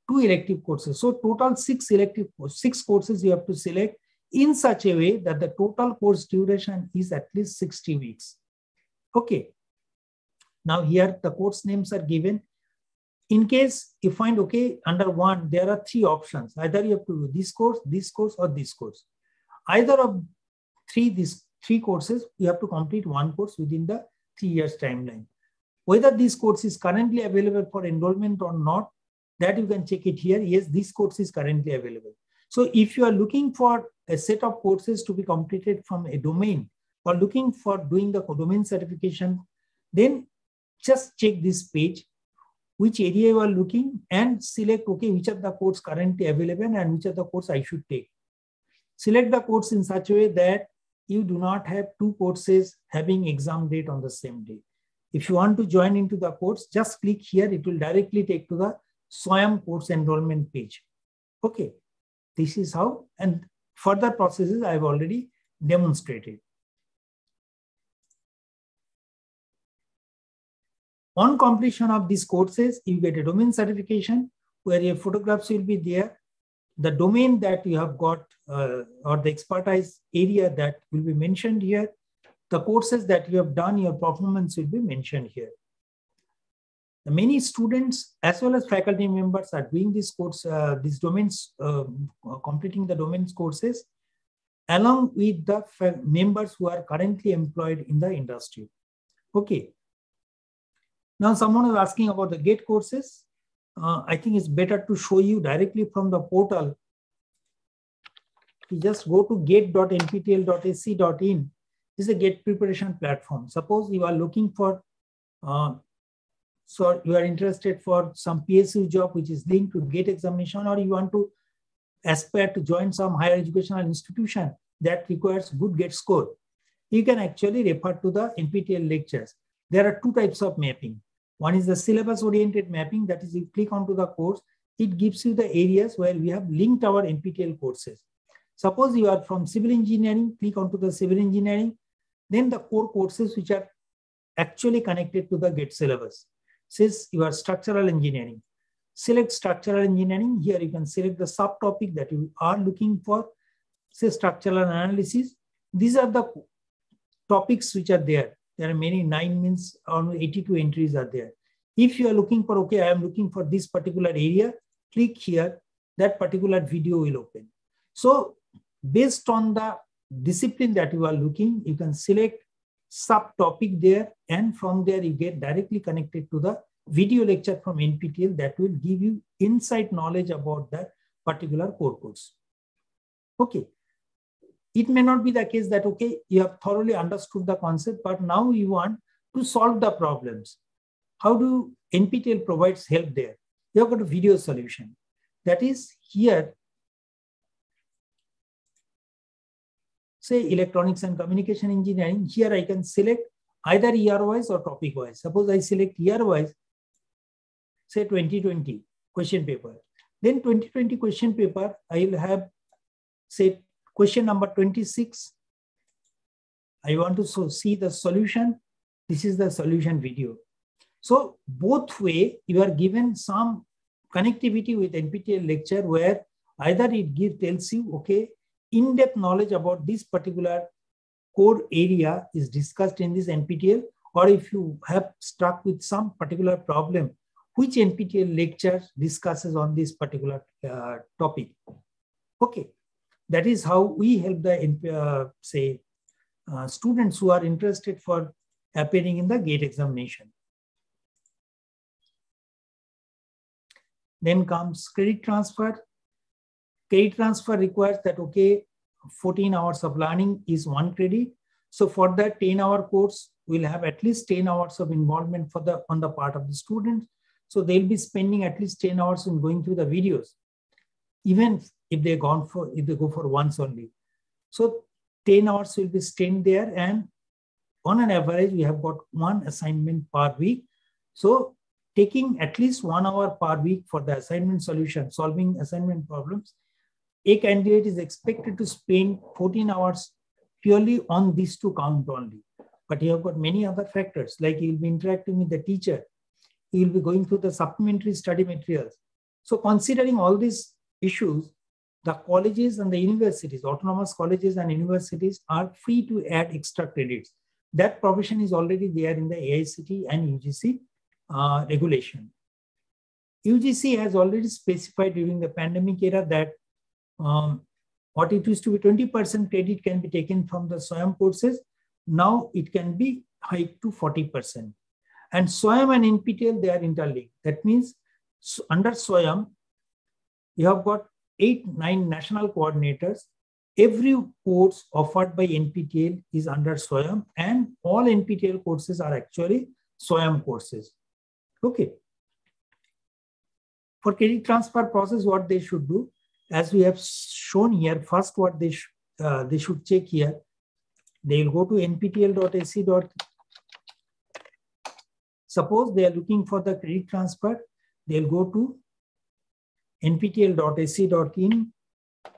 two elective courses. So total six elective six courses you have to select in such a way that the total course duration is at least 60 weeks. Okay. Now here the course names are given in case you find, okay, under one, there are three options. Either you have to do this course, this course, or this course. Either of three, these three courses, you have to complete one course within the three years timeline. Whether this course is currently available for enrollment or not, that you can check it here. Yes, this course is currently available. So if you are looking for a set of courses to be completed from a domain or looking for doing the domain certification, then just check this page which area you are looking and select, okay, which of the courses currently available and which of the course I should take. Select the course in such a way that you do not have two courses having exam date on the same day. If you want to join into the course, just click here. It will directly take to the SWAYAM course enrollment page. Okay, this is how, and further processes I've already demonstrated. On completion of these courses, you get a domain certification where your photographs will be there. The domain that you have got uh, or the expertise area that will be mentioned here. The courses that you have done, your performance will be mentioned here. Many students as well as faculty members are doing this course, uh, these domains, uh, completing the domains courses along with the members who are currently employed in the industry. Okay, now someone is asking about the GATE courses. Uh, I think it's better to show you directly from the portal. You just go to gate.nptel.ac.in. This is a GATE preparation platform. Suppose you are looking for, uh, so you are interested for some PSU job which is linked to GATE examination or you want to aspire to join some higher educational institution that requires good GATE score. You can actually refer to the NPTEL lectures. There are two types of mapping. One is the syllabus oriented mapping. That is, you click onto the course, it gives you the areas where we have linked our NPTEL courses. Suppose you are from civil engineering, click onto the civil engineering, then the core courses which are actually connected to the GATE syllabus. Says you are structural engineering. Select structural engineering. Here you can select the subtopic that you are looking for. Say structural analysis. These are the topics which are there. There are many nine means almost 82 entries are there. If you are looking for, okay, I am looking for this particular area, click here, that particular video will open. So based on the discipline that you are looking, you can select subtopic there and from there you get directly connected to the video lecture from NPTEL that will give you insight knowledge about that particular core course. Okay, it may not be the case that, okay, you have thoroughly understood the concept, but now you want to solve the problems. How do NPTEL provides help there? You have got a video solution. That is here, say electronics and communication engineering. Here I can select either year-wise or topic-wise. Suppose I select year-wise, say 2020 question paper. Then 2020 question paper, I will have say Question number 26. I want to so see the solution. This is the solution video. So both way, you are given some connectivity with NPTEL lecture where either it gives tells you, okay, in-depth knowledge about this particular core area is discussed in this NPTEL, or if you have stuck with some particular problem which NPTEL lecture discusses on this particular uh, topic. Okay, that is how we help the, uh, say, uh, students who are interested for appearing in the GATE examination. Then comes credit transfer. Credit transfer requires that, okay, 14 hours of learning is one credit. So for that 10 hour course, we'll have at least 10 hours of involvement for the on the part of the students. So they'll be spending at least 10 hours in going through the videos, even if they gone for if they go for once only. So 10 hours will be spent there, and on an average, we have got one assignment per week. So taking at least one hour per week for the assignment solution, solving assignment problems, a candidate is expected to spend 14 hours purely on these two count only. But you have got many other factors, like you'll be interacting with the teacher, you'll be going through the supplementary study materials. So considering all these issues, the colleges and the universities, autonomous colleges and universities are free to add extra credits. That provision is already there in the AICTE and UGC uh, regulation. UGC has already specified during the pandemic era that um, what it used to be 20% credit can be taken from the SWAYAM courses. Now it can be hiked to 40%. And SWAYAM and NPTEL, they are interlinked. That means under SWAYAM, you have got eight, nine national coordinators. Every course offered by NPTEL is under SWAYAM and all NPTEL courses are actually SWAYAM courses. Okay. For credit transfer process, what they should do, as we have shown here, first what they, sh uh, they should check here, they will go to nptel.ac. Suppose they are looking for the credit transfer, they'll go to nptel.ac.in,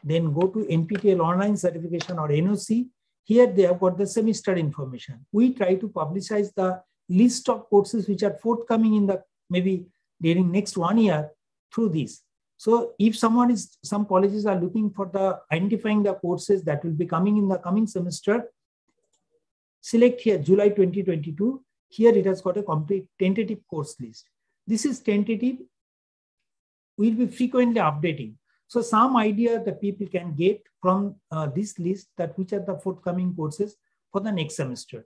then go to NPTEL online certification or NOC. Here they have got the semester information. We try to publicize the list of courses which are forthcoming in the maybe during next one year through this. So if someone is, some colleges are looking for the identifying the courses that will be coming in the coming semester, select here July 2022. Here it has got a complete tentative course list. This is tentative. We'll be frequently updating. So some idea that people can get from uh, this list that which are the forthcoming courses for the next semester.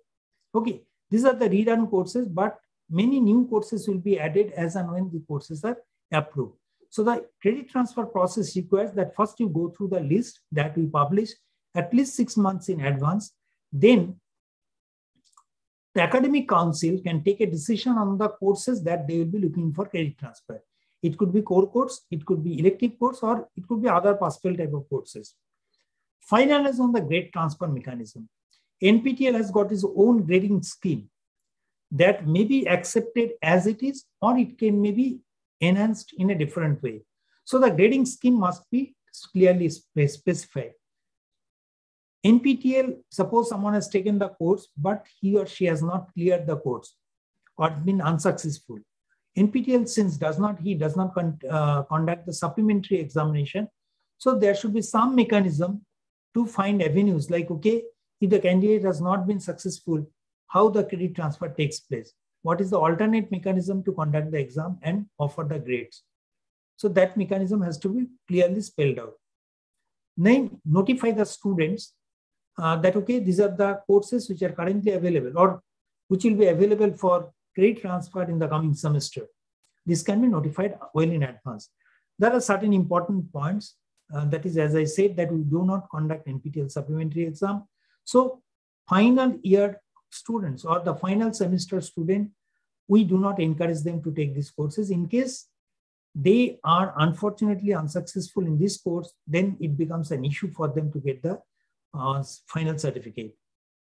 Okay, these are the rerun courses, but many new courses will be added as and when the courses are approved. So the credit transfer process requires that first you go through the list that we publish at least six months in advance. Then the academic council can take a decision on the courses that they will be looking for credit transfer. It could be core course, it could be elective course, or it could be other pastoral type of courses. Final is on the grade transfer mechanism. NPTEL has got its own grading scheme that may be accepted as it is, or it can maybe enhanced in a different way. So the grading scheme must be clearly specified. NPTEL, suppose someone has taken the course, but he or she has not cleared the course or been unsuccessful. NPTEL, since does not he does not con uh, conduct the supplementary examination, so there should be some mechanism to find avenues like okay, if the candidate has not been successful, how the credit transfer takes place what is the alternate mechanism to conduct the exam and offer the grades. So that mechanism has to be clearly spelled out. Then notify the students uh, that, okay, these are the courses which are currently available or which will be available for grade transfer in the coming semester. This can be notified well in advance. There are certain important points. Uh, that is, as I said, that we do not conduct NPTEL supplementary exam. So final year students or the final semester student, we do not encourage them to take these courses. In case they are unfortunately unsuccessful in this course, then it becomes an issue for them to get the uh, final certificate.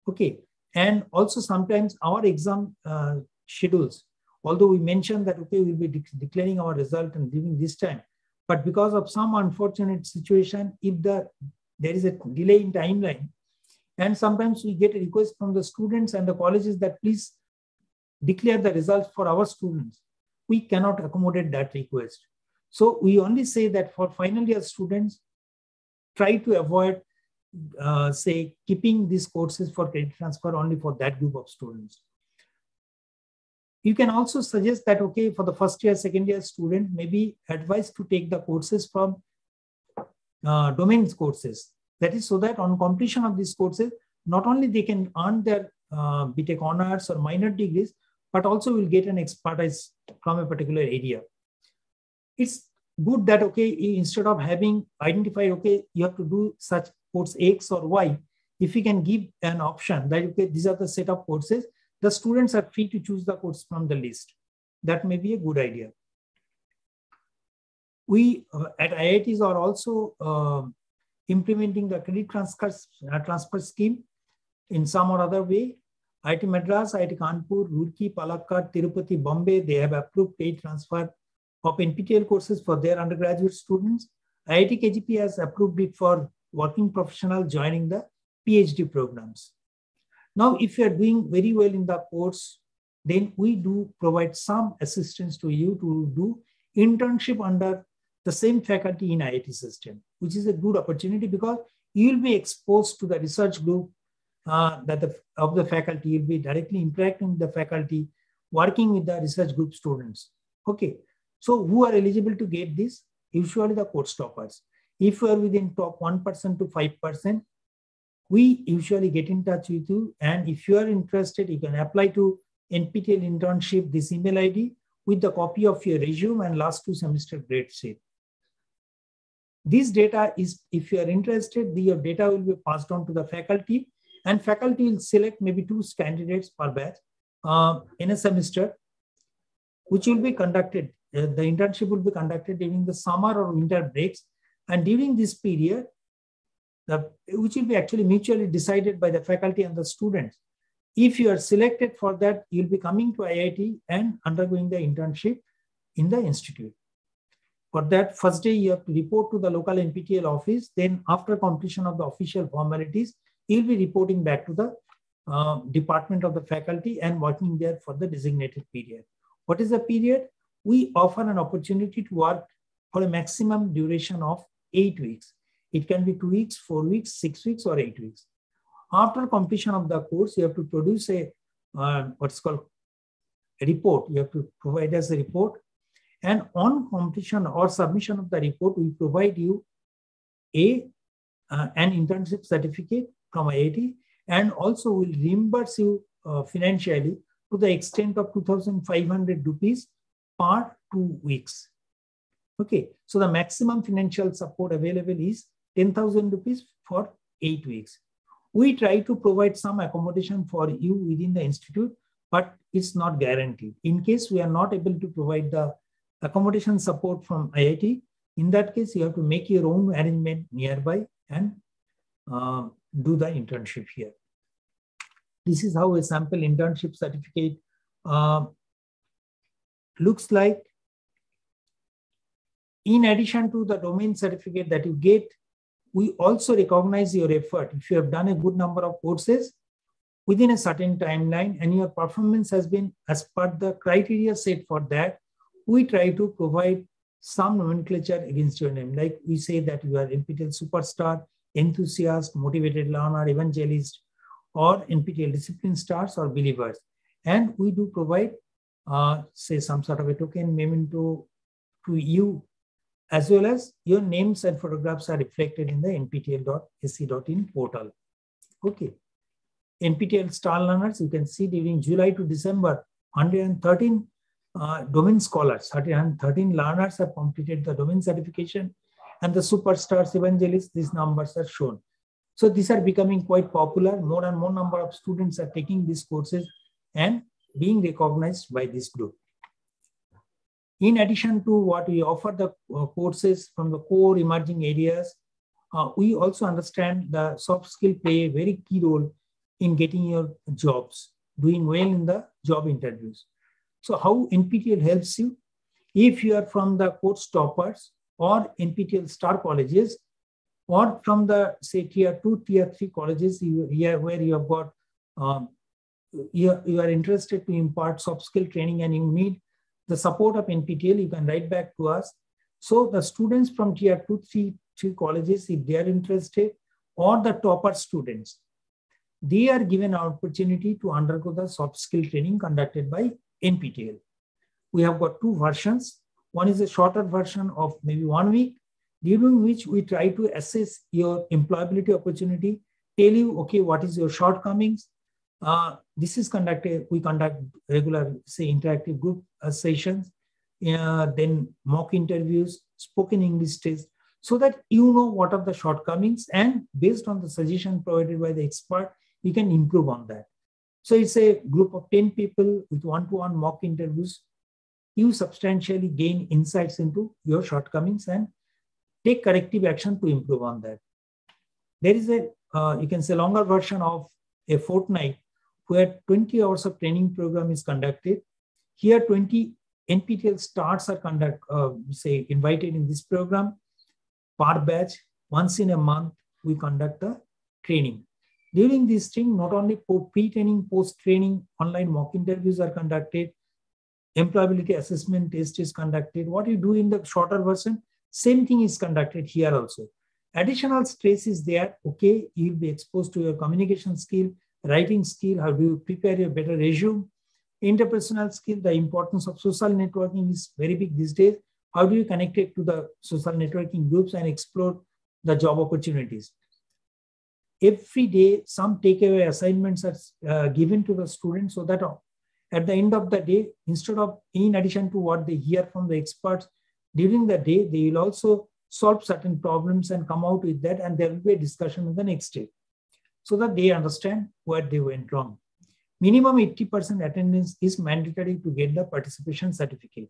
Okay. And also sometimes our exam uh, schedules, although we mentioned that, okay, we'll be de declaring our result and giving this time, but because of some unfortunate situation, if the there is a delay in timeline, and sometimes we get a request from the students and the colleges that please declare the results for our students. We cannot accommodate that request. So we only say that for final year students, try to avoid, uh, say, keeping these courses for credit transfer only for that group of students. You can also suggest that, okay, for the first year, second year student, maybe advised to take the courses from uh, domains courses. That is so that on completion of these courses, not only they can earn their uh, BTech honors or minor degrees, but also will get an expertise from a particular area. It's good that, okay, instead of having identified, okay, you have to do such course X or Y, if you can give an option that, okay, these are the set of courses, the students are free to choose the course from the list. That may be a good idea. We uh, at IITs are also uh, implementing the credit transfer, uh, transfer scheme in some or other way. IIT Madras, IIT Kanpur, Roorkee, Palakkad, Tirupati, Bombay, they have approved paid transfer of NPTEL courses for their undergraduate students. IIT KGP has approved it for working professional joining the PhD programs. Now, if you are doing very well in the course, then we do provide some assistance to you to do internship under the same faculty in IIT system, which is a good opportunity because you will be exposed to the research group uh, that the, of the faculty, you'll be directly interacting with the faculty, working with the research group students. Okay, so who are eligible to get this? Usually the course toppers. If you are within top 1% to 5%, we usually get in touch with you. And if you are interested, you can apply to NPTEL internship, this email ID with the copy of your resume and last two semester grade sheet. This data is, if you are interested, your data will be passed on to the faculty and faculty will select maybe two candidates per batch uh, in a semester, which will be conducted. Uh, the internship will be conducted during the summer or winter breaks. And during this period, the, which will be actually mutually decided by the faculty and the students. If you are selected for that, you'll be coming to IIT and undergoing the internship in the institute. For that first day, you have to report to the local NPTEL office. Then after completion of the official formalities, you'll be reporting back to the uh, department of the faculty and working there for the designated period. What is the period? We offer an opportunity to work for a maximum duration of eight weeks. It can be two weeks, four weeks, six weeks, or eight weeks. After completion of the course, you have to produce a uh, what's called a report. You have to provide us a report. And on completion or submission of the report, we provide you a uh, an internship certificate from IIT and also will reimburse you uh, financially to the extent of 2,500 rupees per two weeks. Okay, so the maximum financial support available is 10,000 rupees for eight weeks. We try to provide some accommodation for you within the institute, but it's not guaranteed. In case we are not able to provide the accommodation support from IIT, in that case, you have to make your own arrangement nearby and uh, do the internship here. This is how a sample internship certificate uh, looks like. In addition to the domain certificate that you get, we also recognize your effort. If you have done a good number of courses within a certain timeline and your performance has been as per the criteria set for that, we try to provide some nomenclature against your name. Like we say that you are NPTEL superstar, enthusiast, motivated learner, evangelist, or NPTEL discipline stars or believers. And we do provide, uh, say, some sort of a token memento to you as well as your names and photographs are reflected in the nptel.ac.in portal. Okay. NPTEL star learners, you can see during July to December, 113 uh, domain scholars, 113 learners have completed the domain certification and the superstars evangelists, these numbers are shown. So these are becoming quite popular. More and more number of students are taking these courses and being recognized by this group. In addition to what we offer the uh, courses from the core emerging areas, uh, we also understand the soft skill play a very key role in getting your jobs, doing well in the job interviews. So how NPTEL helps you? If you are from the course toppers or NPTEL star colleges, or from the say tier two, tier three colleges you, where you have got um, you, you are interested to impart soft skill training and you need the support of NPTEL, you can write back to us. So the students from tier two, three, three colleges, if they are interested, or the topper students, they are given an opportunity to undergo the soft skill training conducted by NPTEL. We have got two versions. One is a shorter version of maybe one week, during which we try to assess your employability opportunity, tell you, okay, what is your shortcomings. Uh, this is conducted, we conduct regular, say, interactive group uh, sessions, uh, then mock interviews, spoken English tests, so that you know what are the shortcomings and based on the suggestion provided by the expert, you can improve on that. So it's a group of 10 people with one-to-one mock interviews. You substantially gain insights into your shortcomings and take corrective action to improve on that. There is a, uh, you can say longer version of a fortnight where 20 hours of training program is conducted. Here 20 NPTEL starts are conduct, uh, say invited in this program per batch. Once in a month, we conduct the training. During this thing, not only pre-training, post-training, online mock interviews are conducted, employability assessment test is conducted. What you do in the shorter version, same thing is conducted here also. Additional stress is there. Okay, you'll be exposed to your communication skill, writing skill, how do you prepare your better resume, interpersonal skill, the importance of social networking is very big these days. How do you connect it to the social networking groups and explore the job opportunities? Every day, some takeaway assignments are uh, given to the students so that at the end of the day, instead of in addition to what they hear from the experts during the day, they will also solve certain problems and come out with that, and there will be a discussion on the next day so that they understand where they went wrong. Minimum 80% attendance is mandatory to get the participation certificate.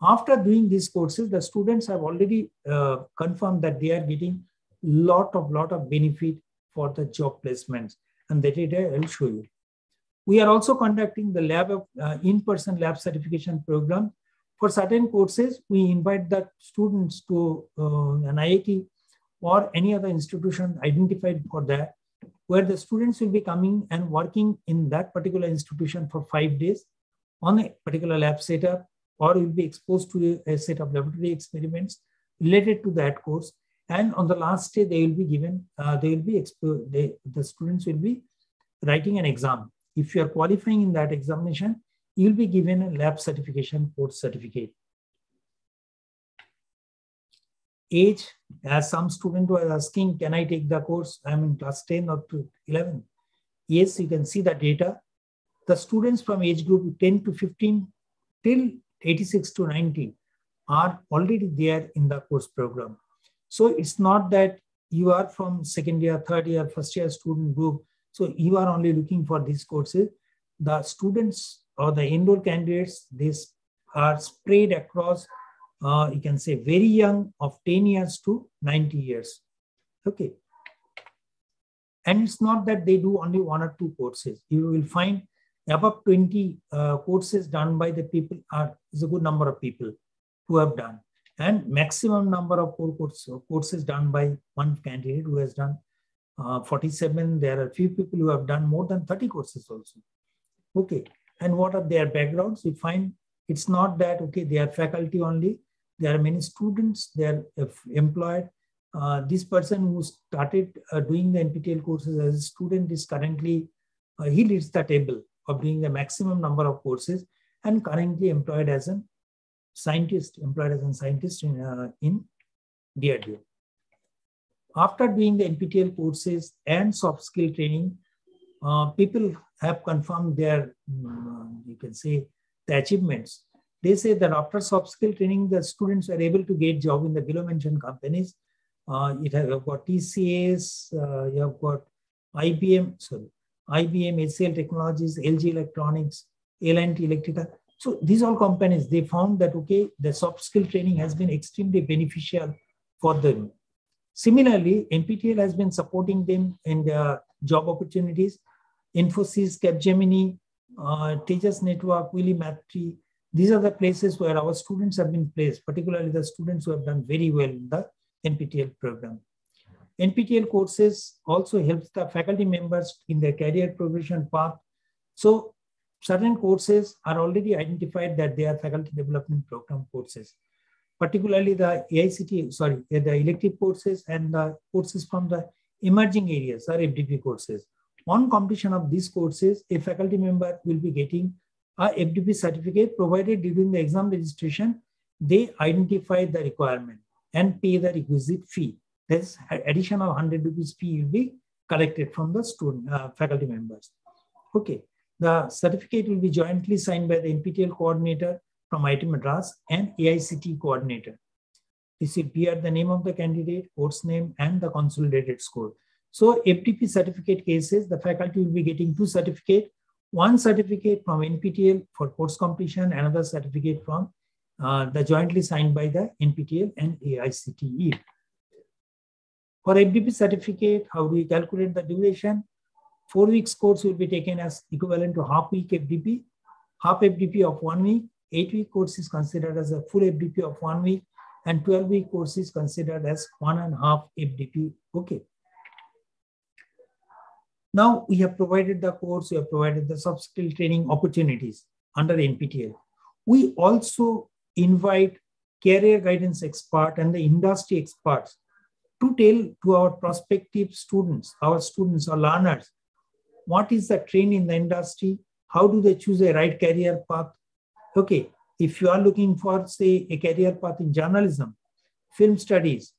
After doing these courses, the students have already uh, confirmed that they are getting lot of lot of benefit for the job placements, and that I will show you. We are also conducting the lab uh, in-person lab certification program. For certain courses, we invite the students to uh, an IIT or any other institution identified for that, where the students will be coming and working in that particular institution for five days on a particular lab setup, or will be exposed to a set of laboratory experiments related to that course. And on the last day, they will be given, uh, they will be, expo- they, the students will be writing an exam. If you are qualifying in that examination, you'll be given a lab certification course certificate. Age, as some student was asking, can I take the course? I'm in class 10 or 11. Yes, you can see the data. The students from age group 10 to 15 till 86 to 90 are already there in the course program. So it's not that you are from second year, third year, first year student group. So you are only looking for these courses. The students or the enrolled candidates, these are spread across, uh, you can say very young of 10 years to 90 years. Okay. And it's not that they do only one or two courses. You will find above 20 uh, courses done by the people are is a good number of people who have done and maximum number of course, courses done by one candidate who has done uh, 47 there are few people who have done more than 30 courses also. Okay. And what are their backgrounds? We find it's not that okay they are faculty only. There are many students they are employed. Uh, this person who started uh, doing the nptel courses as a student is currently uh, he leads the table of doing the maximum number of courses and currently employed as a scientist, employed as a scientist in, uh, in DRDO. After doing the NPTEL courses and soft skill training, uh, people have confirmed their, um, you can say, the achievements. They say that after soft skill training, the students are able to get job in the below mentioned companies. Uh, it have got TCS, uh, you have got IBM, sorry, IBM, HCL Technologies, LG Electronics, L&T Electrical. So these all companies, they found that, okay, the soft skill training has been extremely beneficial for them. Similarly, NPTEL has been supporting them in their job opportunities. Infosys, Capgemini, uh, Tejas Network, Wiley Mthree, these are the places where our students have been placed, particularly the students who have done very well in the NPTEL program. NPTEL courses also helps the faculty members in their career progression path. So certain courses are already identified that they are faculty development program courses, particularly the AICTE, sorry, the elective courses and the courses from the emerging areas are FDP courses. On completion of these courses, a faculty member will be getting a FDP certificate provided during the exam registration, they identify the requirement and pay the requisite fee. This additional 100 rupees fee will be collected from the student uh, faculty members. Okay, the certificate will be jointly signed by the NPTEL coordinator from IIT Madras and AICTE coordinator. This will bear the name of the candidate, course name, and the consolidated score. So FDP certificate cases, the faculty will be getting two certificate, one certificate from NPTEL for course completion, another certificate from uh, the jointly signed by the NPTEL and AICTE. For FDP certificate, how do we calculate the duration? Four weeks course will be taken as equivalent to half week FDP. Half FDP of one week, eight week course is considered as a full FDP of one week, and 12 week course is considered as one and a half FDP. Okay. Now we have provided the course, we have provided the soft skill training opportunities under NPTEL. We also invite career guidance expert and the industry experts to tell to our prospective students, our students or learners, what is the trend in the industry? How do they choose a right career path? Okay, if you are looking for, say, a career path in journalism, film studies,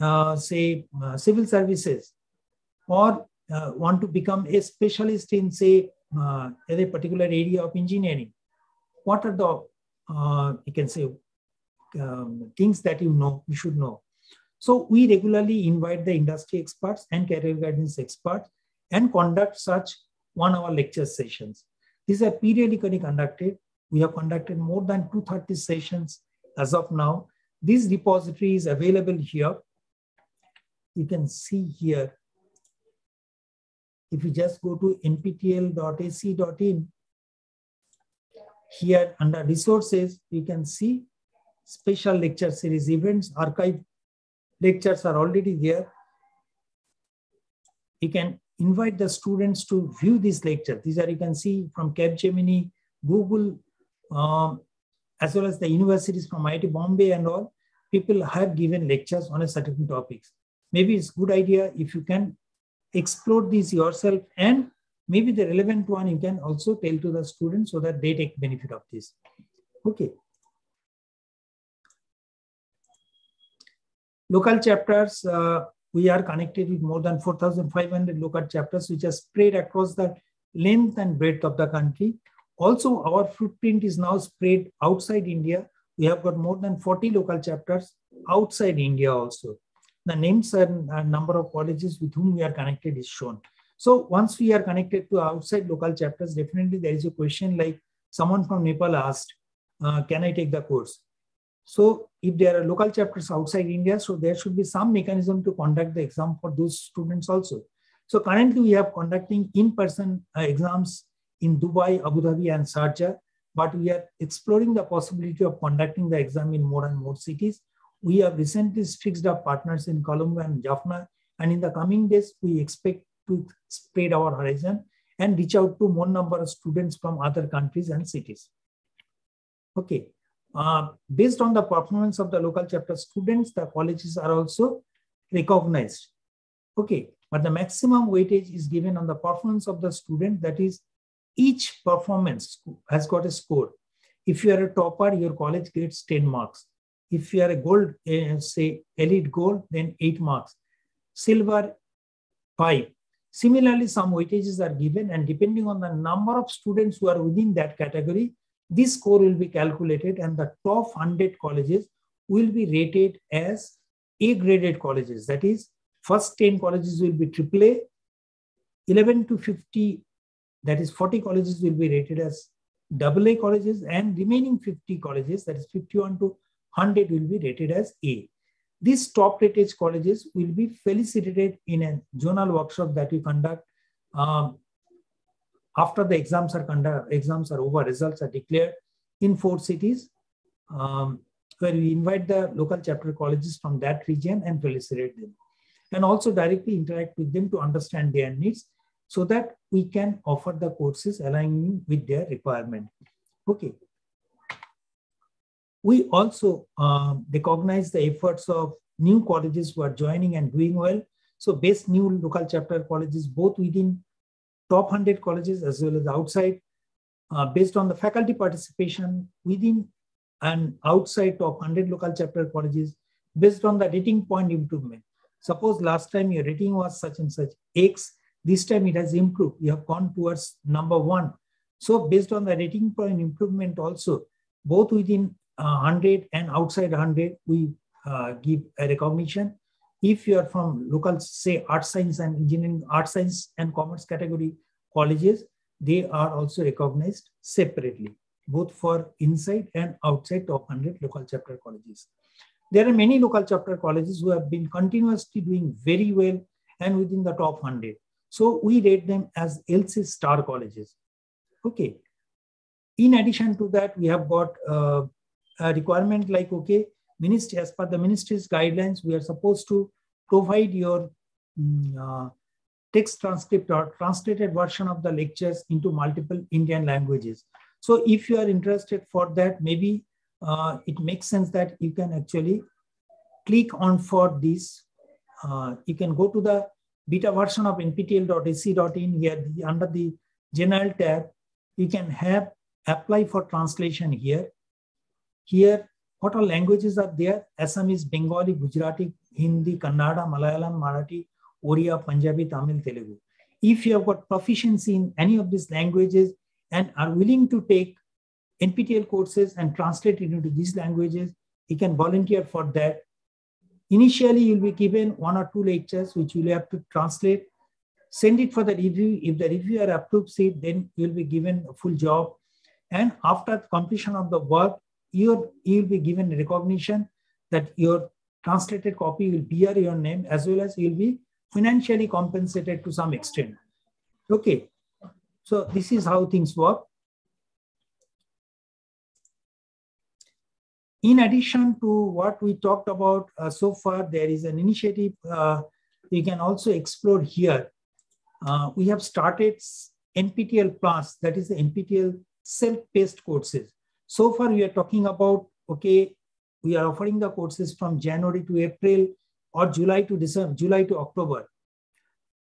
uh, say, uh, civil services, or uh, want to become a specialist in, say, uh, a particular area of engineering, what are the, uh, you can say, um, things that you know, you should know. So we regularly invite the industry experts and career guidance experts and conduct such one hour lecture sessions. These are periodically conducted. We have conducted more than 230 sessions as of now. This repository is available here. You can see here. If you just go to nptel.ac.in, here under resources, you can see special lecture series events, archive lectures are already there. You can invite the students to view this lecture. These are, you can see from Capgemini, Google, um, as well as the universities from IIT Bombay and all, people have given lectures on a certain topics. Maybe it's good idea if you can explore these yourself and maybe the relevant one you can also tell to the students so that they take benefit of this. Okay. Local chapters, uh, we are connected with more than 4,500 local chapters, which are spread across the length and breadth of the country. Also, our footprint is now spread outside India. We have got more than 40 local chapters outside India also. The names and number of colleges with whom we are connected is shown. So once we are connected to outside local chapters, definitely there is a question like someone from Nepal asked, uh, can I take the course? So if there are local chapters outside India, so there should be some mechanism to conduct the exam for those students also. So currently we have conducting in-person uh, exams in Dubai, Abu Dhabi and Sharjah, but we are exploring the possibility of conducting the exam in more and more cities. We have recently fixed up partners in Colombo and Jaffna, and in the coming days, we expect to spread our horizon and reach out to more number of students from other countries and cities. Okay, uh, based on the performance of the local chapter students, the colleges are also recognized. Okay, but the maximum weightage is given on the performance of the student. That is, each performance has got a score. If you are a topper, your college gets 10 marks. If you are a gold, uh, say elite gold, then 8 marks. Silver, 5. Similarly, some weightages are given, and depending on the number of students who are within that category, this score will be calculated and the top 100 colleges will be rated as A graded colleges. That is, first 10 colleges will be AAA, 11 to 50, that is 40 colleges will be rated as AA colleges and remaining 50 colleges, that is 51 to 100 will be rated as A. These top rated colleges will be felicitated in a zonal workshop that we conduct um, after the exams are conduct, exams are over, results are declared in four cities, um, where we invite the local chapter colleges from that region and felicitate them, and also directly interact with them to understand their needs, so that we can offer the courses aligning with their requirement. Okay. We also um, recognize the efforts of new colleges who are joining and doing well. So best new local chapter colleges, both within top 100 colleges as well as outside. uh, based on the faculty participation within and outside top 100 local chapter colleges based on the rating point improvement. Suppose last time your rating was such and such X, this time it has improved. You have gone towards number one. So based on the rating point improvement also, both within uh, 100 and outside 100, we uh, give a recognition. If you are from local, say, art science and engineering, art science and commerce category colleges, they are also recognized separately, both for inside and outside top 100 local chapter colleges. There are many local chapter colleges who have been continuously doing very well and within the top 100. So we rate them as LC star colleges. Okay. In addition to that, we have got uh, a requirement like, okay, ministry, as per the ministry's guidelines, we are supposed to provide your um, uh, text transcript or translated version of the lectures into multiple Indian languages. So if you are interested for that, maybe uh, it makes sense that you can actually click on for this. Uh, you can go to the beta version of nptel.ac.in here under the general tab. You can have apply for translation here. Here, what all languages are there? Assamese, Bengali, Gujarati, Hindi, Kannada, Malayalam, Marathi, Oriya, Punjabi, Tamil, Telugu. If you have got proficiency in any of these languages and are willing to take NPTEL courses and translate it into these languages, you can volunteer for that. Initially, you'll be given one or two lectures, which you'll have to translate, send it for the review. If the reviewer approves it, then you'll be given a full job. And after completion of the work, you'll, you'll be given recognition that your translated copy will bear your name as well as you'll be financially compensated to some extent. Okay, so this is how things work. In addition to what we talked about uh, so far, there is an initiative uh, you can also explore here. Uh, we have started NPTEL Plus, that is the NPTEL self-paced courses. So far, we are talking about, okay, we are offering the courses from January to April or July to December, July to October.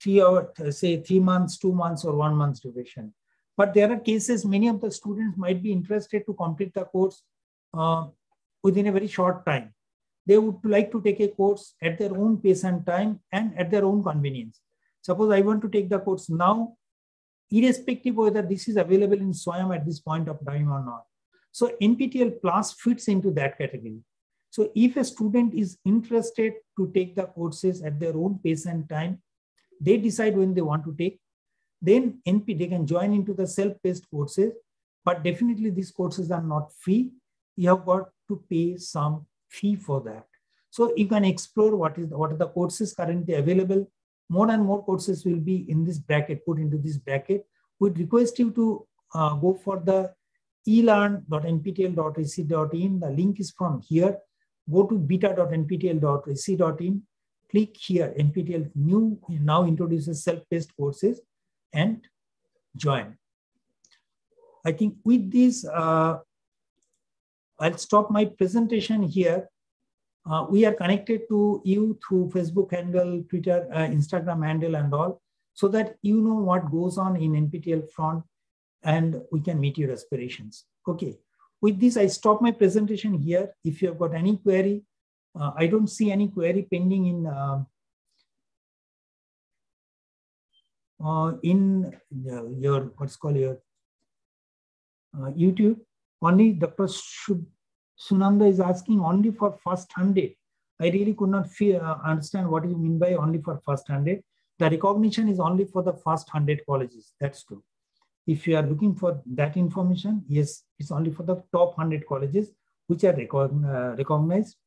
Three hour, say three months, two months, or one month duration. But there are cases, many of the students might be interested to complete the course uh, within a very short time. They would like to take a course at their own pace and time and at their own convenience. Suppose I want to take the course now, irrespective whether this is available in SWAYAM at this point of time or not. So NPTEL Plus fits into that category. So if a student is interested to take the courses at their own pace and time, they decide when they want to take, then NP, they can join into the self-paced courses, but definitely these courses are not free. You have got to pay some fee for that. So you can explore what is what are the courses currently available. More and more courses will be in this bracket, put into this bracket. We'd request you to uh, go for the elearn.nptel.ac.in. The link is from here. Go to beta.nptel.ac.in. Click here, NPTEL new now introduces self-paced courses and join. I think with this, uh, I'll stop my presentation here. Uh, we are connected to you through Facebook handle, Twitter, uh, Instagram handle and all, so that you know what goes on in NPTEL front and we can meet your aspirations. Okay, with this, I stop my presentation here. If you have got any query, uh, I don't see any query pending in uh, uh, in your what's called your uh, YouTube. Only Dr. Sunanda is asking only for first 100. I really could not feel, uh, understand what you mean by only for first 100. The recognition is only for the first 100 colleges. That's true. If you are looking for that information, yes, it's only for the top 100 colleges which are uh, recognized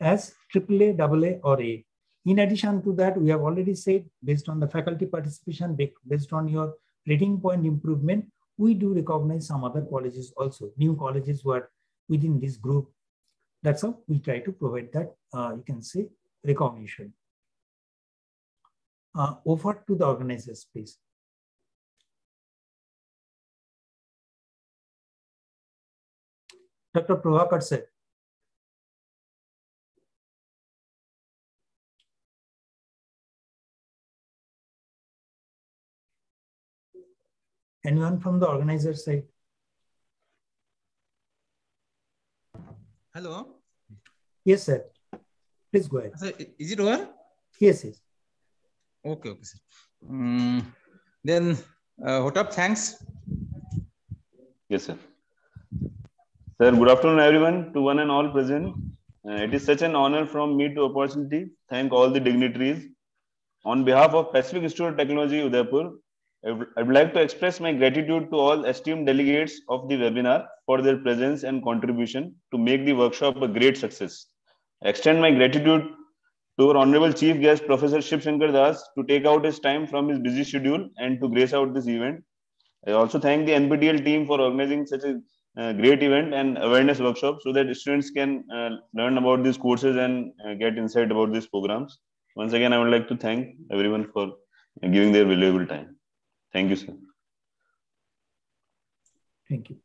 as AAA, AA, or A. In addition to that, we have already said, based on the faculty participation, based on your rating point improvement, we do recognize some other colleges also, new colleges were within this group. That's how we try to provide that, uh, you can say, recognition. Uh, over to the organizers, please. Dr. Prabhakar said. Anyone from the organizer side? Hello. Yes, sir. Please go ahead. Sir, is it over? Yes, yes. Okay, okay, sir. Um, then, uh, what up? Thanks. Yes, sir. Sir, good afternoon, everyone, to one and all present. Uh, it is such an honor from me to opportunity. Thank all the dignitaries. On behalf of Pacific Institute of Technology, Udaipur, I would- like to express my gratitude to all esteemed delegates of the webinar for their presence and contribution to make the workshop a great success. I extend my gratitude to our Honorable Chief Guest, Professor Shiv Shankar Das, to take out his time from his busy schedule and to grace out this event. I also thank the NPTEL team for organizing such a uh, great event and awareness workshop so that students can uh, learn about these courses and uh, get insight about these programs. Once again, I would like to thank everyone for giving their valuable time. Thank you, sir. Thank you.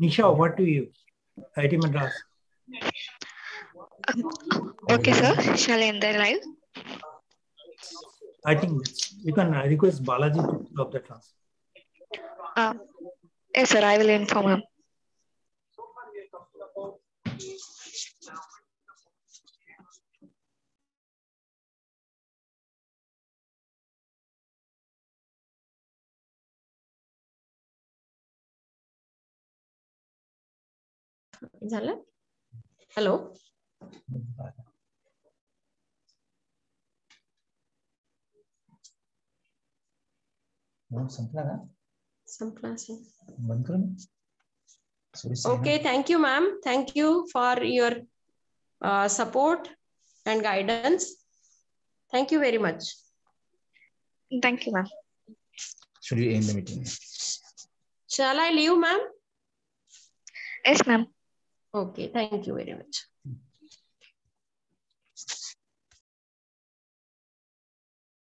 Nisha, over to you. IIT Madras. Okay, sir. Shall I end the live? I think you can request Balaji to stop the class. Uh, yes, sir. I will inform him. झालं hello संपला का संपला असेल बंद करू ना? Sorry, sir. Okay, thank you, ma'am. Thank you for your uh, support and guidance. Thank you very much. Thank you, ma'am. Should you end the meeting? Shall I leave, ma'am? Yes, ma'am. Okay, thank you very much.